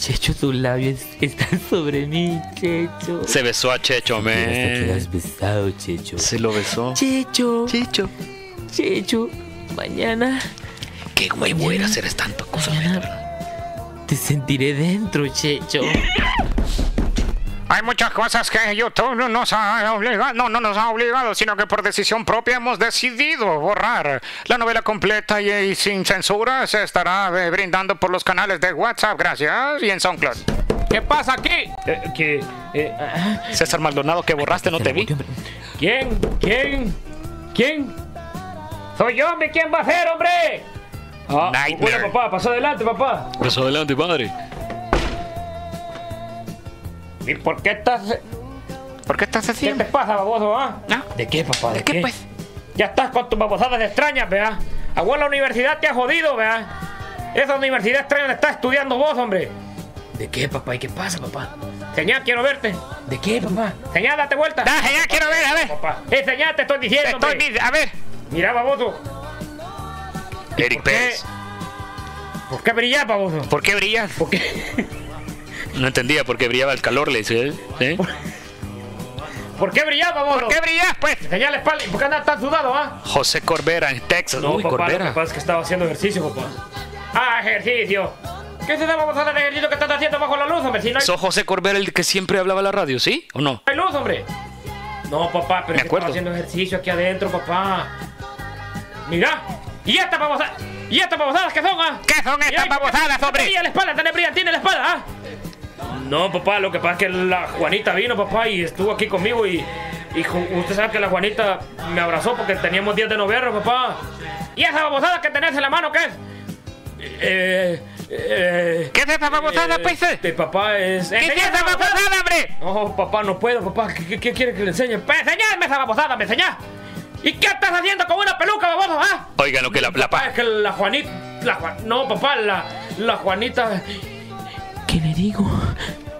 Checho, tus labios están sobre mí, Checho. Se besó a Checho, lo me. has besado, Checho. Se lo besó. Checho. Checho. Checho. Mañana. Qué huevo era hacer tanto cosa. Te sentiré dentro, Checho. Hay muchas cosas que YouTube no nos ha obligado, no, no nos ha obligado, sino que por decisión propia hemos decidido borrar. La novela completa y, y sin censura se estará eh, brindando por los canales de WhatsApp, gracias, y en SoundCloud. ¿Qué pasa aquí? Eh, que, eh, ah, César Maldonado, que borraste, no te vi. ¿Quién? ¿Quién? ¿Quién? Soy yo, hombre. ¿Quién va a ser, hombre? Ah, Nightmare. bueno, papá, pasó adelante, papá. Pues adelante, padre. ¿Y por qué estás...? ¿Por qué estás ¿Qué haciendo? te pasa, baboso, ah? ¿De qué, papá? ¿De, qué, pues? Ya estás con tus babosadas extrañas, vea. Abuela, la universidad te ha jodido, vea. Esa universidad extraña la estás estudiando vos, hombre. ¿De qué, papá? ¿Y qué pasa, papá? Señal, quiero verte. ¿De qué, papá? Señal, date vuelta. Da, señal, quiero ver, a ver. Papá. Eh, señal, te estoy diciendo, Estoy, hombre. a ver. Mira, baboso. Eric ¿Por qué? Pérez. ¿Por qué brillas, baboso? ¿Por qué brillas? ¿Por qué? No entendía por qué brillaba el calor, le dice él. ¿Sí? ¿Por qué brillas, baboso? ¿Por qué brillas, pues? Señal la espalda. ¿Y por qué andas tan sudado, ah? José Corbera en Texas. No, Uy, papá, lo que Corbera. pasa es que estaba haciendo ejercicio, papá. Ah, ejercicio. ¿Qué se vamos a hacer ejercicio que estás haciendo bajo la luz, hombre? Si no hay, ¿Sos José Corbera el que siempre hablaba a la radio, sí? ¿O no? no hay luz, hombre. No, papá, pero Me acuerdo. haciendo ejercicio aquí adentro, papá. Mira. ¿Y estas babosadas? ¿Y estas babosadas qué son, ah? ¿Qué son estas babosadas, hombre? Brilla la espalda, tiene brilla, tiene la espada, ah. No, papá, lo que pasa es que la Juanita vino, papá, y estuvo aquí conmigo y... Y usted sabe que la Juanita me abrazó porque teníamos días de noviembre, papá. ¿Y esa babosada que tenés en la mano qué es? Eh... eh ¿Qué es esa babosada, eh, pues? De papá es... ¿Qué es esa babosada, hombre? No, papá, no puedo, papá. ¿Qué, qué- qué quiere que le enseñe? Pues enseñadme esa babosada, me enseñás. ¿Y qué estás haciendo con una peluca, baboso, ah? Oigan lo que la, la Papá, pa- es que la Juanita... La Juan- no, papá, la, la Juanita... ¿Qué le digo?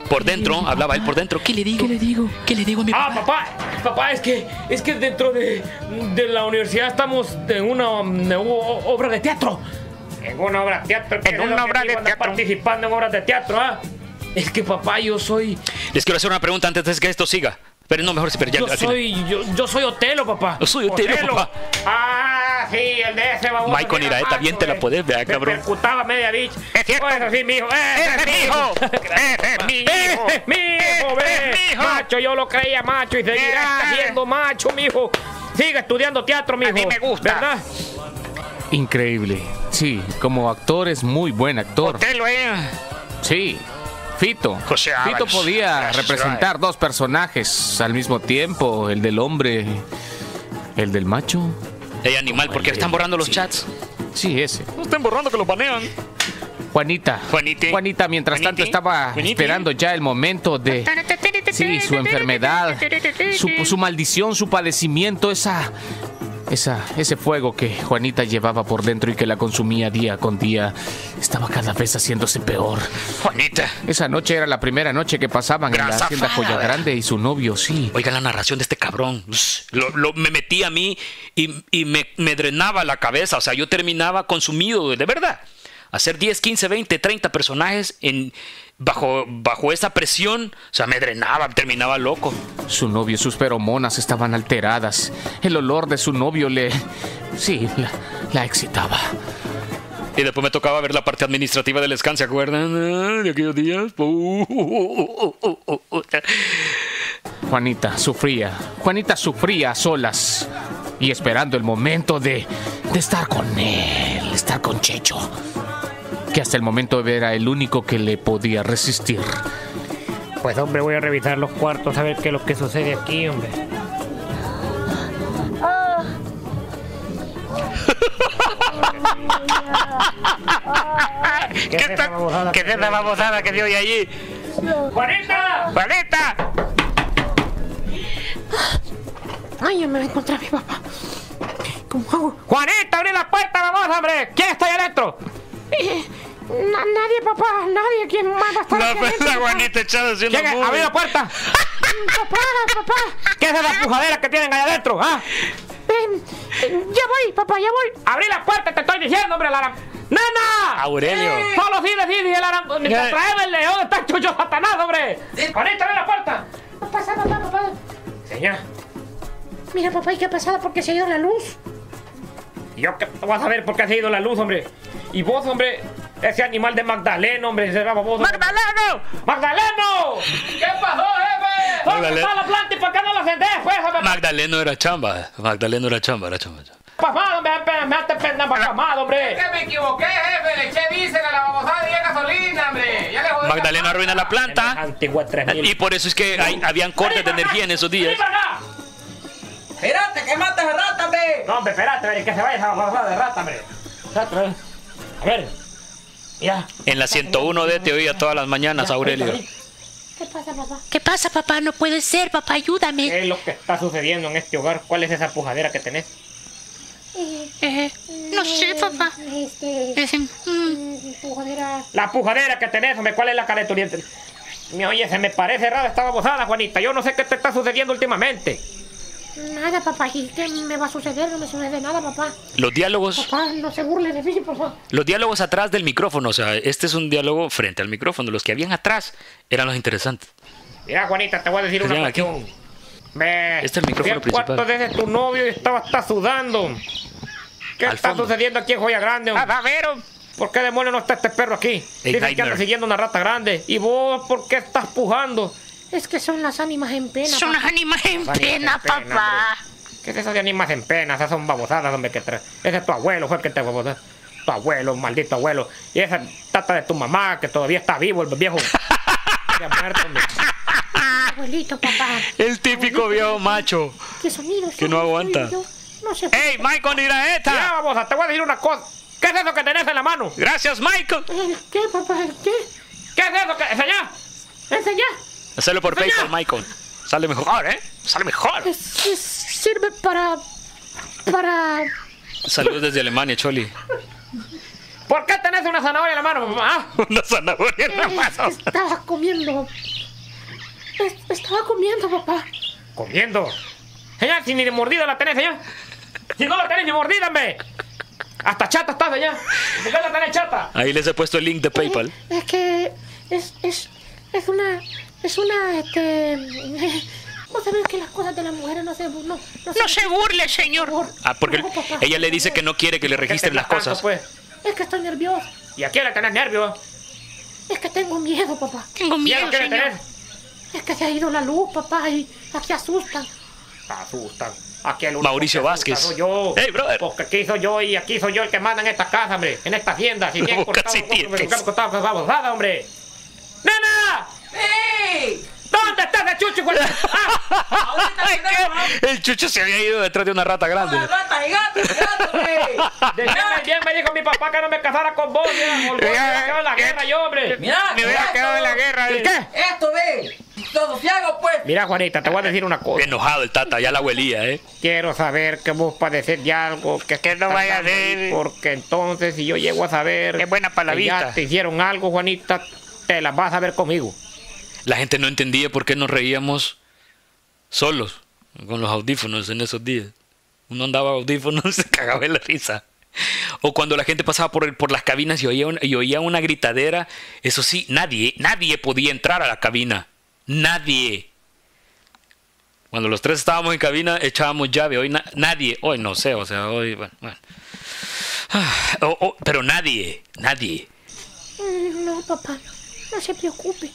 Por dentro, hablaba él por dentro. ¿Qué le digo? ¿Qué le digo? ¿Qué le digo a mi Ah, papá? papá, papá, es que es que dentro de, de la universidad estamos en una mm, o- obra de teatro. En una obra de teatro. ¿qué En una obra de teatro. Participando en obras de teatro, ¿ah? Es que papá, yo soy. Les quiero hacer una pregunta antes de que esto siga. Pero no, mejor si pero ya Yo al final. soy. Yo, yo soy Otelo, papá. Yo soy Otelo, papá. Ah, sí, el de ese que era Iraeta, bien te la podés ver, Me cabrón. percutaba media bitch. Es cierto. Pues así, mijo. ¡Ese es mi hijo! ¡Ese es mi hijo! ¡Ese es mi hijo, ve! ¡Ese es mi hijo! Macho, yo lo creía macho y seguirá siendo macho, mijo. Sigue estudiando teatro, mijo. mí me gusta. ¿Verdad? Increíble. Sí, como actor es muy buen actor. Sí. Fito. José Fito podía representar dos personajes al mismo tiempo, el del hombre, el del macho. Ey, animal, ¿por qué están borrando los chats? Sí, ese. No estén borrando que lo banean. Juanita. Juanite. Juanita, mientras tanto estaba Juanite. esperando ya el momento de... Sí, su enfermedad, su, su maldición, su padecimiento, esa, esa, ese fuego que Juanita llevaba por dentro y que la consumía día con día, estaba cada vez haciéndose peor. Juanita. Esa noche era la primera noche que pasaban en la hacienda. Joya Grande y su novio, sí. Oigan la narración de este cabrón. Lo- me metí a mí y, y me, me drenaba la cabeza. O sea, yo terminaba consumido, de verdad. Hacer 10, 15, 20, 30 personajes en, bajo, bajo esa presión, o sea, me drenaba, terminaba loco. Su novio, sus feromonas estaban alteradas. El olor de su novio le... Sí, la, la excitaba. Y después me tocaba ver la parte administrativa del scan, ¿se acuerdan? De aquellos días. Uh. Juanita sufría. Juanita sufría a solas. Y esperando el momento de, de estar con él, estar con Checho. Que hasta el momento era el único que le podía resistir. Pues, hombre, voy a revisar los cuartos a ver qué es lo que sucede aquí, hombre. ¿Qué, está- ¿Qué es esa babosada que dio allí? ¡Juanita! ¡Juanita! Ay, ya me voy a encontrar a mi papá. ¿Cómo hago? ¡Juanita, abre la puerta, vamos, hombre! ¿Quién está ahí adentro? Na- nadie, papá, nadie. ¿Quién más va a estar La, aquí la? Juanita echada haciendo ¿Quién. ¡Abre la puerta! Papá, papá. ¿Qué es esa pujadera que tienen allá adentro? ¿Ah? Ven, eh, ya voy, papá, ya voy. Abrí la puerta, te estoy diciendo, hombre, Lara. ¡Nana! Aurelio. Solo sí le dije, Lara. Mientras ¿Qué? traeme el león, está chucho satanás, hombre. Ahorita abre la puerta. ¿Qué pasa, papá, papá? Señor, Mira, papá, ¿y qué ha pasado? ¿Por qué se ha ido la luz? yo que vas a ver por qué ha ido la luz, hombre. Y vos, hombre, ese animal de Magdaleno, hombre, ese era vos. ¡Magdaleno! ¡Magdaleno! ¿Qué pasó, jefe? ¿Dónde está la planta y por qué no la encendés, pues? Magdaleno era chamba. Magdaleno era chamba, era chamba. Pasmado, me, me hace pena pasmado, hombre. que me equivoqué, jefe. Le eché diésel a la babosada y a gasolina, hombre. Ya le jodí. Magdaleno arruina la planta. Antigua 3000. Y por eso es que hay- habían cortes de energía en esos días. Espérate, que matas a rata, hombre. No, hombre, espérate, que se vaya esa babosada de rata, hombre. Espérate, hombre. A ver. Mira. En la 101D te oía todas las mañanas, Aurelio. ¿Qué pasa, papá? ¿Qué pasa, papá? No puede ser, papá, ayúdame. ¿Qué es lo que está sucediendo en este hogar? ¿Cuál es esa pujadera que tenés? Eh, Eh, no sé, papá. Este. Es- mm, mm, Pujadera. La pujadera que tenés, hombre, ¿cuál es la? Me oye, se me parece rara esta babosada, Juanita. Yo no sé qué te está sucediendo últimamente. Nada, papá. ¿Y qué me va a suceder? No me sucede nada, papá. Los diálogos, Papá, no se burle de mí, papá. los diálogos atrás del micrófono, o sea, este es un diálogo frente al micrófono. Los que habían atrás eran los interesantes. Mira, Juanita, te voy a decir ¿Qué una cuestión. Ve, Este es el micrófono fui al cuarto principal. de tu novio y estaba hasta sudando. ¿Qué Al está fondo. sucediendo aquí en Joya Grande? hombre? A ver, ¿Por qué demonios no está este perro aquí? Dice que anda siguiendo una rata grande. ¿Y vos por qué estás pujando? Es que son las ánimas en pena. son las ánimas en Ánimas en pena, pena, papá. ¿Qué es eso de animas en pena? Esas son babosadas, hombre, que trae. Ese es tu abuelo, fue el que te babosó. Tu abuelo, maldito abuelo. Y esa tata de tu mamá, que todavía está vivo, el viejo. Ya muerto, hombre. Abuelito, papá. El típico viejo macho. ¿Qué sonido Que no aguanta. No sé. ¡Ey, Michael, mira Ya, esta! babosa, te voy a decir una cosa. ¿Qué es eso que tenés en la mano? ¡Gracias, Michael! ¿El qué, papá? ¿El qué? ¿Qué es eso que enseñá? Enseñá. Hacerlo por PayPal, Michael. Sale mejor, ¿eh? Sale mejor. Es- es- sirve para. para. Saludos desde Alemania, Choli. ¿Por qué tenés una zanahoria en la mano, mamá? Una zanahoria en la mano. estaba comiendo. Es- estaba comiendo, papá. Comiendo. Señor, si ni de mordida la tenés, señor. Si no la tenés ni mordida, hombre. Hasta chata estás, señor. ¿Por qué la tenés chata? Ahí les he puesto el link de PayPal. Es que. Es. es. es una. Es una. este. Vos sabés que las cosas de las mujeres no se. no, no No se burle, señor. Ah, porque No, papá. ella le dice que no quiere que le registren las cosas. Pues. Es que estoy nervioso. ¿Y a quién le tenés nervios? Es que tengo miedo, papá. Tengo ¿Y a miedo, qué señor. Es que se ha ido la luz, papá, y aquí asustan. Asustan. Aquí el Mauricio Vázquez. soy yo. Hey, brother. Porque aquí soy yo y aquí soy yo el que manda en esta casa, hombre. En esta hacienda. Si bien cortado, cortado, hombre. ¡Nena! ¡Ey! ¿Dónde está ese chucho? ¡Ah! ¿qué? El chucho se había ido detrás de una rata grande. una rata gigante, gigante, bien, me dijo mi papá que no me casara con vos. Mira, me hubiera quedado en la guerra yo, hombre. Mira, Me hubiera quedado en la guerra. ¿Y qué? Esto, ve. Todo ciego, pues. Mira, Juanita, te voy a decir una cosa. Enojado el tata, ya la abuelía, ¿eh? Quiero saber que vos padecer de algo que, Que no vaya a ser. Porque entonces, si yo llego a saber Es buena para la que ya te hicieron algo, Juanita, te las vas a ver conmigo. La gente no entendía por qué nos reíamos solos, con los audífonos en esos días. Uno andaba audífonos se cagaba de la risa. O cuando la gente pasaba por, el- por las cabinas y oía, y oía una gritadera, eso sí, nadie, nadie podía entrar a la cabina. Nadie. Cuando los tres estábamos en cabina, echábamos llave. Hoy na- nadie, hoy no sé, o sea, hoy, bueno, bueno. Ah, pero nadie, nadie. No, papá, no se preocupe.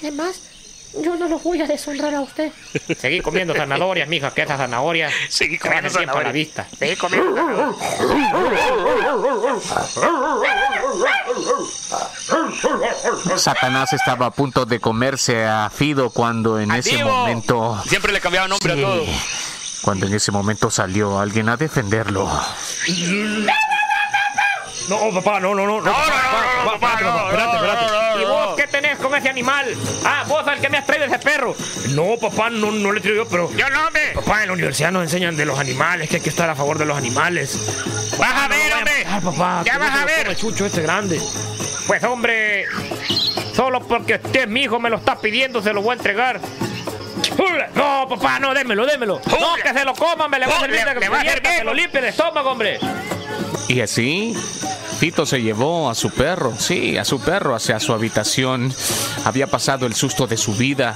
Además, yo no lo voy a deshonrar a usted. Seguí comiendo zanahorias, mija, que esas zanahorias Seguí comiendo para la zanahoria. vista. Seguí comiendo Satanás estaba a punto de comerse a Fido cuando en ese momento... Siempre le cambiaba nombre Sí, a todo. cuando en ese momento salió alguien a defenderlo. No, papá, no, no, no. No, no, no, papá, no, no, no, no, ¿Y vos no. qué tenés con ese animal? Ah, vos el que me has traído ese perro. No, papá, no, no le he traído yo, pero. Yo no, hombre. Papá, en la universidad nos enseñan de los animales, que hay que estar a favor de los animales. Vas a no ver, lo hombre. a matar, papá. Ya que no vas a ver. chucho este grande. Pues, hombre, solo porque usted, mi hijo, me lo está pidiendo, se lo voy a entregar. No, papá, no, démelo, démelo. No, que se lo coman, me le va a servir de que servir. se lo limpie el estómago, hombre. Y así, Tito se llevó a su perro, sí, a su perro hacia su habitación. Había pasado el susto de su vida.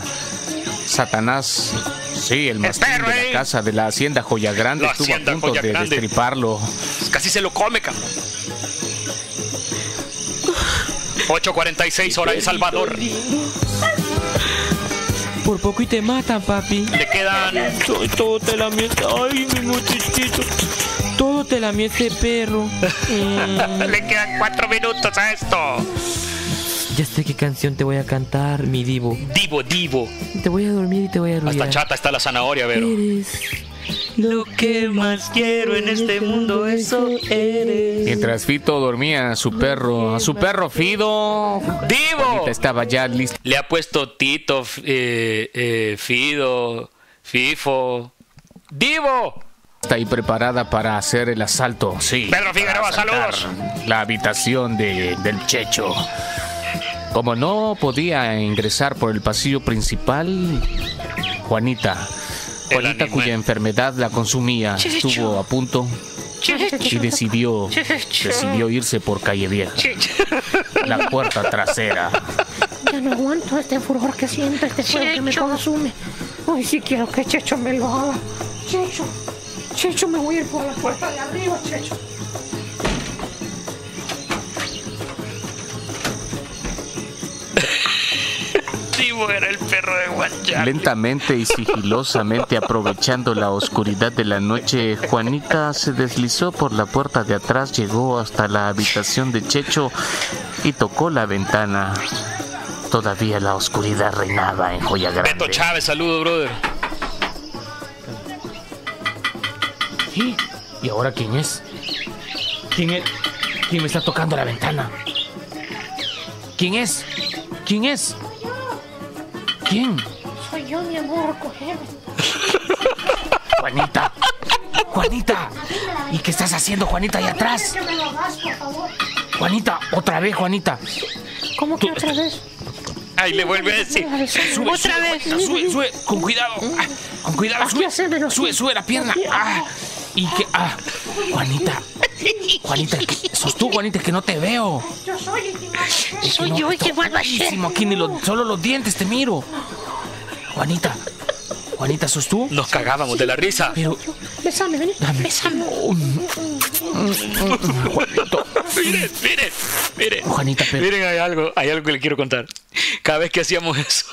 Satanás, sí, el mastín perro de la casa de la hacienda Joya Grande La estuvo hacienda a punto Joya de Grande. destriparlo. Casi se lo come, cabrón. 8.46 hora en Salvador. Por poco y te matan, papi. Le quedan Todo, todo te lamió. Ay, mi muchachito. Todo te lamió ese perro. Mm, Le quedan cuatro minutos a esto. ya sé qué canción te voy a cantar, mi divo. Divo, Divo. Te voy a dormir y te voy a Hasta arrullar. chata está la zanahoria, Vero. Eres lo que más quiero en este mundo, eso eres. Mientras Fito dormía a su perro, a su perro Fido, ¡Divo! Estaba ya lista Le ha puesto Tito, eh, eh, Fido, Fifo. ¡Divo! Y preparada para hacer el asalto. Sí. Pedro Figueroa, saludos. La habitación de- del Checho. Como no podía ingresar por el pasillo principal, Juanita, Juanita cuya enfermedad la consumía, estuvo a punto y decidió, decidió irse por calle vieja. La puerta trasera. Ya no aguanto este furor que siento, este fuego que me consume. Ay, sí quiero que Checho me lo haga. Checho, Checho, me voy a ir por la puerta de arriba, Checho. Era el perro de Guancha. Lentamente y sigilosamente aprovechando la oscuridad de la noche, Juanita se deslizó por la puerta de atrás, llegó hasta la habitación de Checho y tocó la ventana. Todavía la oscuridad reinaba en Joya Beto Grande. Chávez, saludo, brother. ¿Y, ¿Y ahora quién es? ¿Quién es? ¿Quién me está tocando la ventana? ¿Quién es? ¿Quién es? ¿Quién? Soy yo, mi amor, cogeme. Juanita. Juanita. ¿Y qué estás haciendo, Juanita, ahí atrás? Que me lo hagas, por favor. Juanita, otra vez, Juanita. ¿Cómo que otra vez? Ahí le vuelve a decir. Sube, Otra sube, vez. Juanita, sube, sube, con cuidado. Ah, con cuidado, sube. Sube, sube la pierna. Ah, y que. Ah, Juanita. Juanita, que- sos tú, Juanita, que no te veo. Yo soy el que más Es que Soy no, yo el está que vuelvo a ser. Aquí ni lo- solo los dientes te miro. Juanita. Juanita, ¿sos tú? Nos cagábamos de la risa. Pero, Besame, ven. Besame. Juanito. Miren, miren, miren. Juanita, pero. Miren, hay algo, hay algo que le quiero contar. Cada vez que hacíamos eso,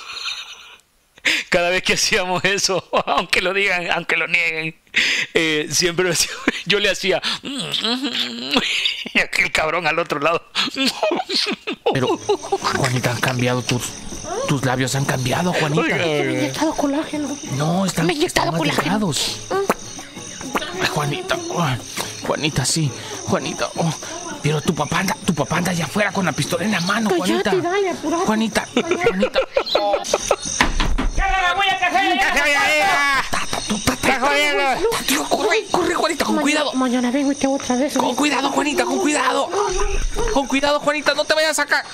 cada vez que hacíamos eso, aunque lo digan, aunque lo nieguen, eh, siempre yo le hacía y aquel cabrón al otro lado. Pero, Juanita, han cambiado tus. Tus labios han cambiado, Juanita. Me he inyectado colágeno. No, están, Me he inyectado colágeno. Ay, Juanita, Juanita, sí, Juanita. oh, pero tu papá anda, tu papá anda allá afuera con la pistola en la mano, Juanita. Dale. Juanita, Juanita. oh, Corre, corre, Juanita, con Mañana- cuidado. Mañana vengo y te otra vez. Con cuidado, Juanita, con cuidado. Con cuidado, Juanita, no te vayas a sacar.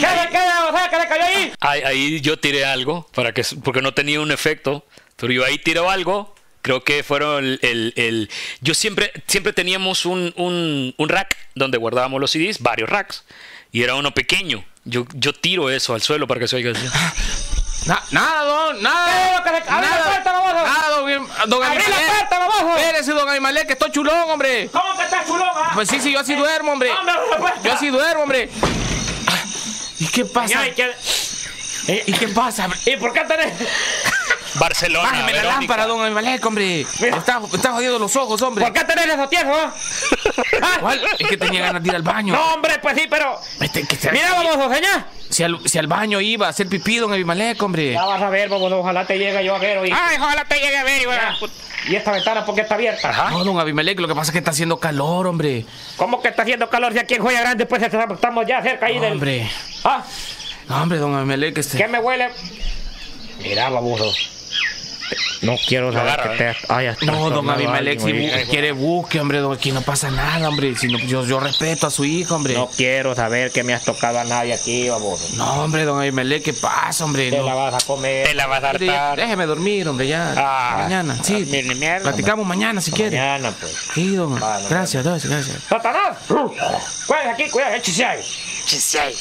Sea, ¿qué le cayó ahí? Ahí, ahí yo tiré algo, para que, porque no tenía un efecto, pero yo ahí tiré algo. Creo que fueron el... el- el- yo siempre, siempre teníamos un, un- un rack donde guardábamos los CDs, varios racks, y era uno pequeño. Yo, yo tiro eso al suelo para que se oiga así. Na- nada, don, nada. ¿Qué es lo que le- abre la puerta, baboso! Nada, don, don ¡Abrí la puerta, baboso! Espérese, don Abimelec, que estoy chulón, hombre. ¿Cómo que estás chulón, ah? Pues sí, sí, yo así duermo, hombre. ¡Hombre, abre la puerta! Yo así duermo, hombre. Ah, ¿Y qué pasa? ¿qué- ¿Y qué pasa? ¿Y por qué tenés? Barcelona, Bájeme la Verónica. lámpara, don Abimelec, hombre. Me está, está jodiendo los ojos, hombre. ¿Por qué tenés esos ah? ¿Ah? ¿Cuál? Es que tenía ganas de ir al baño. No, hombre, pues sí, pero... Este, que se- Mira, baboso, señor. Si al, si al baño iba a hacer pipí, don Abimelec, hombre. Ya vas a ver, baboso, ojalá te llegue yo aguero y... ¡Ay, ojalá te llegue a ver, güey! ¿Y esta ventana por qué está abierta? No, don Abimelec, lo que pasa es que está haciendo calor, hombre. ¿Cómo que está haciendo calor si aquí en Joya Grande pues estamos ya cerca ahí del... Hombre. ¿Ah? No, hombre, don Abimelec, ¿Qué este. me huele? Mira, baboso. No quiero saber agarra, que te hayas No, don Abimelech, si bu- quiere busque, hombre, don, aquí no pasa nada, hombre. Si no, yo, yo respeto a su hijo, hombre. No quiero saber que me has tocado a nadie aquí, baboso. No, hombre, don Abimelech, ¿qué pasa, hombre? Te No. la vas a comer. Te la vas a hartar. déjeme dormir, hombre, ya. Ah, mañana, sí. dormir ni mierda, Platicamos mañana si quiere. Mañana, pues. Sí, don. Gracias, gracias, gracias. ¡Satanás! Cuidado aquí, cuidado, échese ahí.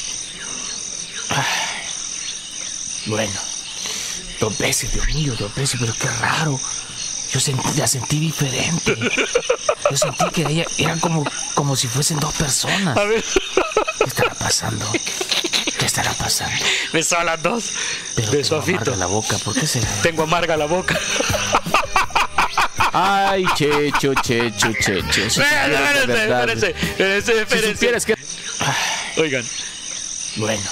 Bueno, dos veces, Dios mío, dos veces, pero qué raro. Yo sentí, la sentí diferente. Yo sentí que ella era como, como si fuesen dos personas. A ver, ¿Qué estará pasando? ¿Qué estará pasando? besó a las dos. Pero Besó tengo a Fito. amarga la boca, ¿por qué será? Tengo amarga la boca. Ay, Checho, Checho, Checho. Si Espérense, verdad. espérense, espérense, Si espérense. supieras que... Oigan, Bueno,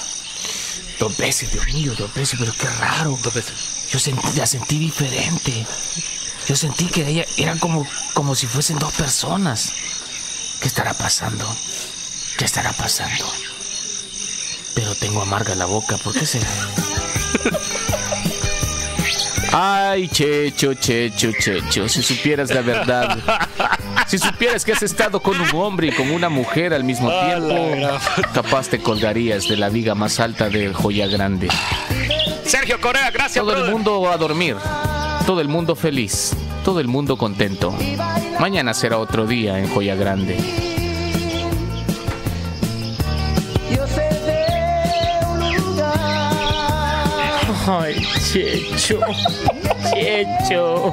dos veces, Dios mío, dos veces, pero qué raro. dos veces. Yo sentí, la sentí diferente. Yo sentí que ella era como, como si fuesen dos personas. ¿Qué estará pasando? ¿Qué estará pasando? Pero tengo amarga la boca, ¿por qué será? Ay, Checho, Checho, Checho, si supieras la verdad. Si supieras que has estado con un hombre y con una mujer al mismo tiempo, capaz te colgarías de la viga más alta de Joya Grande. Sergio Correa, gracias, Todo el mundo a dormir. Todo el mundo feliz. Todo el mundo contento. Mañana será otro día en Joya Grande. Ay, Checho. Checho.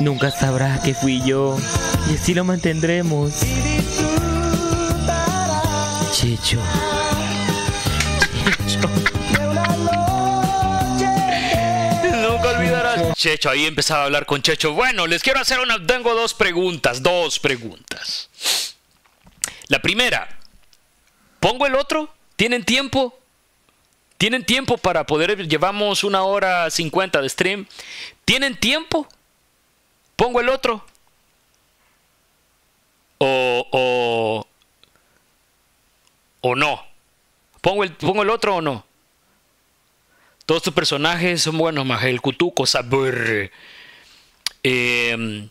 Nunca sabrás que fui yo. Y así lo mantendremos. Checho. Checho. Nunca olvidarás. Checho, ahí empezaba a hablar con Checho. Bueno, les quiero hacer una. Tengo dos preguntas. Dos preguntas. La primera. ¿Pongo el otro? ¿Tienen tiempo? ¿Tienen tiempo para poder. Llevamos una hora cincuenta de stream. ¿Tienen tiempo? ¿Pongo el otro? O. O. O no. ¿Pongo el, ¿Pongo el otro o no? Todos tus personajes son buenos, más el Cutuco, Sabur. Eh,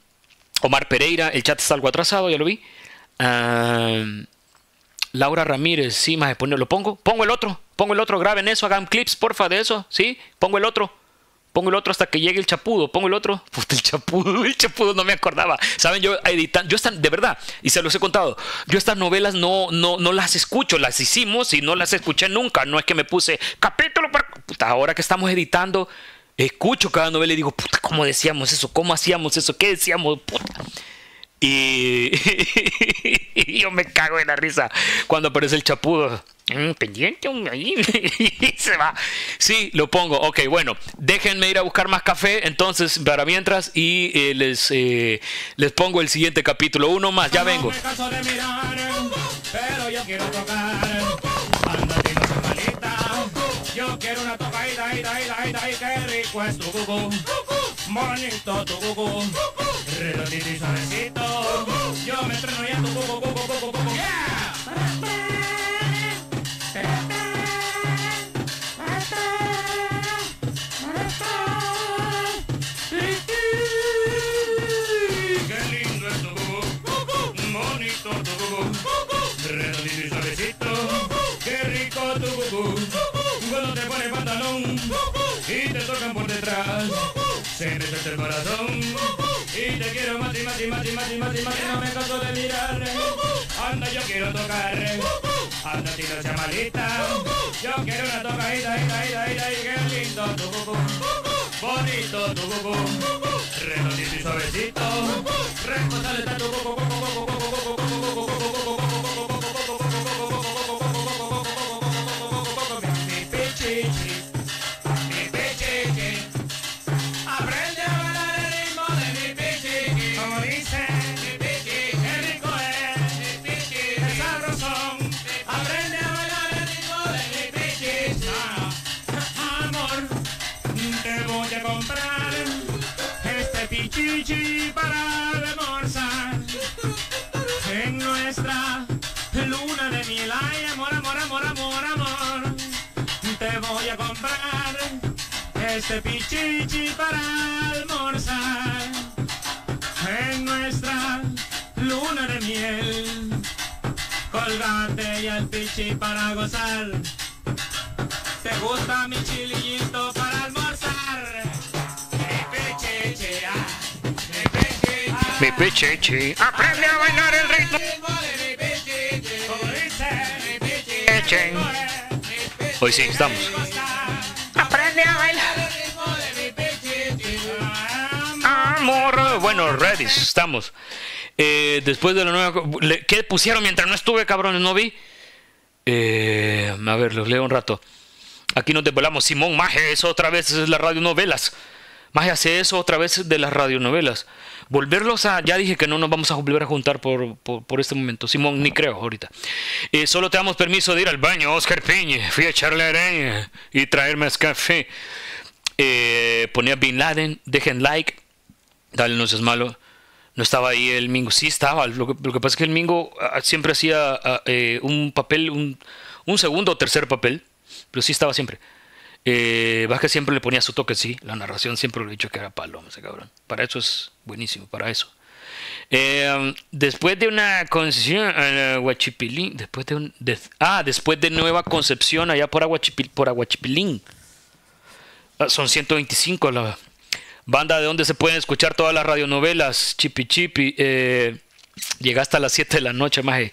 Omar Pereira, el chat está algo atrasado, ya lo vi. Laura Ramírez, sí, más ¿lo pongo? Pongo el otro, pongo el otro, graben eso, hagan clips, porfa, de eso, ¿sí? Pongo el otro. Pongo el otro hasta que llegue el chapudo. Pongo el otro. Puta, el chapudo. El chapudo no me acordaba. Saben, yo editando. Yo están, de verdad, y se los he contado. Yo estas novelas no, no, no las escucho. Las hicimos y no las escuché nunca. No es que me puse capítulo para. Puta, ahora que estamos editando, escucho cada novela y digo, puta, ¿cómo decíamos eso? ¿Cómo hacíamos eso? ¿Qué decíamos? Puta. Y, yo me cago en la risa cuando aparece el chapudo. Mm, pendiente, ahí se va. Sí, lo pongo. Ok, bueno, déjenme ir a buscar más café. Entonces, para mientras, y eh, les, eh, les pongo el siguiente capítulo. Uno más, ya vengo. Yo quiero una tocadita, ida, ida, ida, ida, qué rico es tu cucú. Bonito tu cucú. Redondito y suavecito. Yo me estreno ya tu cucú, cucú, cucú, cucú. Yeah. Cuando te pones pantalón y te tocan por detrás. Se me el corazón y te quiero más y más y más y más y más y más y no me canso de mirar. Anda, yo quiero tocar. Anda, si no malita. Yo quiero una tocadita, ida, ida, qué lindo tu cucú. Bonito tu cucú. Redondito y suavecito. Responsable está. Este pichichi para almorzar en nuestra luna de miel. Colgate y el pichi para gozar. ¿Te gusta mi chilillito para almorzar? Mi pichichi, ah, mi pichichi. Mi pichichi. Aprende a bailar el ritmo. Como dice mi pichichi. Pichichi. Hoy sí, estamos. Aprende a bailar. Bueno, ready, estamos. Eh, después de la nueva. ¿Qué pusieron mientras no estuve, cabrones? ¿No vi? Eh, a ver, los leo un rato. Aquí nos desvelamos. Simón Maje, eso otra vez es las radionovelas. Maje hace eso otra vez de las radionovelas. Volverlos a. Ya dije que no nos vamos a volver a juntar por, por, este momento. Simón, ni creo ahorita. Eh, solo te damos permiso de ir al baño, Oscar Piña. Fui a echarle arena y traerme más café. Ponía Bin Laden, dejen like. Dale, no seas malo. No estaba ahí el Mingo. Sí estaba. Lo que, pasa es que el Mingo ah, siempre hacía ah, eh, un papel, un, un segundo o tercer papel. Pero sí estaba siempre. Eh, Vázquez siempre le ponía su toque, sí. La narración siempre lo he dicho que era palo, ese cabrón. Para eso es buenísimo, para eso. Eh, después de una concesión a la Huachipilín, después de un, ah, después de Nueva Concepción allá por, Aguachipil, por Aguachipilín. Ah, son 125 la banda de donde se pueden escuchar todas las radionovelas, Chipi Chipi. Eh, llega hasta las 7 de la noche, maje.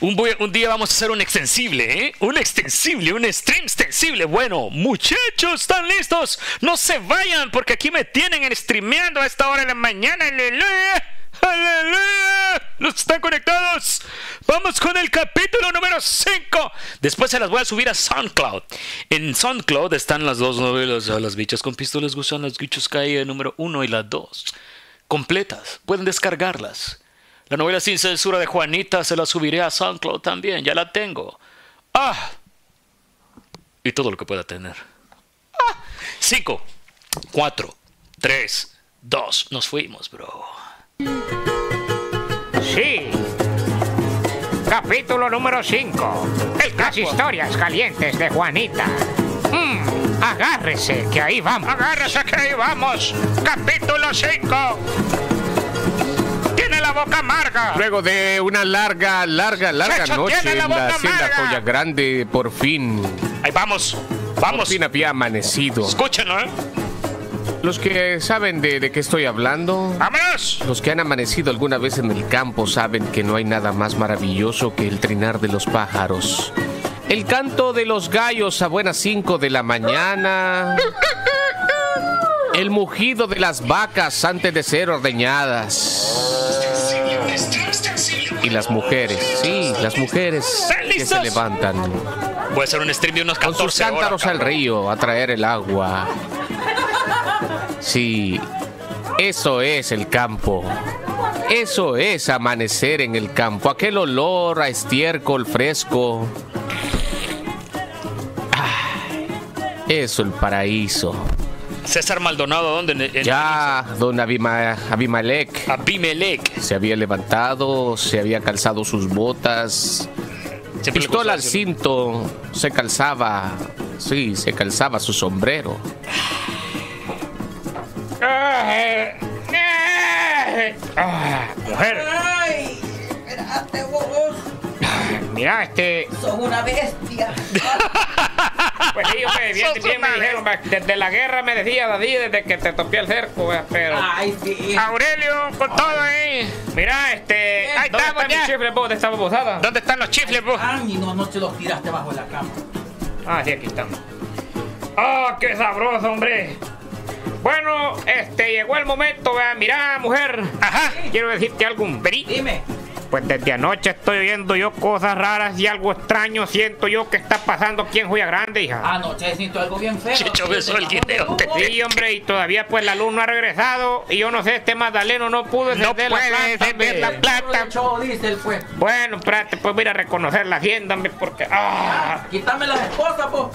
Un, un día vamos a hacer un extensible, ¿eh? Un extensible, un stream extensible. Bueno, muchachos, ¿están listos? No se vayan porque aquí me tienen en streameando a esta hora de la mañana. ¡Aleluya! ¡Aleluya! ¿Los están conectados? Vamos con el capítulo número 5. Después se las voy a subir a SoundCloud. En SoundCloud están las dos novelas. Las bichas con pistolas gustan los bichos calle número 1 y la 2. Completas. Pueden descargarlas. La novela sin censura de Juanita se la subiré a SoundCloud también. Ya la tengo. ¡Ah! Y todo lo que pueda tener. 5, 4, 3, 2. Nos fuimos, bro. Sí. Capítulo número 5. Las historias calientes de Juanita. Mm, agárrese, que ahí vamos. Agárrese que ahí vamos. Capítulo 5. Tiene la boca amarga. Luego de una larga, larga, larga Checho noche tiene la en la boca hacienda amarga. Joya Grande, por fin, Ahí vamos. por Vamos. fin había amanecido. Escúchenlo, ¿eh? Los que saben de, de qué estoy hablando, ¡Vámonos! los que han amanecido alguna vez en el campo saben que no hay nada más maravilloso que el trinar de los pájaros. El canto de los gallos a buenas 5 de la mañana. El mugido de las vacas antes de ser ordeñadas. Y las mujeres, sí, las mujeres que se levantan Voy a hacer un stream de unos con 14 sus cántaros horas, al río a traer el agua. Sí, eso es el campo. Eso es amanecer en el campo. Aquel olor a estiércol fresco. Ay, Eso, el paraíso. César Maldonado, ¿dónde? En- en- Ya don Abima- Abimelech Abimelech. se había levantado, se había calzado sus botas. Siempre Pistola al cinto, se calzaba, sí, se calzaba su sombrero. Ah, mujer, Ay, espérate vos, mira, este. sos una bestia. Pues sí, hombre, bien, bien me dijeron, desde la guerra me decía Dadí, desde que te topé el cerco, pero. Ay, sí. Aurelio, con todo ahí. Mira, este. Ahí ¿Dónde estamos está mi ya. chifle, vos, de esta babosada? ¿Dónde están los chifles, vos? Ay, no, no te los tiraste bajo la cama. Ah, sí, aquí estamos. ¡Ah, qué sabroso, hombre! Bueno, este, llegó el momento, vea, mira, mujer. Ajá. Quiero decirte algo, vení. Dime. Pues desde anoche estoy viendo yo cosas raras y algo extraño siento yo que está pasando aquí en Joya Grande, hija. Anoche siento algo bien feo. Chicho besó el guineo. Sí, hombre, y todavía pues la luz no ha regresado y yo no sé, este Magdaleno no pudo No encender la encender la plata. El pues. Bueno, espérate, pues voy a ir a reconocer la hacienda, hombre, porque... Ah, Quítame las esposas, vos.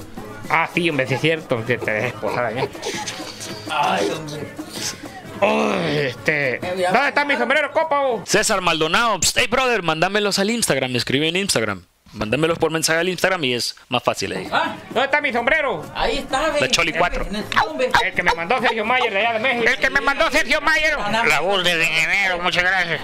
Ah sí, hombre, sí es cierto, te te dejé esposada ya. Ay, hombre. Uy, este... ¿Dónde está mi sombrero, copa, vos? César Maldonado. Hey, brother, mándamelos al Instagram. Me escribe en Instagram. Mándamelos por mensaje al Instagram y es más fácil ahí. ¿Dónde está mi sombrero? Ahí está, ve. La Choli 4. El que me mandó Sergio Mayer de allá de México. El que me mandó Sergio Mayer. Raúl de dinero, muchas gracias.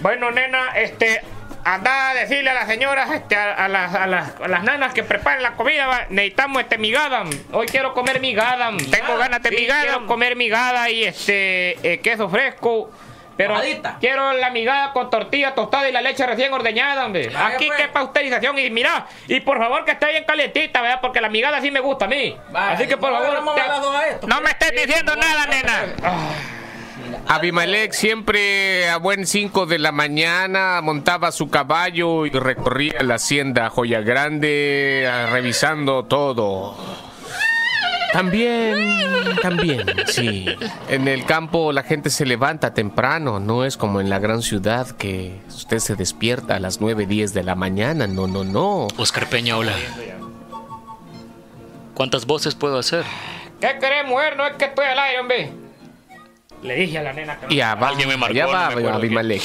Bueno, nena, este. Anda a decirle a las señoras, este, a, a las, a, las, a las nanas que preparen la comida, va, necesitamos este migada. Hoy quiero comer migada. Tengo ganas de migada. Quiero comer migada y este eh, queso fresco. Pero Mojadita. quiero la migada con tortilla tostada y la leche recién ordeñada, hombre. Vaya, Aquí pues. qué pasteurización. Y mira, y por favor que esté bien calentita, ¿verdad? Porque la migada sí me gusta a mí. Vaya, Así que por favor. hemos te- hablado a esto. no me estés diciendo nada, nena. Abimelech siempre a buen 5 de la mañana montaba su caballo y recorría la hacienda Joya Grande revisando todo. También, también, sí. En el campo la gente se levanta temprano, no es como en la gran ciudad que usted se despierta a las 9, 10 de la mañana, no, no, no. Oscar Peña, hola. ¿Cuántas voces puedo hacer? ¿Qué querés, mujer? No es que estoy al aire, hombre. Le dije a la nena que no. Y Alguien me marcó, allá no va me acuerdo Abimelech,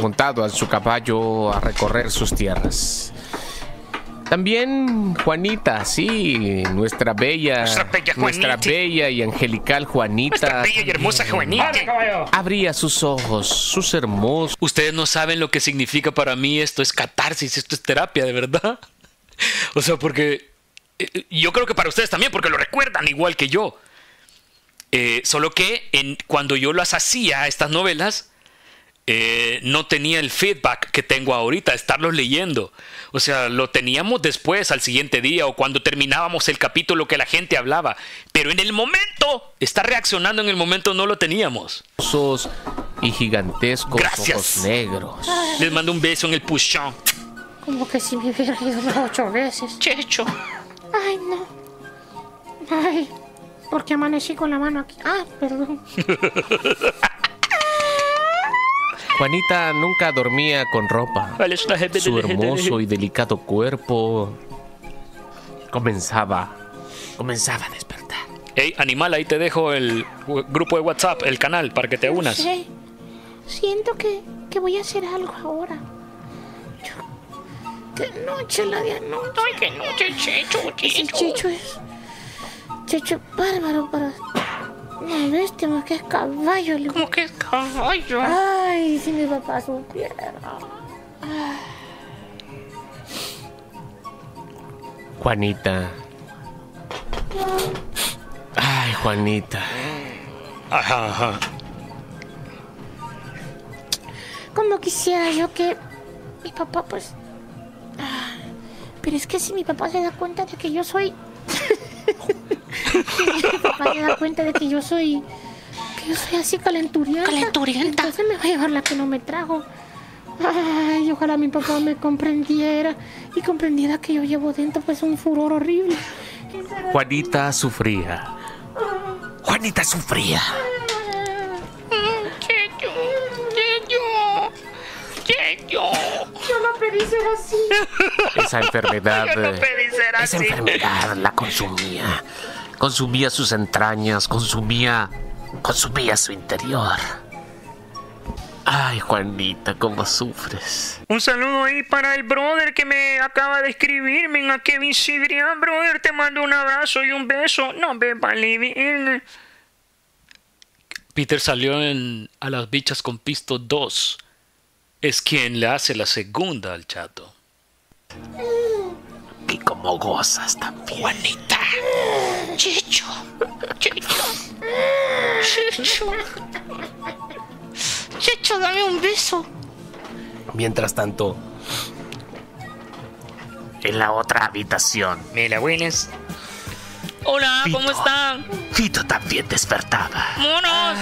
montado a su caballo a recorrer sus tierras. También Juanita, sí, nuestra bella, Nuestra bella nuestra Juanita. bella y angelical Juanita. Nuestra bella y hermosa Juanita. Abría sus ojos, sus hermosos. Ustedes no saben lo que significa para mí esto es catarsis, esto es terapia, de verdad. O sea, porque eh, yo creo que para ustedes también, porque lo recuerdan igual que yo. Eh, solo que en, cuando yo las hacía, estas novelas, eh, no tenía el feedback que tengo ahorita, estarlos leyendo. O sea, lo teníamos después, al siguiente día, o cuando terminábamos el capítulo que la gente hablaba. Pero en el momento, estar reaccionando en el momento no lo teníamos. y gigantescos Gracias. ojos negros. Les mando un beso en el pushón. Como que si me hubiera ido las ocho veces. Checho. Ay, no. Ay, porque amanecí con la mano aquí. Ah, perdón. Juanita nunca dormía con ropa. Su hermoso y delicado cuerpo comenzaba, comenzaba a despertar. Hey, animal, ahí te dejo el grupo de WhatsApp, el canal, para que te unas. Sí. Siento que, que voy a hacer algo ahora. Yo- Qué noche la de anoche. Ay, qué noche, Checho, Ese Checho es. Checho es bárbaro para. Una bestia más que es caballo. ¿Cómo que es caballo? Ay, si mi papá supiera. Ay. Juanita. Ay, Juanita. Ajá, ajá. Como quisiera yo que mi papá, pues. ah, Pero es que si mi papá se da cuenta de que yo soy. mi papá se da cuenta de que yo soy. Que yo soy así calenturienta. Calenturienta. Entonces me va a llevar la que no me trajo. Ay, ojalá mi papá me comprendiera y comprendiera que yo llevo dentro pues un furor horrible. Juanita sufría. Juanita sufría. Checho, Checho, Checho. Yo no pedí ser así. Esa enfermedad. Yo no pedí ser esa así. enfermedad la consumía. Consumía sus entrañas, consumía. consumía su interior. Ay, Juanita, cómo sufres. Un saludo ahí para el brother que me acaba de escribirme, a Kevin Cibrián, brother. Te mando un abrazo y un beso. No me vale bien. Peter salió en A las bichas con pisto 2. Es quien le hace la segunda al chato. Como gozas también. Juanita. Checho. Checho. Checho. Checho, dame un beso. Mientras tanto, en la otra habitación, Mira, buenas. Hola, ¿cómo están? Fito también despertaba. Monos.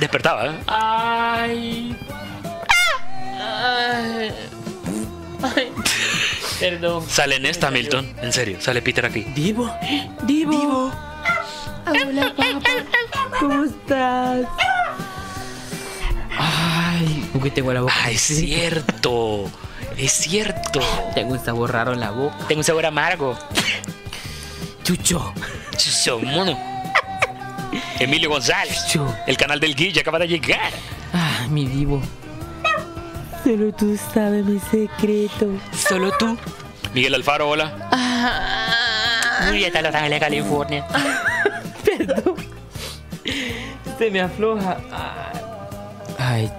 Despertaba, ¿eh? Ay. Ay. Ay. Perdón. Sale en esta, Milton. En serio, sale Peter aquí. Divo. Divo. Hola, papá. ¿Cómo estás? Ay, ¿por qué tengo la boca? Ah, es cierto. Es cierto. Tengo un sabor raro en la boca. Tengo un sabor amargo. Chucho. Chucho, mono. Emilio González. El canal del Guille acaba de llegar. Ah, mi divo. Solo tú sabes mi secreto. Solo tú. Miguel Alfaro, hola. Muy bien, Los Ángeles, California. Perdón. Se me afloja. Ay,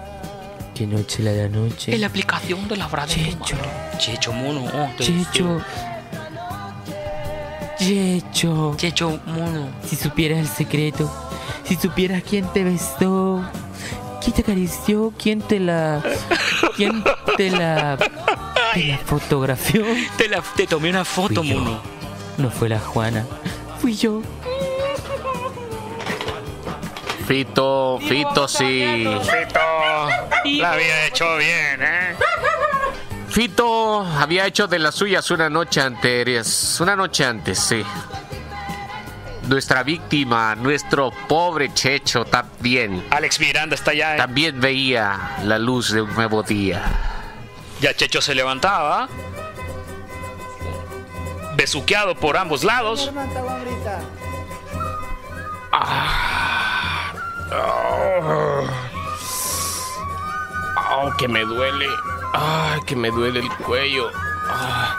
qué noche la de anoche. En la aplicación de la brada. Checho. Checho, mono. oh, Checho. Checho. Checho, mono. Si supieras el secreto, si supieras quién te besó, quién te acarició, quién te la. quién te la. te la fotografió. Te, la, te tomé una foto, mono. No fue la Juana, fui yo. Fito, Fito sí. Fito, la había hecho bien, ¿eh? Fito había hecho de las suyas una noche anterior. Una noche antes, sí. Nuestra víctima, nuestro pobre Checho, también. Alex Miranda está ya. ¿eh? También veía la luz de un nuevo día. Ya Checho se levantaba. Besuqueado por ambos lados. Oh, que me duele. Ay, que me duele el cuello. Ah.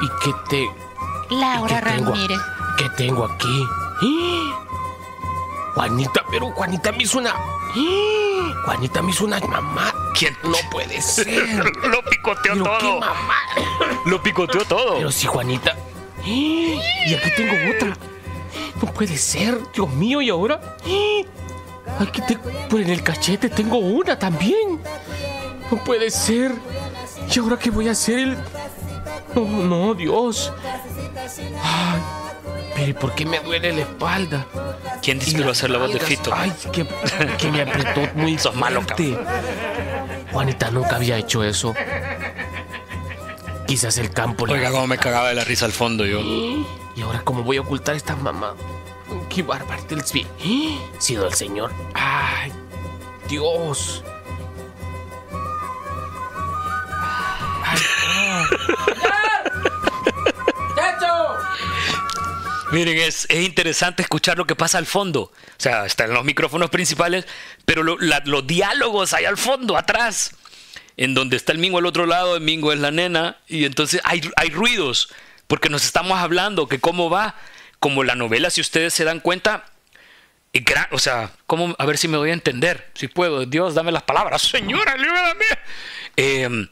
¿Y qué te Laura ¿Qué tengo? Ramírez. Qué tengo aquí? ¡Ah! Juanita, pero Juanita me hizo una. ¡Ah! Juanita me hizo una mamá. ¿Quién? No puede ser. Lo picoteó Pero qué todo. mamá. Lo picoteó todo. Pero si Juanita. ¡Ah! Y aquí tengo otra. No puede ser, Dios mío, ¿y ahora? ¡Ah! Aquí te, por en el cachete tengo una también. No puede ser. ¿Y ahora qué voy a hacer? El... No, no, Dios. Ay, pero ¿y por qué me duele la espalda? ¿Quién te Y inspiró a hacer la voz de? Fito? Ay, que, que me apretó muy Sos malo, fuerte. Juanita nunca había hecho eso. Quizás el campo le Oiga, cómo me cagaba de la risa al fondo yo. ¿Y ahora cómo voy a ocultar esta mamá? ¡Qué bárbaro! El sí. Sido el Señor. ¡Ay! ¡Dios! Ay, Miren, es, es interesante escuchar lo que pasa al fondo. O sea, están los micrófonos principales, pero lo- la- los diálogos ahí al fondo, atrás. En donde está el Mingo al otro lado, el Mingo es la nena. Y entonces hay, hay ruidos, porque nos estamos hablando que cómo va. Como la novela, si ustedes se dan cuenta, es gran- o sea, ¿cómo? a ver si me voy a entender. Si puedo, Dios, dame las palabras. Señora, líbrame. Eh, ¿Sabe?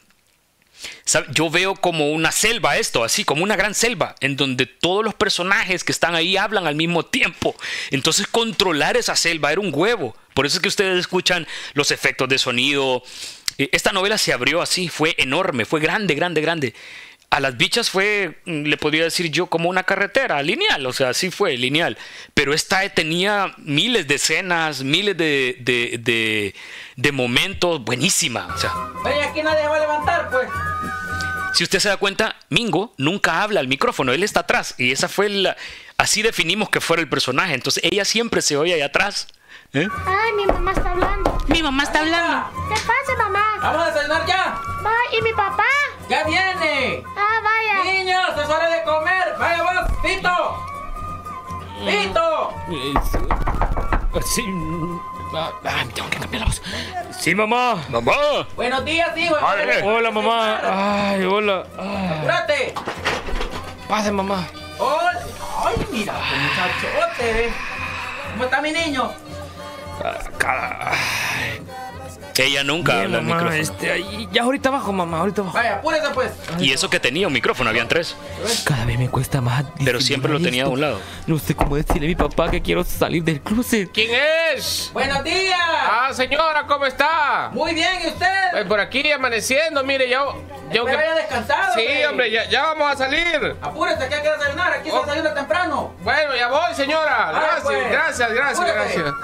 Yo veo como una selva esto, así como una gran selva, en donde todos los personajes que están ahí hablan al mismo tiempo. Entonces controlar esa selva era un huevo. Por eso es que ustedes escuchan los efectos de sonido. Eh, Esta novela se abrió así, fue enorme, fue grande, grande, grande. A las bichas fue, mm, le podría decir yo, como una carretera lineal, o sea, sí fue lineal. Pero esta tenía miles de escenas, miles de, de, de- momentos, buenísima. O sea, Aquí nadie va a levantar, pues. si usted se da cuenta, Mingo nunca habla al micrófono, él está atrás. Y esa fue la. Así definimos que fuera el personaje. Entonces ella siempre se oye ahí atrás. ¿eh? Ay, mi mamá está hablando. Mi mamá está hablando. ¿Qué pasa, mamá? Vamos a desayunar ya. Va, ¿y mi papá? Ya viene. Ah, vaya. Niños, es hora de comer. Vaya vos, Pito. Pito. Sí. Ah, ah, tengo que cambiar la voz. Sí, mamá. ¡Mamá! Buenos días, hijo. Madre. Hola, mamá. Ay, hola. Ay, Apúrate. pase, mamá. Hola. Ay, mira, ve. ¿Cómo está mi niño? Ella nunca habla al mamá, micrófono. este, ya ahorita abajo, mamá, ahorita abajo. Vaya, apúrese, pues. Y eso que tenía un micrófono, habían tres. Cada vez me cuesta más. Pero siempre lo tenía a un lado. No sé cómo decirle a mi papá que quiero salir del closet. ¿Quién es? Buenos días. Ah, señora, ¿cómo está? Muy bien, ¿y usted? Eh, por aquí amaneciendo, mire, yo. yo Espero haya descansado. Sí, hombre, ya, ya vamos a salir. Apúrese, que hay que desayunar. Aquí se Oh. desayuna temprano. Bueno, ya voy, señora. Gracias, pues. gracias, gracias, Apúrate. gracias.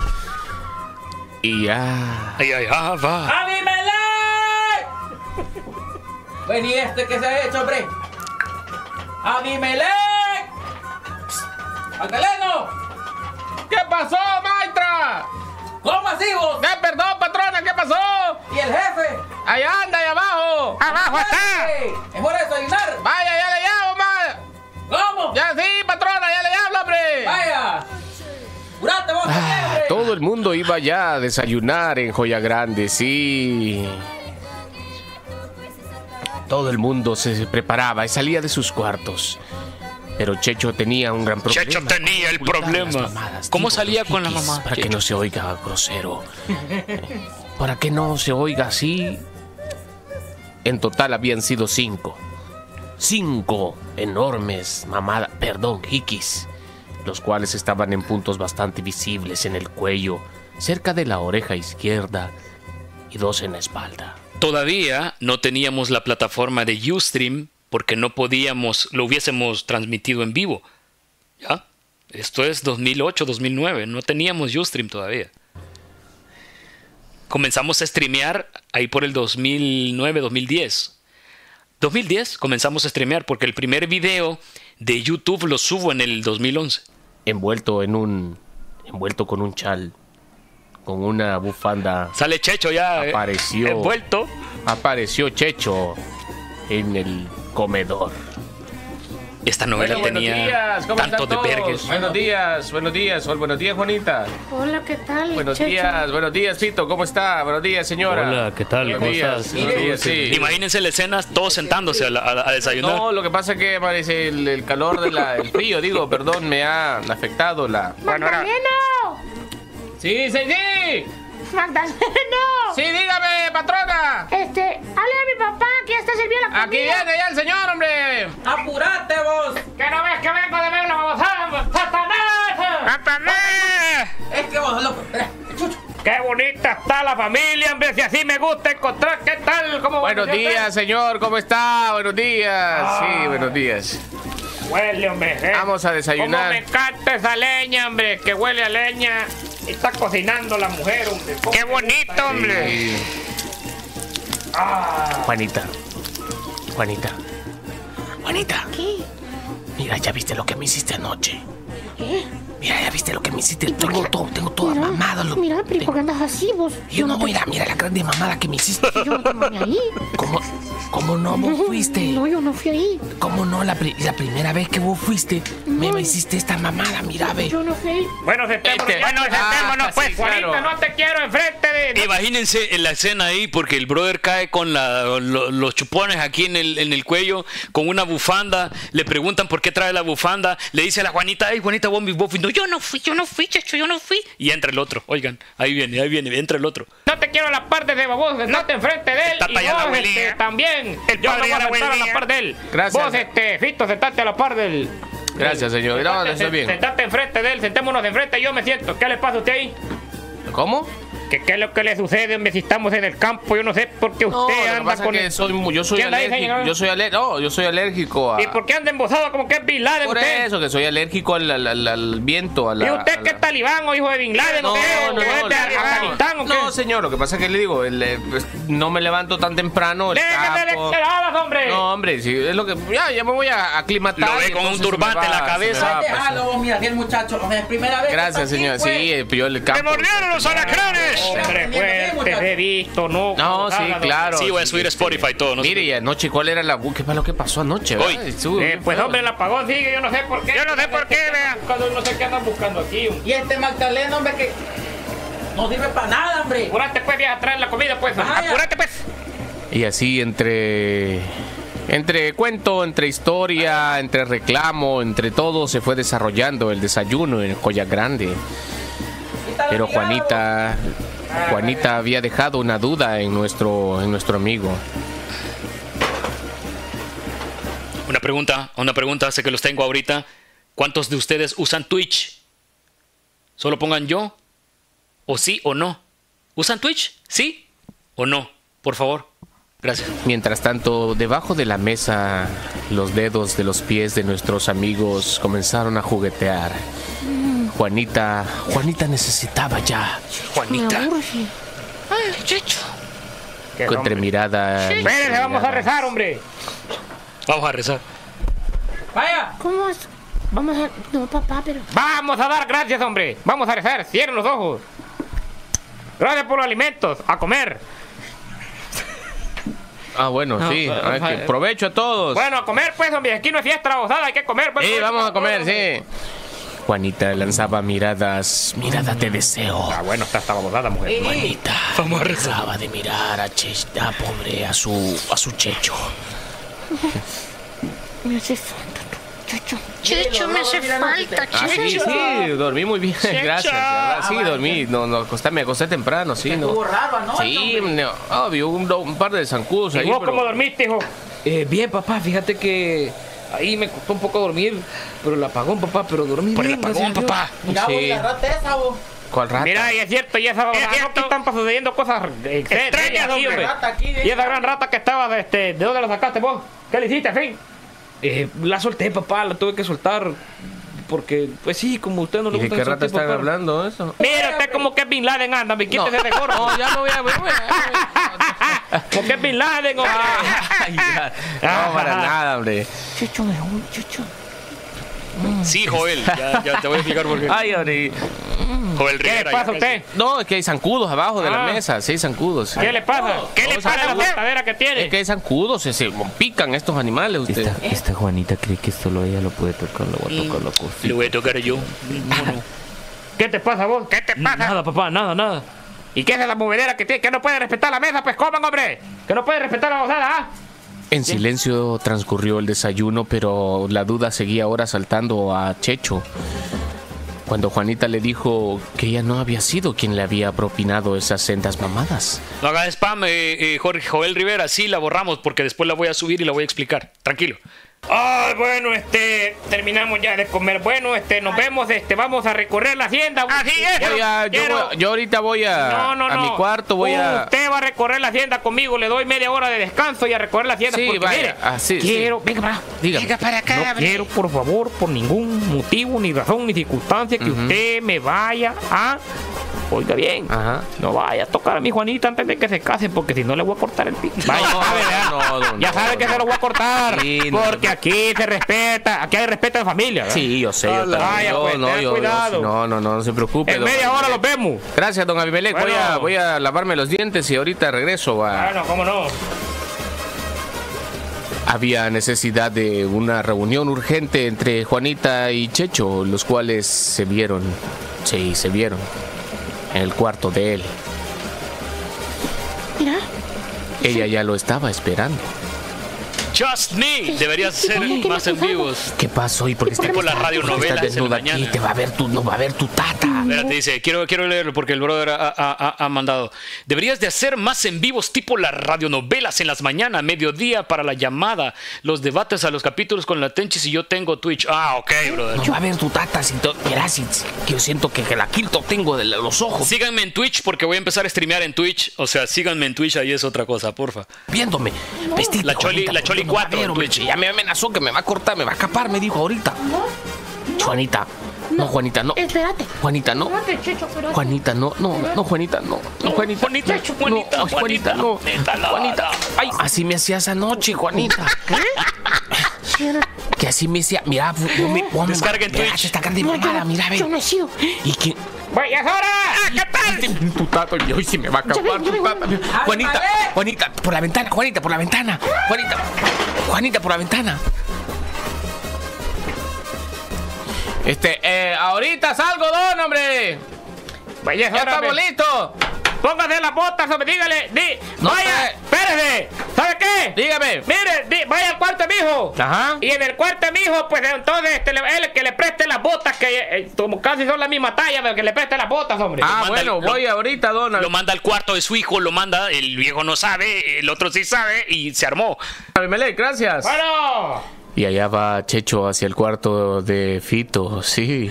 Y ya. Ay, ay, ah, va. ¡Abimelech! Bueno, ¿y este qué se ha hecho, hombre? ¡Abimelech! ¡Magdaleno! ¿Qué pasó, maestra? ¿Cómo así vos? Eh, perdón, patrona, ¿qué pasó? ¿Y el jefe? Ahí anda, ahí abajo. ¡Abajo está! ¡Es hora de desayunar! Vaya, ya le llamo, ma. ¿Cómo? Ya sí, patrona, ya le hablo, hombre. ¡Vaya! ¡Curate vos también, hombre! Todo el mundo iba ya a desayunar en Joya Grande, sí. Todo el mundo se preparaba y salía de sus cuartos. Pero Checho tenía un gran problema. Checho tenía el problema. mamadas, ¿Cómo tipo salía con la mamá? Para que no se oiga grosero. Para que no se oiga así. En total habían sido cinco. Cinco enormes mamadas, perdón, hikis. Los cuales estaban en puntos bastante visibles en el cuello, cerca de la oreja izquierda y dos en la espalda. Todavía no teníamos la plataforma de Ustream porque no podíamos, lo hubiésemos transmitido en vivo. ¿Ya? Esto es 2008, 2009, no teníamos Ustream todavía. Comenzamos a streamear ahí por el 2009, 2010. 2010 comenzamos a streamear porque el primer video de YouTube lo subo en el 2011. Envuelto en un. envuelto con un chal. Con una bufanda. Sale Checho ya. eh, Apareció. envuelto. Apareció Checho en el comedor. Esta novela Bueno, buenos tenía días, ¿cómo tanto están de todos? vergues. Buenos días, buenos días, Sol, buenos días, Juanita. Hola, ¿qué tal? Buenos Checho? días, buenos días, Fito, ¿cómo está? Buenos días, señora. Hola, ¿qué tal? Buenos ¿Cómo días, estás? buenos días, sí. Imagínense la escena, todos sentándose a, la- a- a desayunar. No, lo que pasa es que parece el, el calor del el frío, digo, perdón, me ha afectado la. ¡Magdaleno! Sí, sí, sí. ¡Magdaleno! Sí, dígame, patrona. Este, hable a mi papá que ya está servida la comida. Aquí viene ya el señor, hombre. ¡Apurate vos! ¿Que no ves que vengo de ver una babosada? ¡Satanás! ¡Satanás! Es que vos, loco. eh, Chucho. ¡Qué bonita está la familia, hombre! Si así me gusta encontrar, ¿qué tal? ¿Cómo Buenos días, señor, ¿cómo está? Buenos días. Sí, buenos días. Huele, hombre. ¿eh? Vamos a desayunar. Cómo me encanta esa leña, hombre, que huele a leña. Está cocinando la mujer, hombre. ¿Cómo ¡Qué bonito, hombre! Sí. Ah, Juanita. Juanita. Juanita. ¿Qué? Mira, ya viste lo que me hiciste anoche. ¿Qué? Mira, ya viste lo que me hiciste. Tengo todo, tengo toda Mira, mamada. Lo... mira, pero ¿por qué andas así vos? Yo no te- voy a mira la grande mamada que me hiciste. Yo no te ahí. ¿Cómo, cómo no vos fuiste? No, yo no fui ahí. ¿Cómo no? La, pri- la primera vez que vos fuiste, me hiciste esta mamada, mira, ve. Yo no fui ahí. bueno, sentémonos. Este, bueno, sentémonos, ah, pues, sí, Juanita, claro. no te quiero enfrente de... Imagínense en la escena ahí, porque el brother cae con la- lo- los chupones aquí en el, en el cuello, con una bufanda. Le preguntan por qué trae la bufanda. Le dice a la Juanita, ay, Juanita, vos, vos fuiste". No, yo no fui, yo no fui, chacho, yo no fui. Y entra el otro. Oigan, ahí viene, ahí viene, entra el otro. No te quiero la parte de baboso, sentate enfrente de él. Está Y vos, este, también. El Yo padre voy a la sentar a la par de él. Gracias. Vos, este, Fito, sentate a la par del. Gracias, señor. No, Sentate, está bien. sentate enfrente de él, sentémonos enfrente, yo me siento. ¿Qué le pasa a usted ahí? ¿Cómo? ¿Qué, ¿Qué es lo que le sucede, hombre, si estamos en el campo? Yo no sé por qué No, usted lo que anda pasa con es que el- soy yo soy ¿Qué anda alérgico. Yo soy alérgico. No, yo soy alérgico a. ¿Y por qué anda embosado como que es Bin Laden Por usted? eso, que soy alérgico al, al- al- al viento, a la. ¿Y usted a qué la- talibán o hijo de Bin Laden No, no, no, es de no, Afganistán o qué? no, señor, lo que pasa es que le digo, el, eh, pues, no me levanto tan temprano. Déjate de escapo. lecheadas, hombre. No, hombre, sí, es lo que. Ya, ya me voy a aclimatar. Lo ve con un turbante en la cabeza. pasar. Déjalo mira, que el muchacho. Es primera vez. que Gracias, señor. aquí, pues. Sí, eh, yo le campo. ¡Me mordieron los alacranes! Hombre, fuerte, he visto, ¿no? No, sí, claro. Sí, voy a subir a Spotify todo. No. Mire, y anoche, ¿cuál era la. ¿Qué fue lo que pasó anoche? Hoy. Eh, pues hombre, el apagón sigue, yo no sé por qué. Yo no sé por qué, vea. No sé qué andan buscando aquí. hombre. Y este Magdaleno, hombre, que no sirve para nada, hombre. Apúrate pues, vieja, a traer la comida, pues. Vaya. Apúrate pues. Y así entre. Entre cuento, entre historia, entre reclamo, entre todo se fue desarrollando el desayuno en Joya Grande. Pero Juanita, Juanita había dejado una duda en nuestro, en nuestro amigo. Una pregunta, una pregunta, sé que los tengo ahorita. ¿Cuántos de ustedes usan Twitch? Solo pongan yo. O sí o no. ¿Usan Twitch? ¿Sí o no? Por favor. Gracias. Mientras tanto, debajo de la mesa, los dedos de los pies de nuestros amigos comenzaron a juguetear. Juanita, Juanita necesitaba ya, Juanita. Ay, Checho. ¿Qué entre mirada. Espérense, vamos a rezar, hombre. Vamos a rezar. Vaya. ¿Cómo es? Vamos a... No, papá, pero... Vamos a dar gracias, hombre. Vamos a rezar. Cierren los ojos. Gracias por los alimentos. A comer. Ah, bueno, No, sí. ah, pa- que provecho a todos. Bueno, a comer, pues, hombre. Aquí no es fiesta babosada, hay que comer. Pues, Sí, pues, vamos a comer, hombre. sí. Juanita lanzaba miradas, miradas de deseo. Ah, bueno, está, estaba bodada, mujer. Juanita Vamos a rezar. dejaba de mirar a, Che- a pobre, a su, a su checho. Me hace falta tu Checho. Checho, me hace falta, Ah, sí, Checho. sí, dormí muy bien, gracias. Sí, dormí, no, no, acosté, me acosté temprano, sí, no. Anoche, Sí, no, obvio, un, un par de zancudos ¿Y ahí, vos pero- cómo dormiste, hijo? Eh, bien, papá, fíjate que ahí me costó un poco dormir, pero el apagón, papá, pero dormí Por el bien, apagón, Dios. papá. Mira, Sí. la rata esa, vos. ¿Cuál rata? Mira, y es cierto, y esa Es están sucediendo cosas extrañas aquí, hombre. Rata aquí, Y esa gran rata que estaba, de, este, ¿de dónde la sacaste vos? ¿Qué le hiciste, fin? Eh, la solté, papá, la tuve que soltar. Porque, pues sí, como usted no le ¿Y de gusta qué que rata están hablando eso? Mira, usted como que es Bin Laden anda, me quítese de gorro. No, ya no voy a ver. que es Bin Laden, hombre. Ay, ya. No, para nada, hombre. Checho, me voy, Checho. Sí, Joel, ya, ya te voy a explicar por qué. Ay, hombre. Joel ¿Qué le Rivera. pasa a usted? No, es que hay zancudos abajo de la Ah. mesa, sí hay zancudos. ¿Qué le pasa? ¿Qué le pasa a la saltadera que tiene? Es que hay zancudos, se, se pican estos animales, usted. Esta, esta Juanita cree que solo ella lo puede tocar, lo voy a tocar la Le voy a tocar yo. ¿Qué te pasa vos? ¿Qué te pasa? Nada, papá, nada, nada. ¿Y qué es esa movedera que tiene? ¿Que no puede respetar la mesa? Pues coman, hombre. Que no puede respetar la bozada, ¿ah? En silencio transcurrió el desayuno, pero la duda seguía ahora saltando a Checho. Cuando Juanita le dijo que ella no había sido quien le había propinado esas sendas mamadas. No haga spam, eh, eh, Jorge Joel Rivera. Sí, la borramos porque después la voy a subir y la voy a explicar. Tranquilo. Ay, bueno, este, terminamos ya de comer. Bueno, este, nos vemos, este, vamos a recorrer la hacienda. Así es. Yo, voy- yo ahorita voy a, No, no, a no. mi cuarto, voy a... Usted va a recorrer la hacienda conmigo, le doy media hora de descanso y a recorrer la hacienda. Sí, porque, vaya, mire, así, sí. quiero, venga para, Dígame. venga para acá. No quiero, por favor, por ningún motivo, ni razón, ni circunstancia, que usted me vaya a. Oiga bien, Ajá. no vaya a tocar a mi Juanita antes de que se case, porque si no le voy a cortar el pico. Vaya, No, no, no, ya sabe que no. se lo voy a cortar. Sí, porque aquí se respeta, aquí hay respeto de familia. ¿verdad? Sí, yo sé, yo también. Vaya, pues, no, tenga yo- yo- cuidado. no, no, no, no se preocupe. En media hora los vemos. Gracias, don Abimelec. Voy, a, voy a lavarme los dientes y ahorita regreso. a- Bueno, cómo no. Había necesidad de una reunión urgente entre Juanita y Checho, los cuales se vieron, sí, se vieron, en el cuarto de él. Mira, Ella ya lo estaba esperando. Just Me. Deberías ser más en vivos. ¿Qué pasó? ¿Y por qué está, la por la desnuda aquí? mañana. Te va a ver tu, no va a ver tu tata. Espérate, dice, quiero, quiero leerlo porque el brother ha, ha- ha- ha mandado. Deberías de hacer más en vivos tipo las radionovelas en las mañanas, mediodía para la llamada, los debates a los capítulos con la Tenchis y yo tengo Twitch. Ah, ok, brother. No va a ver tu tata. Si que yo siento que, que la quinto tengo de los ojos Síganme en Twitch porque voy a empezar a streamear en Twitch. O sea, síganme en Twitch, ahí es otra cosa, porfa. viéndome. Vestite, La Choli- la ¿por Choli qué no va a 4 ver, en hombre? Twitch. Ya me amenazó que me va a cortar, me va a escapar, me dijo ahorita. Juanita. No, Juanita, no. espérate. Juanita, no. Espérate, Checho, espérate. Juanita, no, no, no, Juanita, no, no, Juanita. Juanita, no, Juanita, no, Juanita, no. Juanita, no, Juanita, ay, así me hacías anoche, Juanita. Que así me decía, mira, ponme, ponme. Descarga en Twitch. Esta yo, mamada, mira, ve. yo no he sido. ¿Y quién? ¡Vaya, es hora! ¿Qué tal? Tu tata, y hoy sí me va a acabar tu tata. Juanita, Juanita, por la ventana, Juanita, por la ventana. Juanita, Juanita, por la ventana. Este, eh, ahorita salgo, don, hombre. Vaya, Ya estamos listos. Póngase las botas, hombre, dígale. Di, No vaya, sé. espérese. ¿Sabe qué? Dígame. Mire, di- vaya al cuarto de mi hijo. Ajá. Y en el cuarto de mi hijo, pues entonces este, él que le preste las botas, que eh, como casi son la misma talla, pero que le preste las botas, hombre. Ah, manda bueno, el- lo- voy ahorita, don. Lo manda al cuarto de su hijo, lo manda, el viejo no sabe, el otro sí sabe y se armó. Abimelec, gracias. Bueno. Y allá va Checho hacia el cuarto de Fito, sí.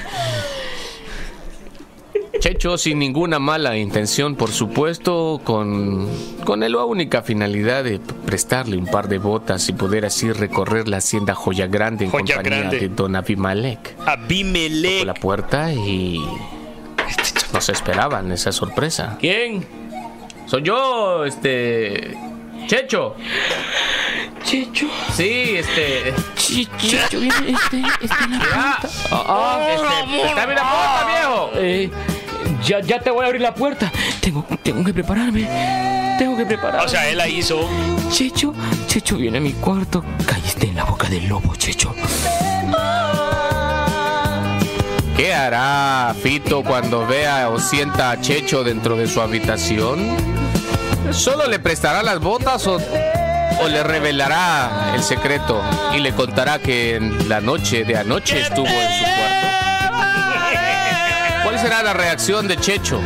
Checho sin ninguna mala intención, por supuesto, con, con la única finalidad de prestarle un par de botas y poder así recorrer la hacienda Joya Grande en Joya compañía Grande. de Don Abimelec. Tocó Abimelech. la puerta y no se esperaban esa sorpresa. ¿Quién? Soy yo, este. Checho. Checho, Sí, este. Checho, viene este, este en la Ah, ah, este, está bien la puerta, viejo. Eh, ya, ya te voy a abrir la puerta. Tengo, tengo que prepararme. Tengo que prepararme. O sea, él la hizo. Checho, Checho viene a mi cuarto. Cállate en la boca del lobo, Checho. ¿Qué hará Fito cuando vea o sienta a Checho dentro de su habitación? ¿Solo le prestará las botas o, o le revelará el secreto y le contará que la noche de anoche estuvo en su cuarto? ¿Cuál será la reacción de Checho?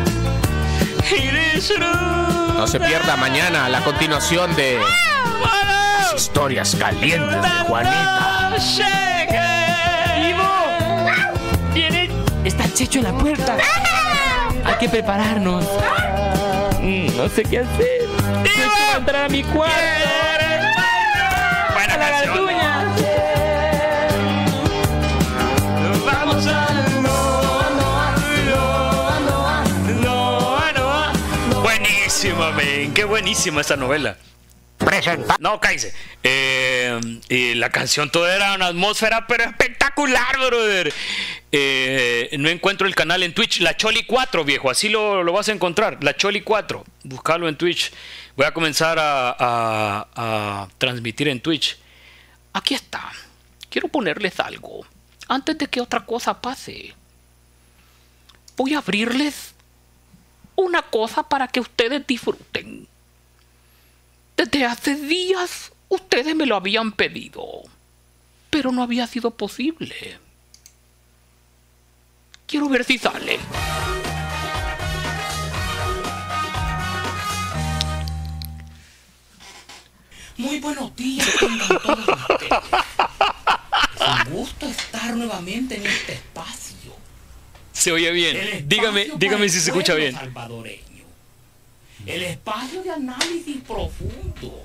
No se pierda mañana la continuación de las historias calientes de Juanita. Está Checho en la puerta. Hay que prepararnos. No sé qué hacer. A entrar a mi cuarto. Buena A la garduña. Vamos a Buenísima, men. Qué buenísima esta novela. No, cállese. Eh, y la canción toda era una atmósfera, pero espectacular, brother. Eh, no encuentro el canal en Twitch. La Choli 4, viejo. Así lo, lo vas a encontrar. La Choli 4. Buscalo en Twitch. Voy a comenzar a, a- a transmitir en Twitch. Aquí está. Quiero ponerles algo. Antes de que otra cosa pase. Voy a abrirles una cosa para que ustedes disfruten. Desde hace días ustedes me lo habían pedido, pero no había sido posible. Quiero ver si sale. Muy buenos días, tengan todos ustedes. Es un gusto estar nuevamente en este espacio. Se oye bien. Dígame, dígame si se escucha bien. salvadoreño. El espacio de análisis profundo.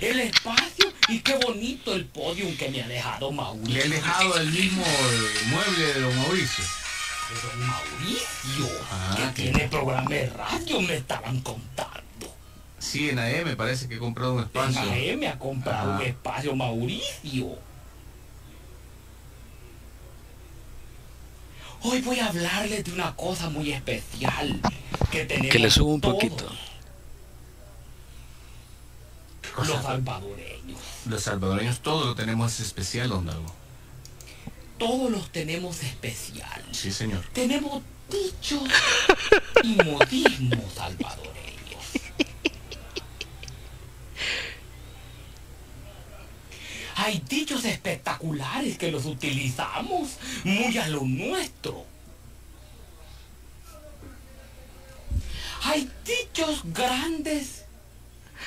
El espacio y qué bonito el podium que me ha dejado Mauricio. Le he dejado el mismo eh, mueble de don Mauricio. Don Mauricio, Ah, que tiene programa de radio, me estaban contando. Sí, en AM parece que he comprado un espacio. En me ha comprado Ah. un espacio Mauricio. Hoy voy a hablarles de una cosa muy especial que tenemos Que le suba un todos poquito. los salvadoreños. Los salvadoreños todos lo tenemos especial, don Dago. Todos los tenemos especial. Sí, señor. Tenemos dichos y modismos salvadoreños. Hay dichos espectaculares que los utilizamos muy a lo nuestro. Hay dichos grandes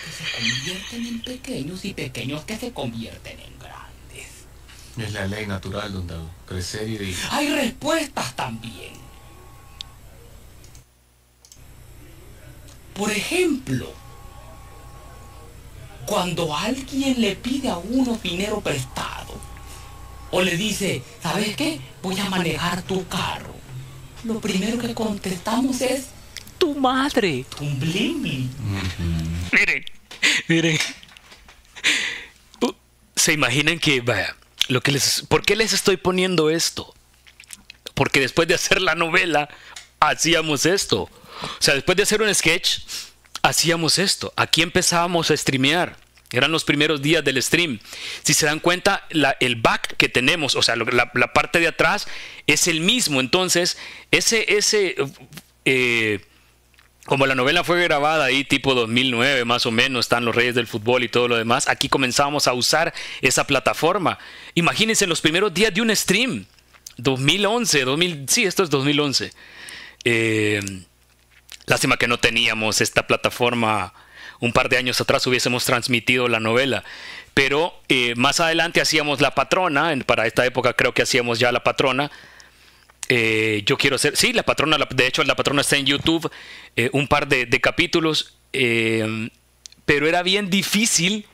que se convierten en pequeños y pequeños que se convierten en grandes. Es la ley natural, don Dago. Crecer y... Hay respuestas también. Por ejemplo, cuando alguien le pide a uno dinero prestado o le dice, ¿sabes qué? Voy a manejar tu carro. Lo primero que contestamos es, Tu madre. un bling bling. Miren, miren. Uh, ¿Se imaginan que, vaya, lo que les, ¿por qué les estoy poniendo esto? Porque después de hacer la novela, hacíamos esto. O sea, después de hacer un sketch, hacíamos esto. Aquí empezábamos a streamear. Eran los primeros días del stream. Si se dan cuenta, el back que tenemos, o sea, la, parte de atrás es el mismo. Entonces, ese, ese, eh, como la novela fue grabada ahí tipo 2009 más o menos, están los Reyes del Fútbol y todo lo demás, aquí comenzamos a usar esa plataforma. Imagínense los primeros días de un stream, 2011, 2000, sí, esto es 2011. Eh, lástima que no teníamos esta plataforma un par de años atrás, hubiésemos transmitido la novela. Pero eh, más adelante hacíamos La Patrona, para esta época creo que hacíamos ya La Patrona. Eh, yo quiero ser, sí, la patrona, de hecho la patrona está en YouTube, eh, un par de, de capítulos, pero era bien difícil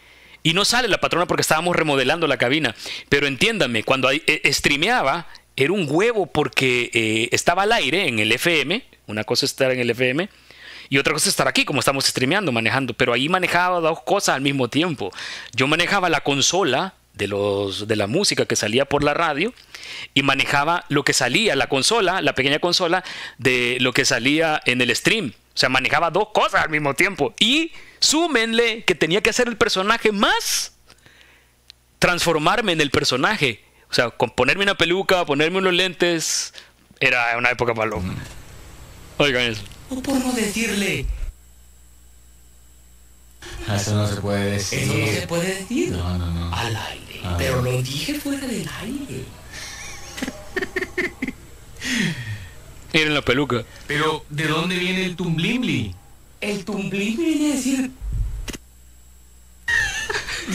y no sale la patrona porque estábamos remodelando la cabina. Pero entiéndame, cuando streameaba era un huevo porque estaba al aire en el FM, una cosa es estar en el FM y otra cosa es estar aquí como estamos streameando, manejando, pero ahí manejaba dos cosas al mismo tiempo. Yo manejaba la consola de, los, de la música que salía por la radio y manejaba lo que salía, la consola, la pequeña consola de lo que salía en el stream. O sea, manejaba dos cosas al mismo tiempo. Y súmenle que tenía que hacer el personaje más transformarme en el personaje. O sea, con ponerme una peluca, ponerme unos lentes, Era una época paloma. Oigan eso. O por no decirle, Eso no se puede decir. eso no se puede decir No, no, no. al aire. Ah. Pero lo dije fuera del aire. Miren la peluca. Pero, ¿de dónde viene el tumblimbli? El tumblín viene a decir.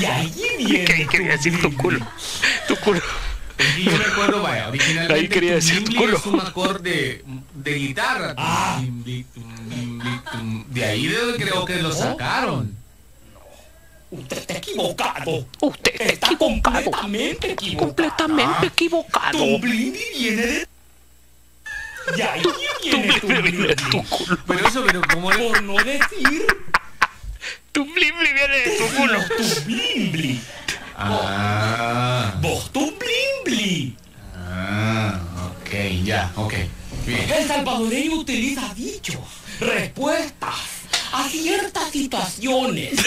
Y ahí viene. ¿Qué quería decir tu culo? Tu culo. Y yo recuerdo, vaya, originalmente Ahí quería decir tu es un acorde de guitarra. Ah. De ahí de donde creo que lo sacaron. Usted está equivocado. Usted está Está equivocado. completamente equivocado. Completamente equivocado. Tumblini viene de. Y ahí viene Tumblini. Pero eso, pero como Por no decir Tu blimbli viene de tu culo. Tumblimbli. Ah, Vos Ah, ok, ya, ok. Bien. El salvadoreño utiliza dichos, respuestas a ciertas situaciones.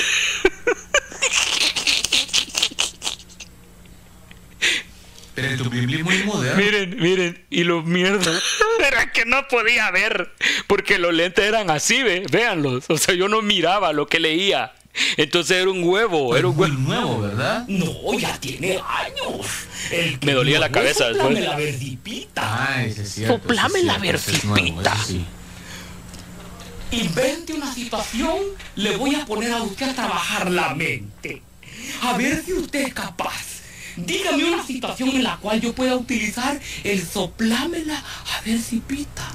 Pero el tumblimbli es muy moderno. Miren, miren, y lo mierda. Era que no podía ver, porque los lentes eran así, ve, véanlos. O sea, yo no miraba lo que leía. Entonces era un huevo, era un muy huevo. nuevo, ¿verdad? No, ya tiene años. El que Me dolía la cabeza soplame después. la verdipita. Es cierto. es Soplame la es nuevo, sí. Invente una situación, le voy a poner a usted a trabajar la mente. A ver si usted es capaz. Dígame una situación en la cual yo pueda utilizar el soplámela a ver si pita.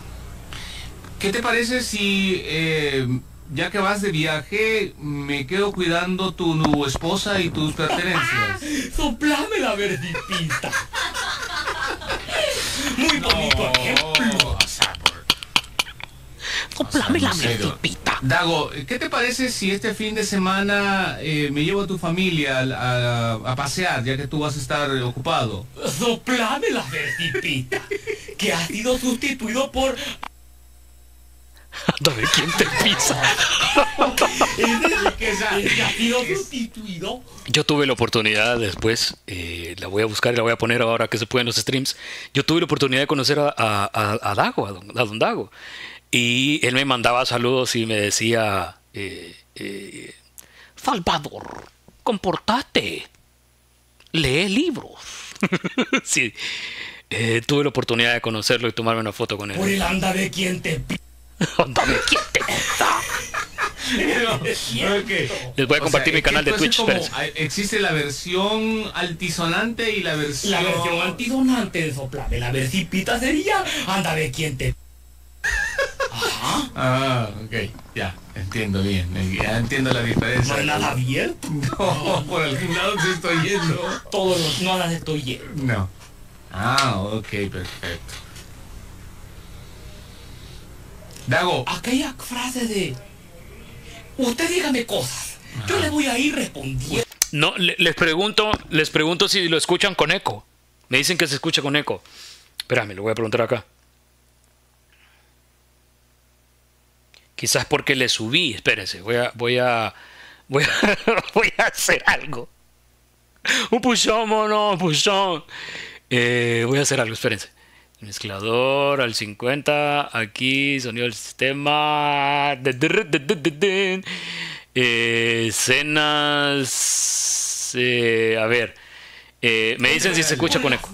¿Qué te parece si, eh, ya que vas de viaje, me quedo cuidando tu nu- esposa y tus pertenencias? Soplámela a ver si pita. Muy bonito ejemplo. o sea, por- Soplame la versipita. Dago, ¿qué te parece si este fin de semana eh, me llevo a tu familia a, a- a pasear, ya que tú vas a estar ocupado? Soplámela a ver si pita. Que ha sido sustituido por A ver quién te pisa. Yo tuve la oportunidad después, eh, la voy a buscar y la voy a poner ahora que se pueden los streams. Yo tuve la oportunidad de conocer a, a- a- a Dago, a don, a don Dago. Y él me mandaba saludos y me decía, eh, eh, Salvador, comportate. Lee libros. sí, tuve la oportunidad de conocerlo y tomarme una foto con por él. el anda de quien te ¿quién te pisa? Les voy a O compartir sea, mi canal de Twitch. como, existe la versión altisonante y la versión... La versión antisonante de soplámela a ver si pita sería anda de quien te Ajá. Ah, ok, ya, entiendo bien, eh, ya entiendo la diferencia. No hay nada abierto. No, por algún lado se estoy yendo. Todos los no las estoy yendo. No. Ah, ok, perfecto. Dago, Aquella frase de usted dígame cosas. Yo le voy a ir respondiendo. No, le- les pregunto, les pregunto si lo escuchan con eco. Me dicen que se escucha con eco. Espérame, lo voy a preguntar acá. Quizás porque le subí. Espérense, voy a, voy a, voy a, voy a hacer algo. Un pushón, mono, un pushón. Eh, voy a hacer algo, espérense. Mezclador al 50, aquí, sonido del sistema. Eh, escenas. eh, a ver. eh, me dicen si se escucha con eco.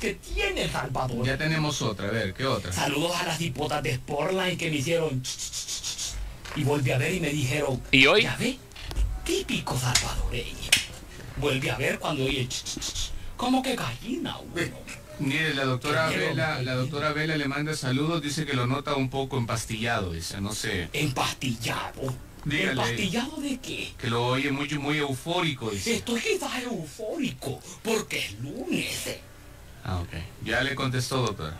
Que tiene Salvador. ya tenemos otra, a ver, ¿qué otra? Saludos a las hipotas de Sportline que me hicieron y volví a ver y me dijeron ¿Y hoy? ya ve típico salvadoreño vuelve a ver cuando oye como que gallina uno Mire, la doctora. Vela, la doctora Vela le manda saludos, dice que lo nota un poco empastillado, dice, no sé, empastillado Dígale. empastillado de qué que lo oye muy, muy eufórico, dice. estoy quizás eufórico porque es lunes. Ah, ok. Ya le contestó, doctora.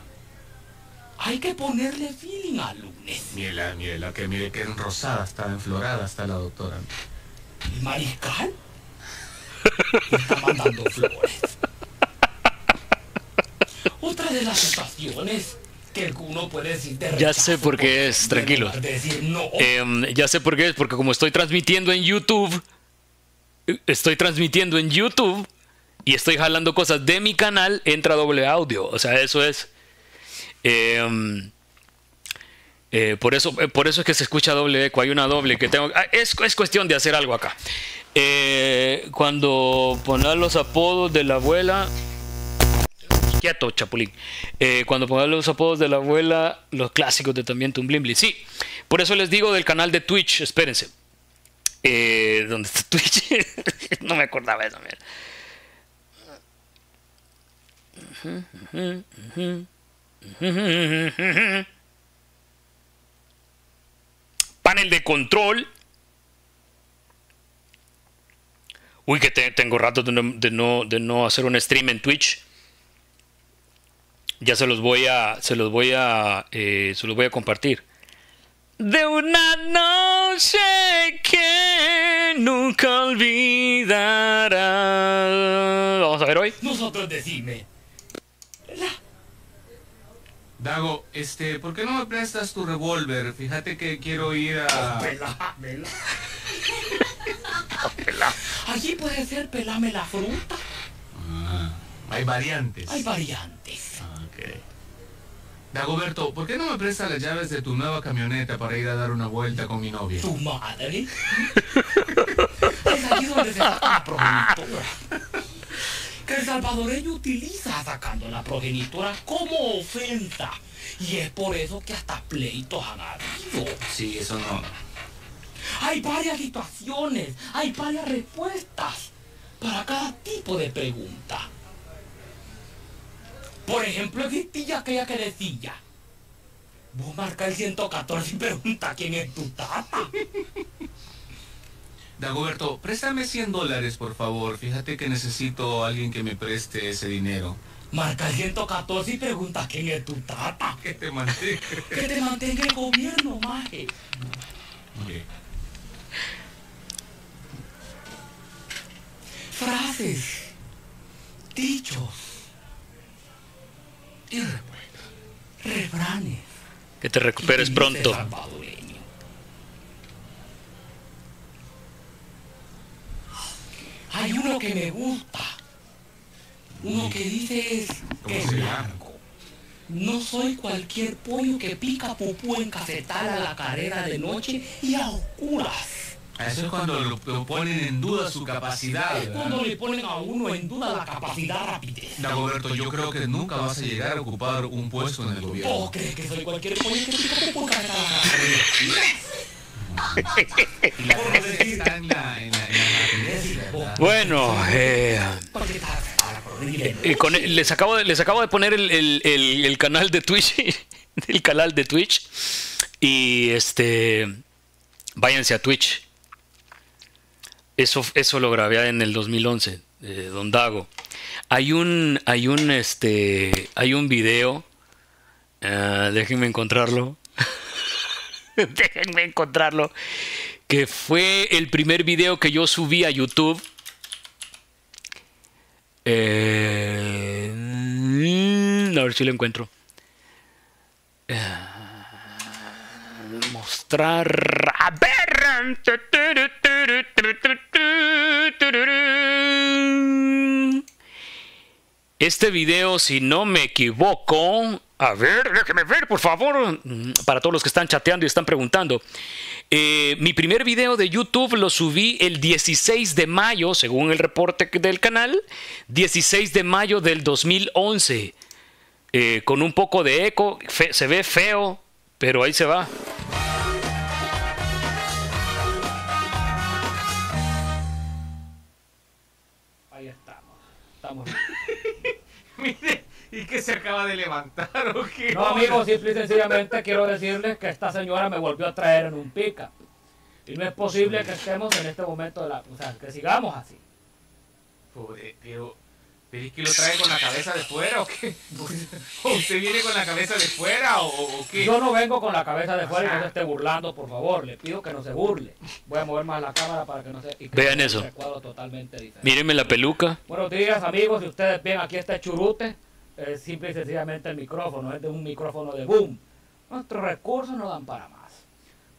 hay que ponerle feeling al lunes Mire, mire, la que mire que enrosada está, enflorada está la doctora. el mariscal me está mandando flores otra de las situaciones que uno puede decir de Ya sé por qué es, tranquilo. lugar de decir no Em, ya sé por qué es, porque como estoy transmitiendo en YouTube, estoy transmitiendo en YouTube y estoy jalando cosas de mi canal, entra doble audio. O sea, eso es. Eh, mm, eh, por, eso, eh, por eso es que se escucha doble eco. Hay una doble que tengo. ah, es, es cuestión de hacer algo acá. Eh, cuando poner los apodos de la abuela. Quieto, Chapulín. Eh, cuando pongas los apodos de la abuela, los clásicos de también Tumblimbli. Sí, por eso les digo del canal de Twitch. Espérense. Eh, ¿Dónde está Twitch? no me acordaba eso. Panel de control. Uy, que te- tengo rato de, no, de no hacer un stream en Twitch. Ya se los voy a, se los voy a, eh, se los voy a compartir. De una noche que nunca olvidará. Vamos a ver hoy. Nosotros decime. Dago, este, ¿por qué no me prestas tu revólver? Fíjate que quiero ir a... Pelá, pelá. Allí puede ser pelame la fruta. Ah, hay variantes. Hay variantes. Ok. Dagoberto, ¿por qué no me prestas las llaves de tu nueva camioneta para ir a dar una vuelta con mi novia? Tu madre. Es allí donde se saca la progenitora. Que el salvadoreño utiliza sacando la progenitora como ofensa. Y es por eso que hasta pleitos han habido. Sí, eso no. Hay varias situaciones, hay varias respuestas para cada tipo de pregunta. Por ejemplo, existía aquella que decía, vos marca el 114 y pregunta quién es tu tata. Dagoberto, préstame 100 dólares, por favor. Fíjate que necesito a alguien que me preste ese dinero. Marca el 114 y pregunta quién es tu tata. Que te mantenga. Que te mantenga el gobierno, maje. Frases, dichos y. Que te recuperes que pronto. Hay uno que me gusta. Uno que dice es que es blanco. No soy cualquier pollo que pica pupú en cafetal a la carrera de noche y a oscuras. Eso es cuando lo, lo ponen en duda su capacidad. Es ¿verdad? cuando le ponen a uno en duda la capacidad rapidez. Dagoberto, yo creo que nunca vas a llegar a ocupar un puesto en el gobierno. ¿O crees que soy cualquier ¿verdad? Bueno, eh, eh, con- les, acabo de, les acabo de poner el, el- el- el canal de Twitch. el canal de Twitch. Y este. Váyanse a Twitch. Eso, eso lo grabé en el 2011, eh, Don Dago. Hay un, hay un, este, hay un video. ah, déjenme encontrarlo. déjenme encontrarlo. Que fue el primer video que yo subí a YouTube. Eh, mm, a ver si lo encuentro. Eh, mostrar. A ver. Este video, si no me equivoco, a ver, déjeme ver, por favor, para todos los que están chateando y están preguntando. Eh, mi primer video de YouTube lo subí el 16 de mayo, según el reporte del canal, 16 de mayo del 2011. Eh, con un poco de eco, se ve feo, pero ahí se va. Estamos. Mire, ¿y qué se acaba de levantar o qué? No, amigos, simple y sencillamente quiero decirles que esta señora me volvió a traer en un pica. Y no es posible que estemos en este momento de la. O sea, que sigamos así. Pobre, pero, pero es que lo trae con la cabeza de fuera o qué? ¿O usted viene con la cabeza de fuera o, o qué? Yo no vengo con la cabeza de fuera y no se esté burlando, por favor. Le pido que no se burle. Voy a mover más la cámara para que no se. y que Vean se eso. recuadro totalmente diferente. Mírenme la peluca. Buenos días, amigos. Si ustedes ven aquí este churute, es simple y sencillamente el micrófono. Es de un micrófono de boom. Nuestros recursos no dan para más.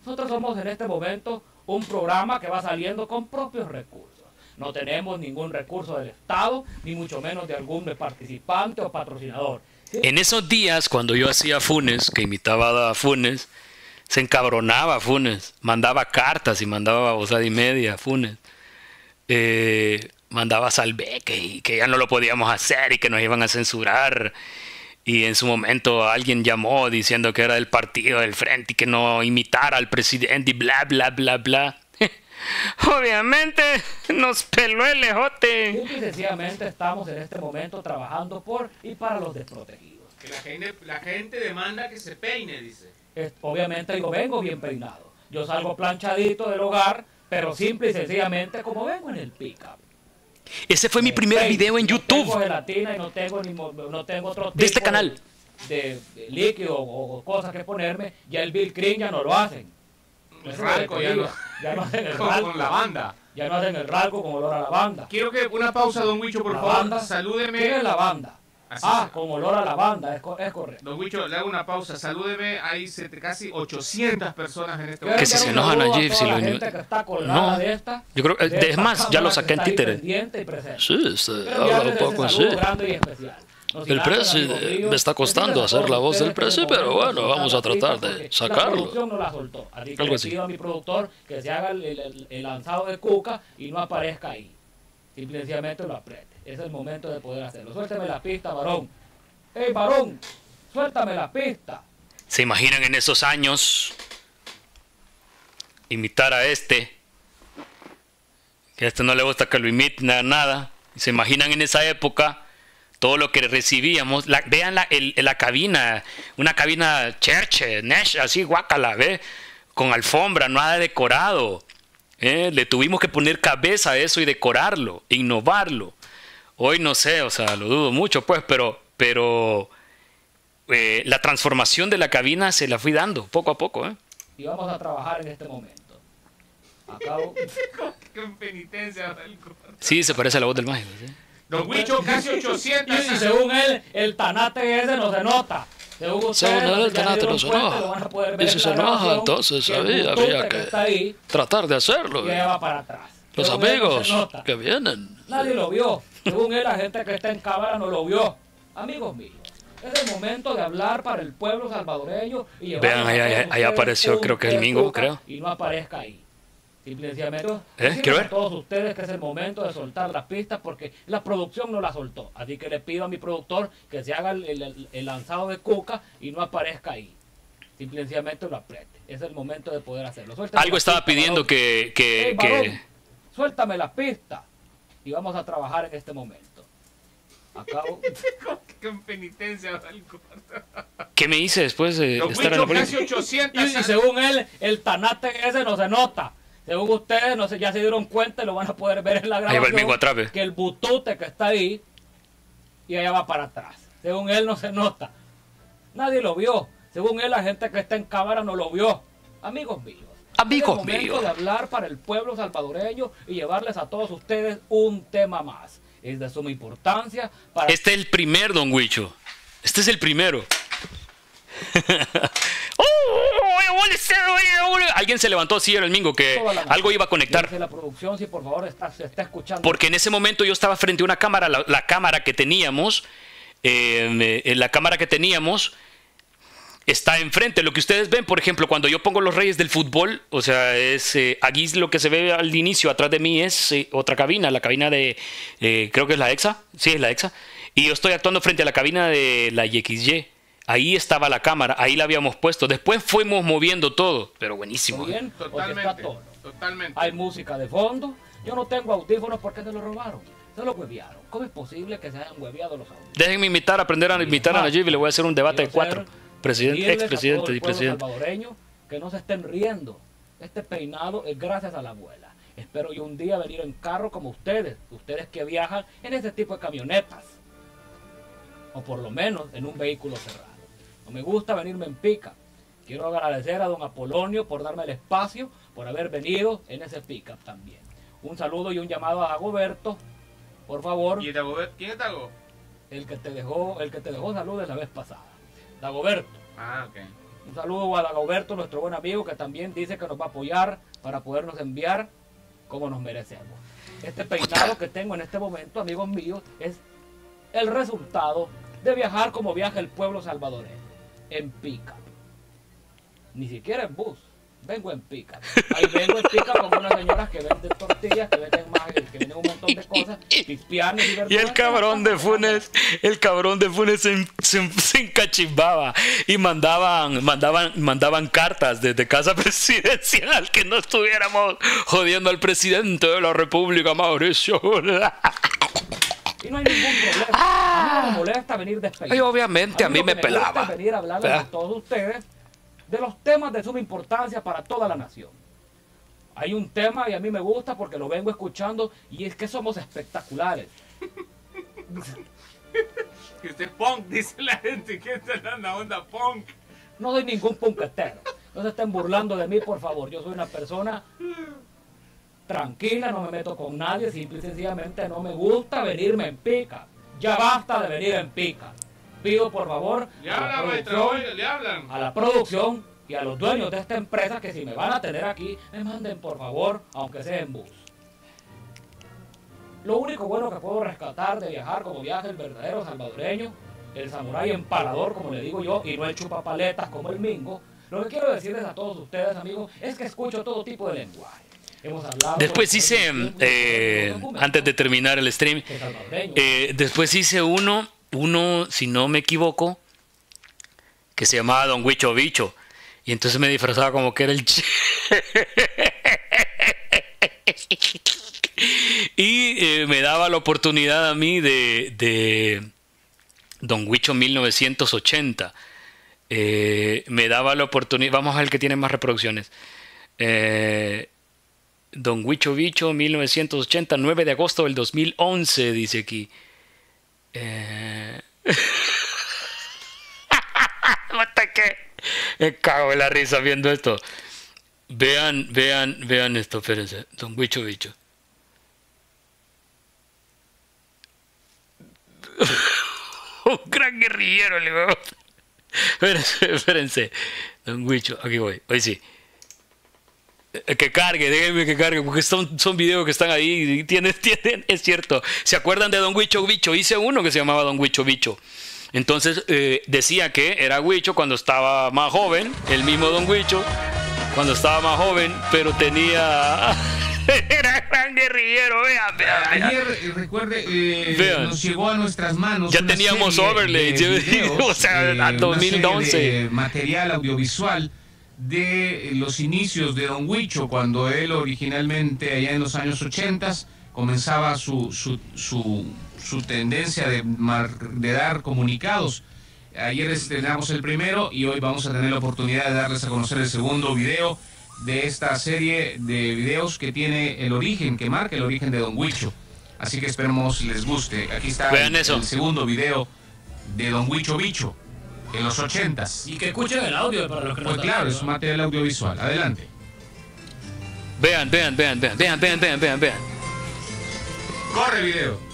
Nosotros somos en este momento un programa que va saliendo con propios recursos. No tenemos ningún recurso del Estado, ni mucho menos de algún participante o patrocinador. En esos días, cuando yo hacía Funes, que imitaba a Funes, se encabronaba Funes, mandaba cartas y mandaba babosada y media a Funes. Eh, mandaba salve que, y que ya no lo podíamos hacer y que nos iban a censurar. Y en su momento alguien llamó diciendo que era del partido del frente y que no imitara al presidente y bla, bla, bla, bla. Obviamente nos peló el lejote. Simple y sencillamente estamos en este momento trabajando por y para los desprotegidos. Que la gente, la gente demanda que se peine, dice. Es- obviamente yo vengo bien peinado. Yo salgo planchadito del hogar, pero simple y sencillamente como vengo en el pick-up. Ese fue mi primer video en No YouTube. tengo gelatina y no tengo, ni, no tengo otro tipo De este canal. De, de líquido o, o cosas que ponerme. Ya el Bill Clean ya no lo hacen. Eso Ralco es ya no. Ya no hacen el ralco. con lavanda. Ya no hacen el ralco con olor a lavanda. Quiero que una pausa, don Huicho, por La favor. banda. Salúdeme. ¿Qué es lavanda? Así Ah, se- con olor a lavanda, es, co- es correcto. Don Huicho, le hago una pausa. Salúdeme. Hay casi 800 personas en este Quiero Que si se enojan saludo a Jeep, si lo la gente que está colgada No. de esta, Yo creo, de es más, ya lo saqué en títere. Sí, Quiero habla un poco saludo grande y especial. El míos, me está costando hacer la voz del es pero bueno, vamos a tratar de sacarlo. Algo así. a mi productor que se haga el, lanzado de cuca y no aparezca ahí. Simple y sencillamente lo apriete. Es el momento de poder hacerlo. Suélteme la pista, varón. ¡Ey, varón! Suéltame la pista. ¿Se imaginan en esos años imitar a este? Que a este no le gusta que lo imiten a nada. Y ¿Se imaginan en esa época todo lo que recibíamos? La, vean la, el- la cabina, una cabina cherche, Nash, así guacala, ¿ve? Con alfombra, nada decorado. ¿eh? Le tuvimos que poner cabeza a eso y decorarlo, innovarlo. Hoy no sé, o sea, lo dudo mucho, pues, pero, pero eh, la transformación de la cabina se la fui dando poco a poco. ¿eh? Y vamos a trabajar en este momento. Acabo. Qué penitencia. Sí, se parece a la voz del mágico. ¿sí? Don Huicho, casi 800. Y según él, el tanate ese no se nota. Según ustedes, Según él, el tanate no se enoja. Y si se enoja, entonces había, había que que tratar de hacerlo. va para atrás. Los Según él, no amigos nota. que vienen. Nadie lo vio. Según él, la gente que está en cámara no lo vio. Amigos míos, es el momento de hablar para el pueblo salvadoreño y llevar Vean, ahí- ahí- ahí apareció, creo que es el Mingo, creo. Y no aparezca ahí. Simple y sencillamente, ¿Eh? a todos ustedes que es el momento de soltar las pistas porque la producción no la soltó. Así que le pido a mi productor que se haga el, el- el lanzado de cuca y no aparezca ahí. Simple y sencillamente lo apriete. Es el momento de poder hacerlo. Suéltame Algo la estaba pista, pidiendo varón. que, que, Ey, varón, que- Suéltame la pista. Y vamos a trabajar en este momento. Acabo. Qué penitencia. ¿Qué me hice después de estar en la? 800. Y, y según él, el tanate ese no se nota. Según ustedes, no sé, ya se dieron cuenta y lo van a poder ver en la Ahí va el grabación. Ve. Que el butute que está ahí y allá va para atrás. Según él, no se nota. Nadie lo vio. Según él, la gente que está en cámara no lo vio. Amigos míos. Amigos es el momento míos. de hablar para el pueblo salvadoreño y llevarles a todos ustedes un tema más. Es de suma importancia para Este es el primer, don Huicho. Este es el primero. Alguien se levantó así, era el Mingo, que algo iba a conectar. Dice la producción, si por favor está, se está escuchando. Porque en ese momento yo estaba frente a una cámara, la, la cámara que teníamos, eh, eh, la cámara que teníamos está enfrente. Lo que ustedes ven, por ejemplo, cuando yo pongo los reyes del fútbol, o sea, es eh, aquí lo que se ve al inicio, atrás de mí es eh, otra cabina, la cabina de, creo que es la EXA, sí, es la EXA, y yo estoy actuando frente a la cabina de la YXY. Ahí estaba la cámara, ahí la habíamos puesto. Después fuimos moviendo todo, pero buenísimo. bien, Totalmente. Totalmente. Hay música de fondo. Yo no tengo audífonos porque se los robaron. Se los huevearon. ¿Cómo es posible que se hayan hueveado los audífonos? Déjenme imitar, aprender a imitar a Nayib y le voy a hacer un debate de cuatro. Presidente, expresidente y presidente. salvadoreño que no se estén riendo. Este peinado es gracias a la abuela. Espero yo un día venir en carro como ustedes. Ustedes que viajan en ese tipo de camionetas. O por lo menos en un vehículo cerrado. No me gusta venirme en pica. Quiero agradecer a don Apolonio por darme el espacio, por haber venido en ese pickup también. Un saludo y un llamado a Dagoberto. Por favor, ¿Y Dagober- ¿Quién es Dago? el que te dejó, el que te dejó saludos la vez pasada. Dagoberto. Ah, ok. Un saludo a Dagoberto, nuestro buen amigo, que también dice que nos va a apoyar para podernos enviar como nos merecemos. Este peinado que tengo en este momento, amigos míos, es el resultado de viajar como viaja el pueblo salvadoreño, en pica. Ni siquiera en bus. Vengo en pica. Ahí vengo en pica con unas señoras que venden tortillas, que venden más, que venden un montón de cosas, y Y verduras. el cabrón de Funes, el cabrón de Funes se, se, se encachimbaba y mandaban, mandaban, mandaban cartas desde casa presidencial que no estuviéramos jodiendo al presidente de la República, Mauricio. Y no hay ningún problema. A mí no me molesta venir despeinado. Ay, obviamente, a mí lo me que gusta pelaba. es venir a hablarles ¿Verdad? a todos ustedes de los temas de suma importancia para toda la nación. Hay un tema y a mí me gusta porque lo vengo escuchando y es que somos espectaculares. Que usted punk, dice la gente que está en la onda punk. No soy ningún punketero. No se estén burlando de mí, por favor. Yo soy una persona tranquila, no me meto con nadie, simple y sencillamente no me gusta venirme en pica. Ya basta de venir en pica. Pido por favor Le a la hablan, maestro, producción, oiga, le hablan. a la producción y a los dueños de esta empresa que si me van a tener aquí, me manden por favor, aunque sea en bus. Lo único bueno que puedo rescatar de viajar como viaja el verdadero salvadoreño, el samurái empalador, como le digo yo, y no el chupapaletas como el mingo, lo que quiero decirles a todos ustedes, amigos, es que escucho todo tipo de lenguaje. Después hice, eh, antes de terminar el stream, eh, después hice uno, uno, si no me equivoco, que se llamaba Don Huicho Bicho. Y entonces me disfrazaba como que era el... Y eh, me daba la oportunidad a mí de, de Don Huicho 1980. Eh, me daba la oportunidad, vamos a ver el que tiene más reproducciones. Eh, Don Huicho Bicho 1980, 9 de agosto del 2011, dice aquí. Eh... Me cago en la risa viendo esto. Vean, vean, vean esto, espérense. Don Huicho Bicho. Un gran guerrillero, le digo. Espérense, espérense. Don Huicho, aquí voy. Hoy sí. Eh, Que cargue, déjenme que cargue, porque son, son videos que están ahí y tienen, tienen, es cierto. ¿Se acuerdan de Don Huicho Bicho? Hice uno que se llamaba Don Huicho Bicho. Entonces eh, decía que era Huicho cuando estaba más joven, el mismo Don Huicho, cuando estaba más joven, pero tenía... era gran guerrillero, vean, vean. Ayer, eh, recuerde, eh, Vean. nos llegó a nuestras manos. Ya teníamos videos, o sea, eh, a una 2011. serie de material audiovisual de los inicios de Don Huicho, cuando él originalmente, allá en los años 80, comenzaba su, su, su, su tendencia de, mar- de dar comunicados. Ayer estrenamos el primero y hoy vamos a tener la oportunidad de darles a conocer el segundo video de esta serie de videos que tiene el origen, que marca el origen de Don Huicho. Así que esperemos les guste. Aquí está el, el segundo video de Don Huicho Bicho en los ochentas. Y que escuchen el audio para los que no Pues están claro, es un ¿no? material audiovisual. Adelante. Vean, vean, vean, vean, vean, vean, vean, vean, vean. Corre el video.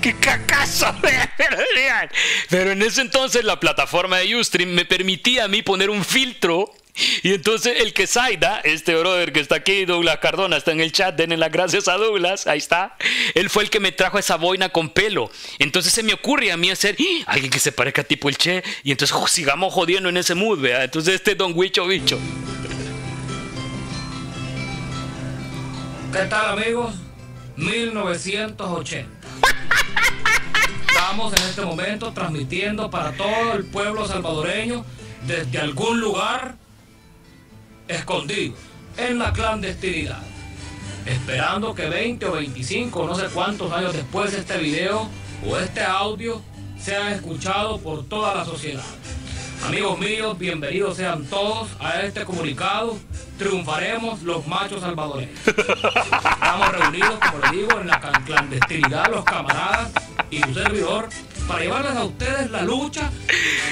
¡Qué cacazo! Vean, pero, vean. Pero en ese entonces la plataforma de Ustream me permitía a mí poner un filtro. Y entonces el que Saida, este brother que está aquí, Douglas Cardona, está en el chat, denle las gracias a Douglas, ahí está. Él fue el que me trajo esa boina con pelo. Entonces se me ocurre a mí hacer ¡Ah! alguien que se parezca tipo el Che. Y entonces jo, sigamos jodiendo en ese mood, ¿vea? Entonces este es Don Huicho Bicho. ¿Qué tal amigos? 1980. Estamos en este momento transmitiendo para todo el pueblo salvadoreño desde algún lugar escondido en la clandestinidad. Esperando que 20 o 25, no sé cuántos años después este video o este audio sea escuchado por toda la sociedad. Amigos míos, bienvenidos sean todos a este comunicado. Triunfaremos los machos salvadoreños. Estamos reunidos, como les digo, en la clandestinidad, los camaradas y su servidor, para llevarles a ustedes la lucha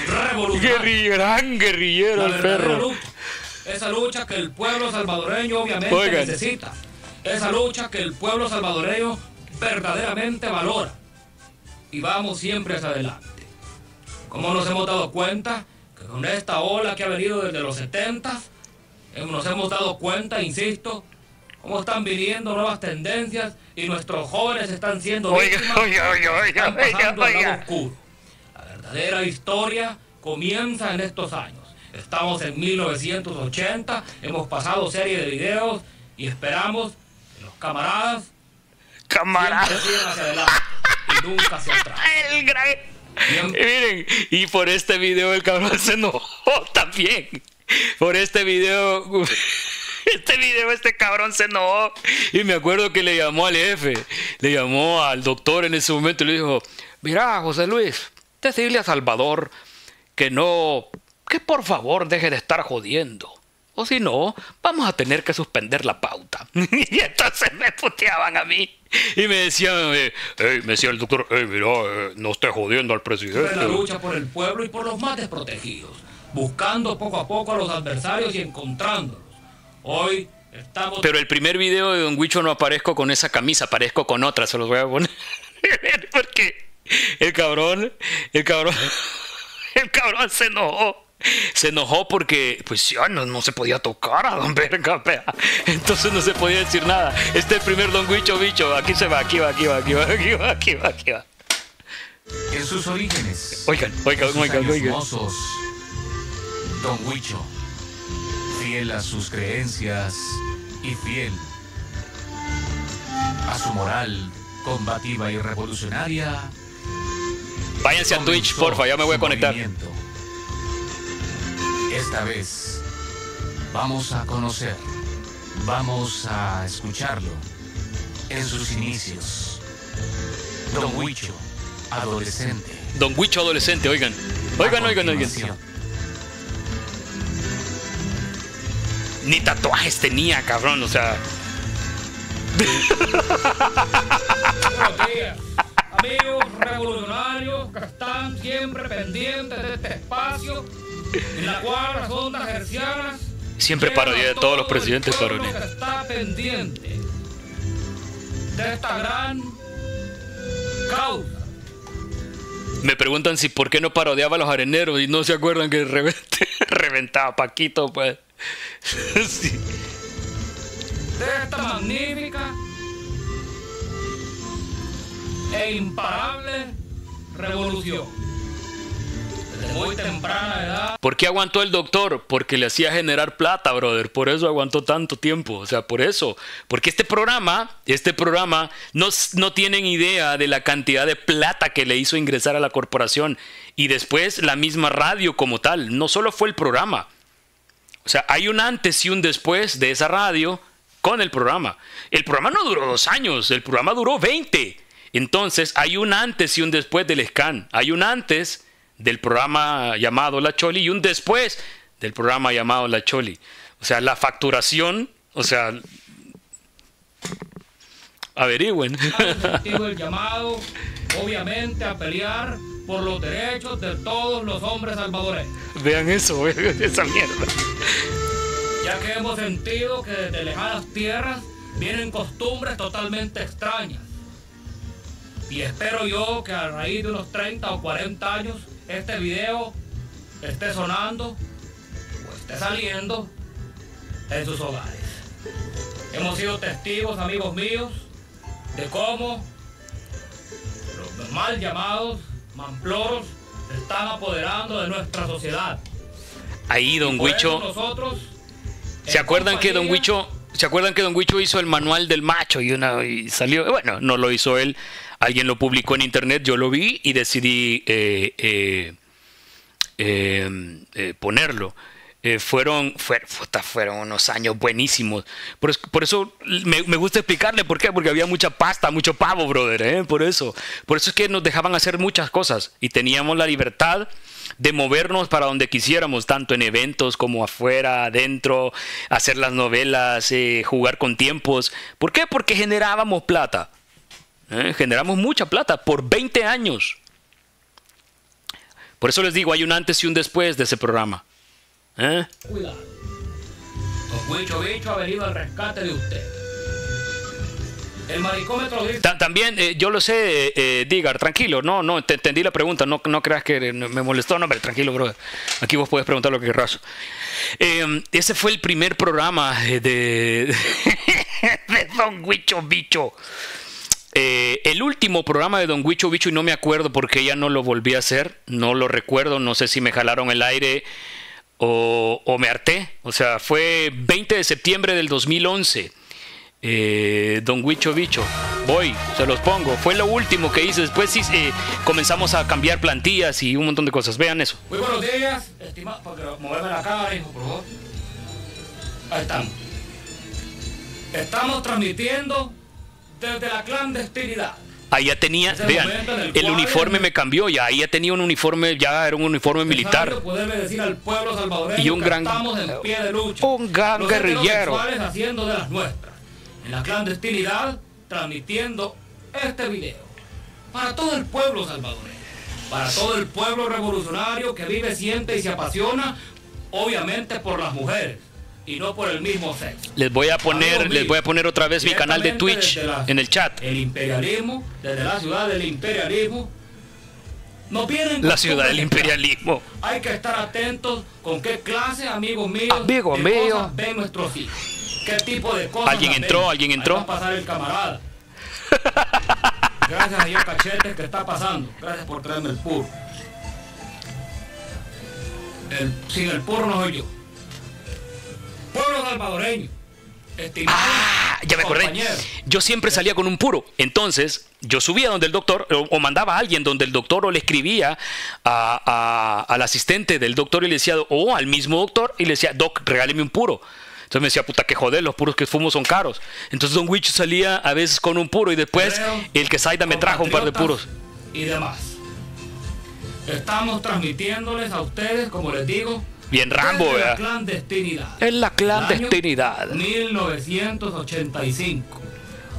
revolucionaria. Guerri- gran guerrillero el perro. lucha. Esa lucha que el pueblo salvadoreño obviamente Oigan. necesita. Esa lucha que el pueblo salvadoreño verdaderamente valora. Y vamos siempre hacia adelante. Como nos hemos dado cuenta que con esta ola que ha venido desde los 70, nos hemos dado cuenta, insisto, cómo están viniendo nuevas tendencias y nuestros jóvenes están siendo víctimas, oiga, oiga, oiga, están oiga, pasando al lado oscuro. La verdadera historia comienza en estos años. Estamos en 1980, hemos pasado serie de videos y esperamos que los camaradas Camaradas. hacia adelante y nunca hacia atrás. El gran... Y miren, y por este video el cabrón se enojó también. Por este video, este video este cabrón se enojó. Y me acuerdo que le llamó al jefe, le llamó al doctor en ese momento y le dijo, mira José Luis, decirle a Salvador que no, que por favor deje de estar jodiendo. O si no, vamos a tener que suspender la pauta. y entonces me puteaban a mí. Y me decían, eh, me decía el doctor, "Ey, mira, eh, no esté jodiendo al es la presidente. lucha por el pueblo y por los más desprotegidos, buscando poco a poco a los adversarios y encontrándolos. Hoy estamos... Pero el primer video de Don Huicho no aparezco con esa camisa, aparezco con otra, se los voy a poner. Porque el cabrón, el cabrón, el cabrón se enojó. Se enojó porque, pues ya no, no se podía tocar a Don Verga, vea. Entonces no se podía decir nada. Este es el primer Don Huicho bicho. Aquí se va, aquí va, aquí va, aquí va, aquí va, aquí va, aquí va. En sus orígenes. Oigan, oigan, oigan, oigan. mozos, Don Huicho, fiel a sus creencias y fiel a su moral combativa y revolucionaria. Váyanse a Twitch, porfa, ya me voy a conectar. movimiento. Esta vez vamos a conocer, vamos a escucharlo en sus inicios. Don Huicho, adolescente. Don Huicho adolescente, oigan. Oigan, oigan, oigan. Ni tatuajes tenía, cabrón, o sea. Amigos revolucionarios que están siempre pendientes de este espacio en la cual las ondas hercianas Siempre parodia de todos los presidentes parodia. está pendiente de esta gran causa. Me preguntan si por qué no parodiaba a los areneros y no se acuerdan que revent- reventaba Paquito, pues. Sí. de esta magnífica e imparable revolución. Muy temprana edad, ¿Por qué aguantó el doctor? Porque le hacía generar plata, brother. Por eso aguantó tanto tiempo. O sea, por eso. Porque este programa, este programa, no, no tienen idea de la cantidad de plata que le hizo ingresar a la corporación. Y después la misma radio como tal. No solo fue el programa. O sea, hay un antes y un después de esa radio con el programa. El programa no duró dos años, el programa duró 20. Entonces, hay un antes y un después del scan. Hay un antes del programa llamado La Choli y un después del programa llamado La Choli. O sea, la facturación, o sea, averigüen. el llamado, obviamente, a pelear por los derechos de todos los hombres salvadoreños. Vean eso, vean esa mierda. ya que hemos sentido que desde lejanas tierras vienen costumbres totalmente extrañas. Y espero yo que a raíz de unos 30 o 40 años este video esté sonando o esté saliendo en sus hogares. Hemos sido testigos, amigos míos, de cómo los mal llamados mamploros se están apoderando de nuestra sociedad. Ahí, don Huicho. Nosotros ¿Se acuerdan que Don Huicho, se acuerdan que Don Huicho hizo el manual del macho y una y salió, bueno, no lo hizo él, alguien lo publicó en internet, yo lo vi y decidí eh, eh, eh, ponerlo. Fueron, fueron unos años buenísimos. Por, por eso me, me gusta explicarle por qué, porque había mucha pasta, mucho pavo, brother, por eso. Por eso es que nos dejaban hacer muchas cosas y teníamos la libertad de movernos para donde quisiéramos, tanto en eventos como afuera, adentro, hacer las novelas, eh, jugar con tiempos. ¿Por qué? Porque generábamos plata. ¿eh? Generamos mucha plata por 20 años. Por eso les digo, hay un antes y un después de ese programa. ¿eh? Cuidado. Venido al rescate de usted. El maricómetro También, eh, yo lo sé, eh, eh, Digar, tranquilo, no, no, te entendí la pregunta, no, no creas que me molestó, no, hombre, tranquilo, brother. Aquí vos puedes preguntar lo que querrás. Eh, ese fue el primer programa eh, de, Don Huicho Bicho. El último programa de Don Huicho Bicho, y no me acuerdo porque ya no lo volví a hacer, no lo recuerdo, no sé si me jalaron el aire o, o me harté. O sea, fue 20 de septiembre del 2011. Eh, Don Huicho Bicho, voy, se los pongo. Fue lo último que hice. Después sí, eh, comenzamos a cambiar plantillas y un montón de cosas. Vean eso. Muy buenos días, estimado. Porque moverme la cámara, hijo, por favor. Ahí estamos. Estamos transmitiendo desde la clandestinidad. Ahí ya tenía, Ese vean, el uniforme me cambió, ya ahí ya tenía un uniforme, ya era un uniforme militar. Necesario poderle decir al pueblo salvadoreño Y un gran- en pie de lucha. un gran guerrillero. haciendo de las nuestras. En la clandestinidad, transmitiendo este video. Para todo el pueblo salvadoreño. Para todo el pueblo revolucionario que vive, siente y se apasiona, obviamente por las mujeres. Y no por el mismo sexo. Les voy a poner, Amigos les míos, voy a poner otra vez mi canal de Twitch la- en el chat. El imperialismo, desde la ciudad del imperialismo, nos vienen La ciudad del imperialismo. hay que estar atentos con qué clase, amigos míos, Amigo de mío. cosas ven nuestros hijos. ¿Qué tipo de cosas ¿Alguien entró? ¿Alguien Ahí entró? va a pasar el camarada. Gracias a Dios Cachete que está pasando. Gracias por traerme el puro. El- sin el puro no soy yo. Pueblo salvadoreño. Estimado Ah, ya me acordé. Yo siempre salía con un puro. Entonces, yo subía donde el doctor, o, o mandaba a alguien donde el doctor o le escribía a- a- al asistente del doctor y le decía, o al mismo doctor, y le decía, Doc, regáleme un puro. Entonces me decía, puta, que joder, los puros que fumo son caros. Entonces Don Wich salía a veces con un puro y después Creo, el que Saida me trajo un par de puros. Y demás. Estamos transmitiéndoles a ustedes, como les digo, Bien Rambo, desde la ¿verdad? clandestinidad. Es la clandestinidad. año 1985.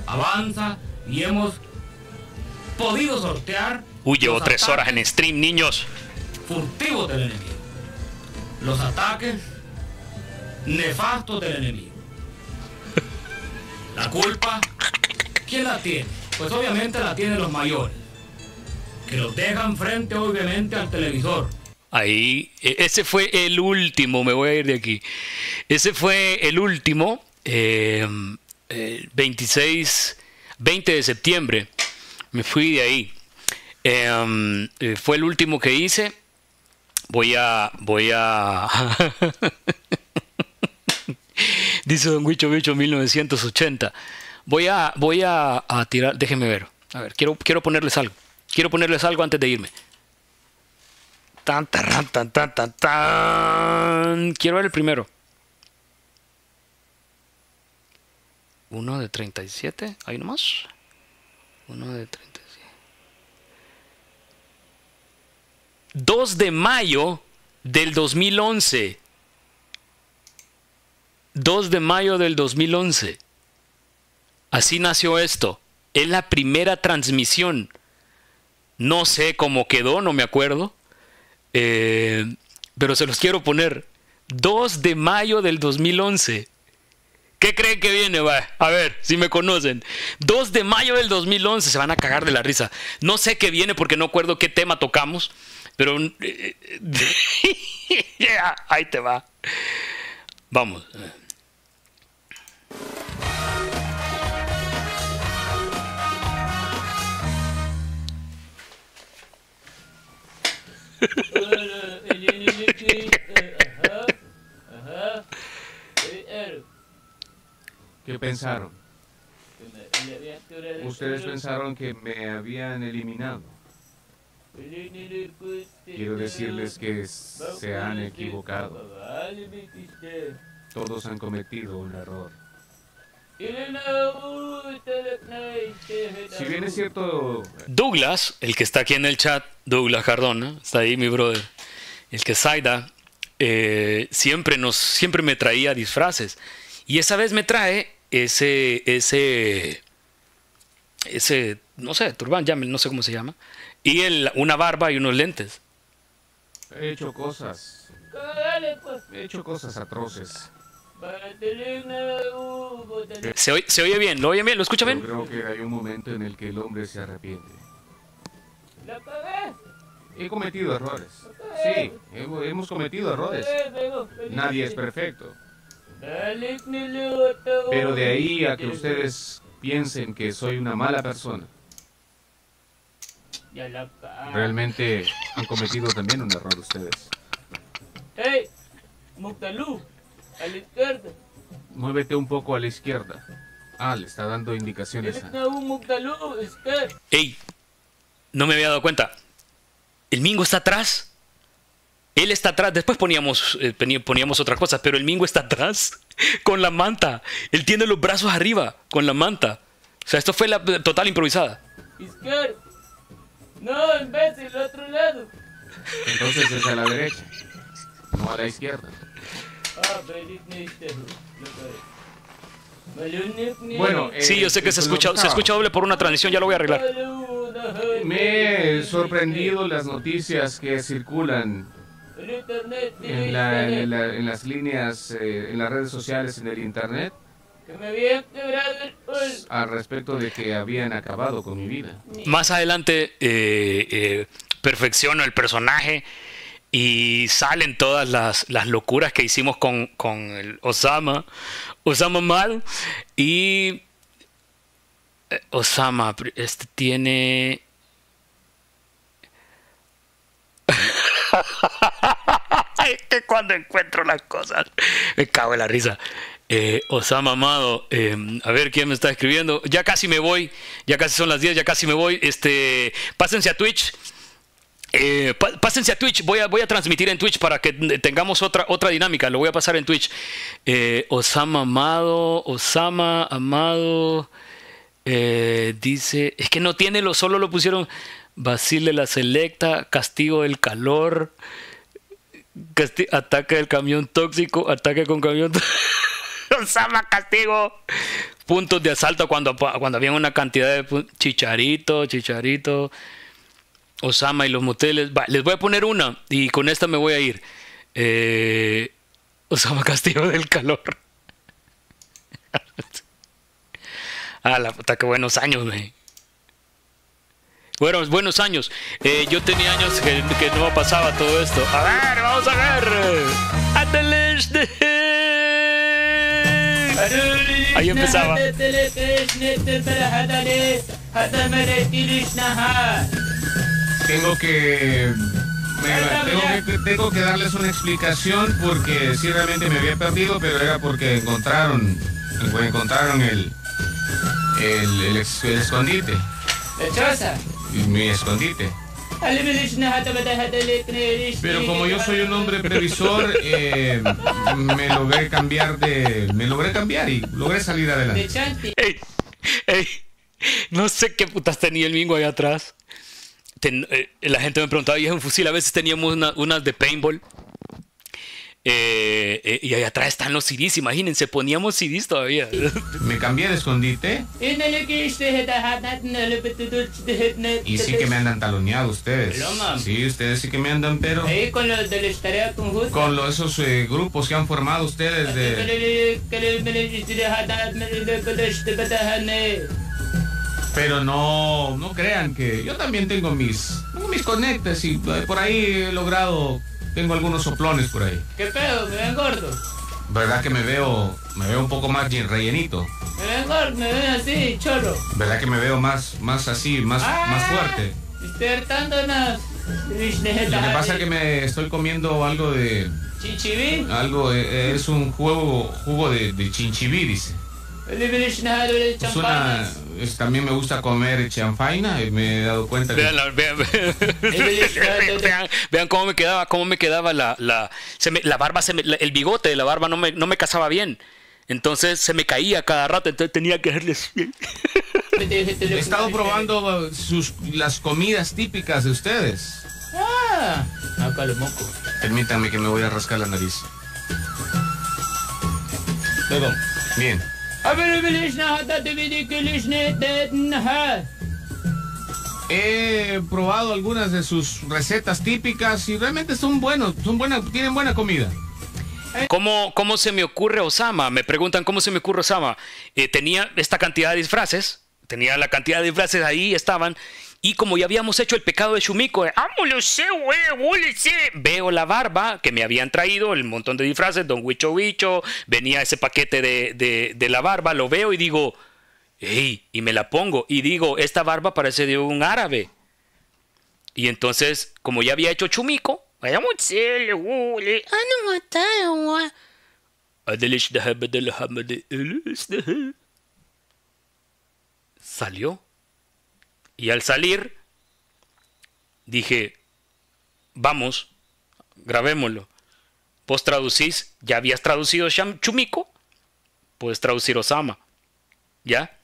Avanza y hemos podido sortear Uy, llevo tres horas en stream, niños. furtivos del enemigo. Los ataques nefastos del enemigo. La culpa, ¿quién la tiene? Pues obviamente la tienen los mayores, que los dejan frente obviamente al televisor. Ahí, e- ese fue el último, me voy a ir de aquí. Ese fue el último, eh, el 26, 20 de septiembre. Me fui de ahí. Eh, eh, fue el último que hice. Voy a, voy a... Dice Don Huicho Bicho 1980. Voy a, voy a, a tirar, déjenme ver. A ver, quiero, quiero ponerles algo. Quiero ponerles algo antes de irme. Tan, tarran, tan, tan, tan, tan. Quiero ver el primero. Uno de 37. Ahí nomás. Uno de 37. 2 de mayo del 2011. 2 de mayo del 2011. Así nació esto. Es la primera transmisión. No sé cómo quedó, no me acuerdo. Eh, pero se los quiero poner. 2 de mayo del 2011. ¿Qué creen que viene? Va, a ver, si me conocen. 2 de mayo del 2011. Se van a cagar de la risa. No sé qué viene porque no acuerdo qué tema tocamos. Pero... ya, ahí te va. Vamos. ¿Qué pensaron? Ustedes pensaron que me habían eliminado. Quiero decirles que se han equivocado. Todos han cometido un error. Si bien es cierto, Douglas, el que está aquí en el chat, Douglas Cardona, está ahí mi brother, el que Saida, eh, siempre, nos, siempre me traía disfraces. Y esa vez me trae ese, ese, ese, no sé, turbán, llame, no sé cómo se llama, y el, una barba y unos lentes. he hecho cosas, he hecho cosas atroces. ¿Se oye, se oye bien? ¿Lo oye bien? ¿Lo escucha bien? creo que hay un momento en el que el hombre se arrepiente. He cometido errores. Sí, hemos cometido errores. Nadie es perfecto. Pero de ahí a que ustedes piensen que soy una mala persona, realmente han cometido también un error ustedes. ¡Ey! Moctalú, a la izquierda. Muévete un poco a la izquierda. Ah, le está dando indicaciones a... ¡Ey! No me había dado cuenta. El Mingo está atrás. Él está atrás. Después poníamos, eh, poníamos otras cosas, pero el Mingo está atrás con la manta. Él tiene los brazos arriba con la manta. O sea, esto fue la total improvisada. Izquierda. No, imbécil, el otro lado. Entonces es a la derecha, no a la izquierda. Ah, eh, Bueno, eh, Sí, yo sé que se pues, escucha, se escucha doble por una transmisión, ya lo voy a arreglar. Me he sorprendido las noticias que circulan en, la- en la- en las líneas, eh, en las redes sociales, en el internet, Que me habían quebrado el pulso. al respecto de que habían acabado con mi vida. Más adelante eh, eh, perfecciono el personaje y salen todas las, las locuras que hicimos con, con el Osama, Osama Mal y eh, Osama, este tiene... es que cuando encuentro las cosas me cago en la risa. Eh, Osama Amado, eh, a ver quién me está escribiendo. Ya casi me voy, ya casi son las 10, ya casi me voy. Este, pásense a Twitch. Eh, pásense a Twitch, voy a, voy a transmitir en Twitch para que tengamos otra, otra dinámica, lo voy a pasar en Twitch. Eh, Osama Amado, Osama Amado, eh, dice, es que no tiene, lo solo lo pusieron Basile la Selecta, Castigo del Calor, ataque del camión tóxico, ataque con camión tó- Osama Castigo, puntos de asalto cuando, cuando había una cantidad de chicharito, chicharito. Osama y los moteles. Les voy a poner una y con esta me voy a ir. Eh, Osama Castillo del calor. ah, la puta, qué buenos años, güey. Buenos, buenos años. Eh, yo tenía años que, que no pasaba todo esto. A ver, vamos a ver. De- Ahí empezaba. Tengo que, me- tengo que tengo que darles una explicación porque sí realmente me había perdido, pero era porque encontraron encontraron el el, el escondite, y mi escondite. Pero como yo soy un hombre previsor, eh, me logré cambiar de, me logré cambiar y logré salir adelante. Ey, ey, no sé qué putas tenía el mingo ahí atrás. Ten- eh, la gente me preguntaba, ¿y es un fusil? A veces teníamos una- unas de paintball. Eh, eh, y ahí atrás están los CDs, imagínense, poníamos CDs todavía. Me cambié de escondite y sí que me andan taloneado ustedes. Sí, ustedes sí que me andan, pero Ahí con los de la tarea conjunta. con lo- esos eh, grupos que han formado ustedes de... Pero no, no crean que yo también tengo mis, mis conectes y eh, por ahí he logrado, tengo algunos soplones por ahí. ¿Qué pedo? ¿Me ven gordo? ¿Verdad que me veo, me veo un poco más llen- rellenito? ¿Me ven gordo? ¿Me ven así, chorro? ¿Verdad que me veo más, más así, más, más fuerte? Estoy hartando unas... Lo que pasa es que me estoy comiendo algo de, Chichiví. algo, eh, es un jugo, jugo de, de chinchibí, dice. Es una, es- también me gusta comer chanfaina y me he dado cuenta que... Vean, la- vean, vean, vean cómo me quedaba, cómo me quedaba la, la, se me- la barba, se me- la- el bigote de la barba no me, no me casaba bien. Entonces se me caía cada rato, entonces tenía que hacerle así. He estado probando sus, las comidas típicas de ustedes. Ah, acá lo moco. Permítanme que me voy a rascar la nariz. Luego. Bien. He probado algunas de sus recetas típicas y realmente son buenos, son buenas, tienen buena comida. ¿Cómo, ¿Cómo se me ocurre Osama? Me preguntan cómo se me ocurre Osama. Eh, tenía esta cantidad de disfraces, tenía la cantidad de disfraces ahí, estaban, Y como ya habíamos hecho el pecado de Shumiko, de, "Ámolose, güey, huélese", veo la barba que me habían traído, el montón de disfraces, Don Huicho Huicho, venía ese paquete de, de- la barba, lo veo y digo, hey, y me la pongo y digo, esta barba parece de un árabe. Y entonces, como ya había hecho daha. Salió. Y al salir, dije, vamos, grabémoslo. Vos traducís, ya habías traducido Sham- Chumiko, puedes traducir Osama. ¿Ya?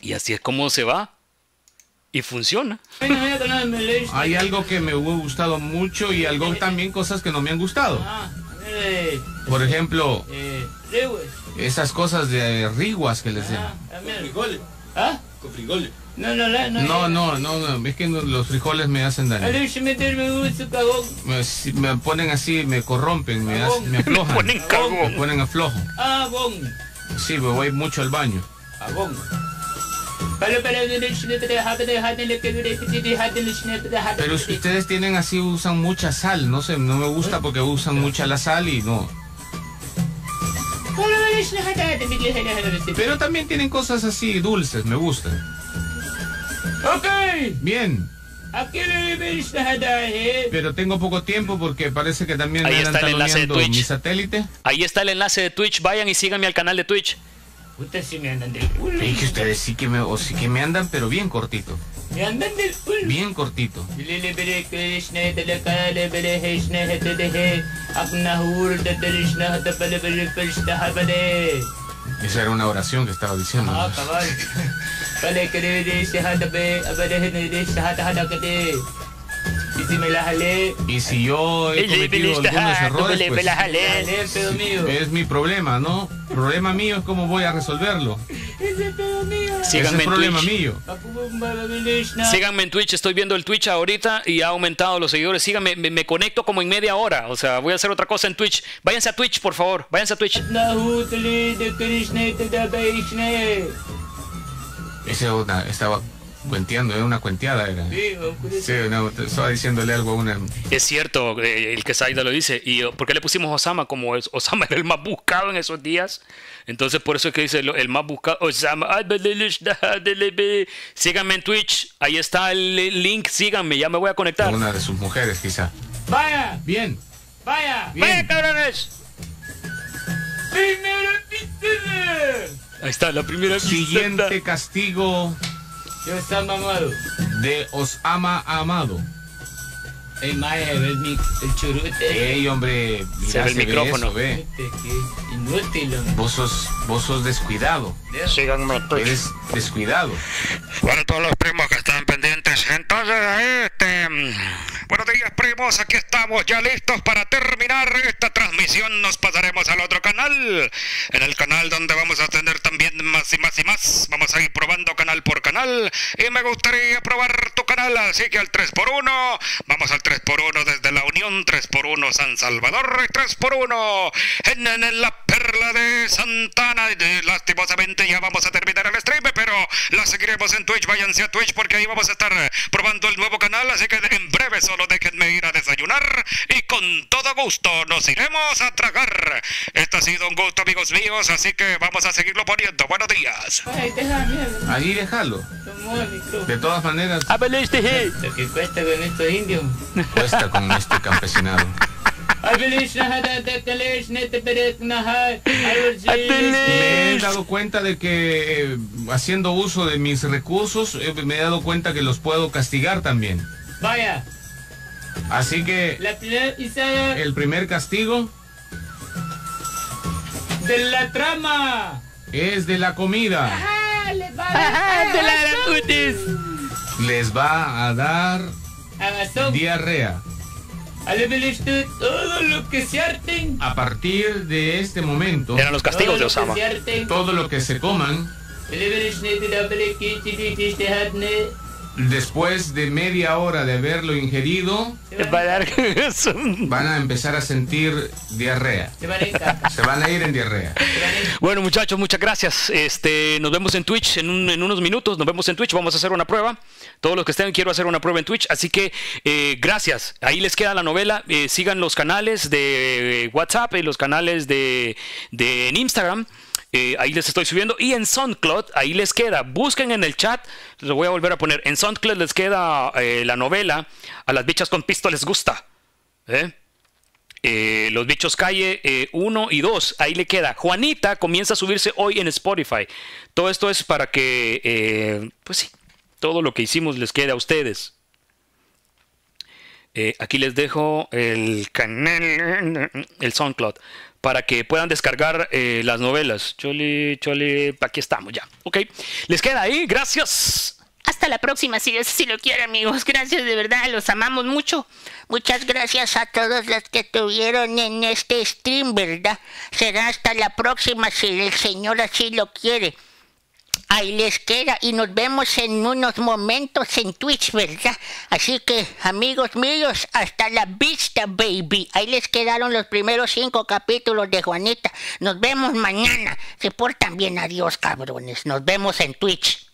Y así es como se va. Y funciona. Hay algo que me hubo gustado mucho y algo también cosas que no me han gustado. Por ejemplo, esas cosas de riguas que les frijoles. ¿Ah? Con frijoles. No, no, no. No, no, no, no, es que los frijoles me hacen daño. Alex, meterme gusto, cagón. Me, si- me ponen así, me corrompen, me, hacen- me aflojan. Me ponen cagón. Me ponen aflojo. Ah, bon. Sí, me voy mucho al baño. Cagón. Pero, pero, Pero si ustedes tienen así, usan mucha sal, no sé, no me gusta porque usan mucha la sal y no. Pero también tienen cosas así dulces, me gustan. Ok. Bien, Aquí le ves la eh. pero tengo poco tiempo porque parece que también Ahí me está andan el enlace de Twitch. mi satélite. Ahí está el enlace de Twitch. Vayan y síganme al canal de Twitch. Puta, si me andan del que ustedes sí que me, o sí que me andan, pero bien cortito. Me andan del culo. Bien cortito. Esa era una oración que estaba diciendo. Ah, cabal. Y si me la jalé. Y si yo he cometido algunos errores, pues es mi problema, ¿no? Problema mío es cómo voy a resolverlo. Ese pedo mío. Síganme es en problema Twitch. mío. Síganme en Twitch, estoy viendo el Twitch ahorita y ha aumentado los seguidores. Síganme, me, me conecto como en media hora. O sea, voy a hacer otra cosa en Twitch. Váyanse a Twitch, por favor. Váyanse a Twitch. Ese era una- estaba cuenteando, era una cuenteada. Era. Sí, no, estaba diciéndole algo a una. Es cierto, eh, el que Saida lo dice. ¿Y eh, por qué le pusimos Osama? Como es- Osama era el más buscado en esos días. Entonces, por eso es que dice lo- el más buscado. Osama. Síganme en Twitch. Ahí está el link. Síganme. Ya me voy a conectar. Una de sus mujeres, quizá. Vaya, Bien, vaya. ¡Vaya, cabrones! Primero pizza. Ahí está la primera siguiente castigo Yo está mamado. de Osama Amado. El mae, es mi el churute. Ey, hombre, Se mira, ve el micrófono. eso, ve. Inútil, hombre. Vos sos, vos sos descuidado. Síganme Twitch. Eres descuidado. Bueno, todos los primos que están pendientes. Entonces, este. mm, Buenos días, primos. Aquí estamos ya listos para terminar esta transmisión. Nos pasaremos al otro canal. En el canal donde vamos a tener también más y más y más. Vamos a ir probando canal por canal. Y me gustaría probar tu canal. Así que al 3x1. Vamos al 3x1 desde la Unión. 3x1 San Salvador. Y 3x1 en, en la Perla de Santana. Y de- lastimosamente ya vamos a terminar el stream. Pero la seguiremos en Twitch. Váyanse a Twitch porque ahí vamos a estar eh, probando el nuevo canal. Así que en breve solo déjenme ir a desayunar. Y con todo gusto nos iremos a tragar. Esto ha sido un gusto, amigos míos. Así que vamos a seguirlo poniendo. Buenos días. Ahí déjalo. De todas maneras, Lo que cuesta con estos indios. cuesta con este campesinado. Me he dado cuenta de que eh, haciendo uso de mis recursos, eh, me he dado cuenta que los puedo castigar también. Vaya, Así que la primera Isaya el primer castigo de la trama. es de la comida. Le va a de la gran cutis. Les va a dar diarrea. Todo lo que se harten. A partir de este momento, Eran los castigos de Osama. todo lo que se coman Después de media hora de haberlo ingerido, van a empezar a sentir diarrea. Se van a ir en diarrea. Bueno, muchachos, muchas gracias. Este, nos vemos en Twitch en, un- en unos minutos. Nos vemos en Twitch. Vamos a hacer una prueba. Todos los que estén, quiero hacer una prueba en Twitch. Así que, eh, gracias. Ahí les queda la novela. Eh, sigan los canales de WhatsApp y los canales de, de en Instagram. Eh, ahí les estoy subiendo. Y en SoundCloud, ahí les queda. Busquen en el chat. Lo voy a volver a poner. En SoundCloud les queda eh, la novela. A las bichas con pisto les gusta. ¿Eh? Eh, los bichos calle 1 y 2, ahí le queda. Juanita comienza a subirse hoy en Spotify. Todo esto es para que, pues sí, todo lo que hicimos les quede a ustedes. Aquí les dejo el canal, el SoundCloud, para que puedan descargar eh, las novelas. Choli, choli, aquí estamos ya. Ok, les queda ahí, gracias. Hasta la próxima, si Dios así lo quiere, amigos. Gracias, de verdad, los amamos mucho. Muchas gracias a todos los que estuvieron en este stream, ¿verdad? Será hasta la próxima si el Señor así lo quiere. Ahí les queda y nos vemos en unos momentos en Twitch, ¿verdad? Así que, amigos míos, hasta la vista, baby. Ahí les quedaron los primeros cinco capítulos de Juanita. Nos vemos mañana. Se portan bien, adiós, cabrones. Nos vemos en Twitch.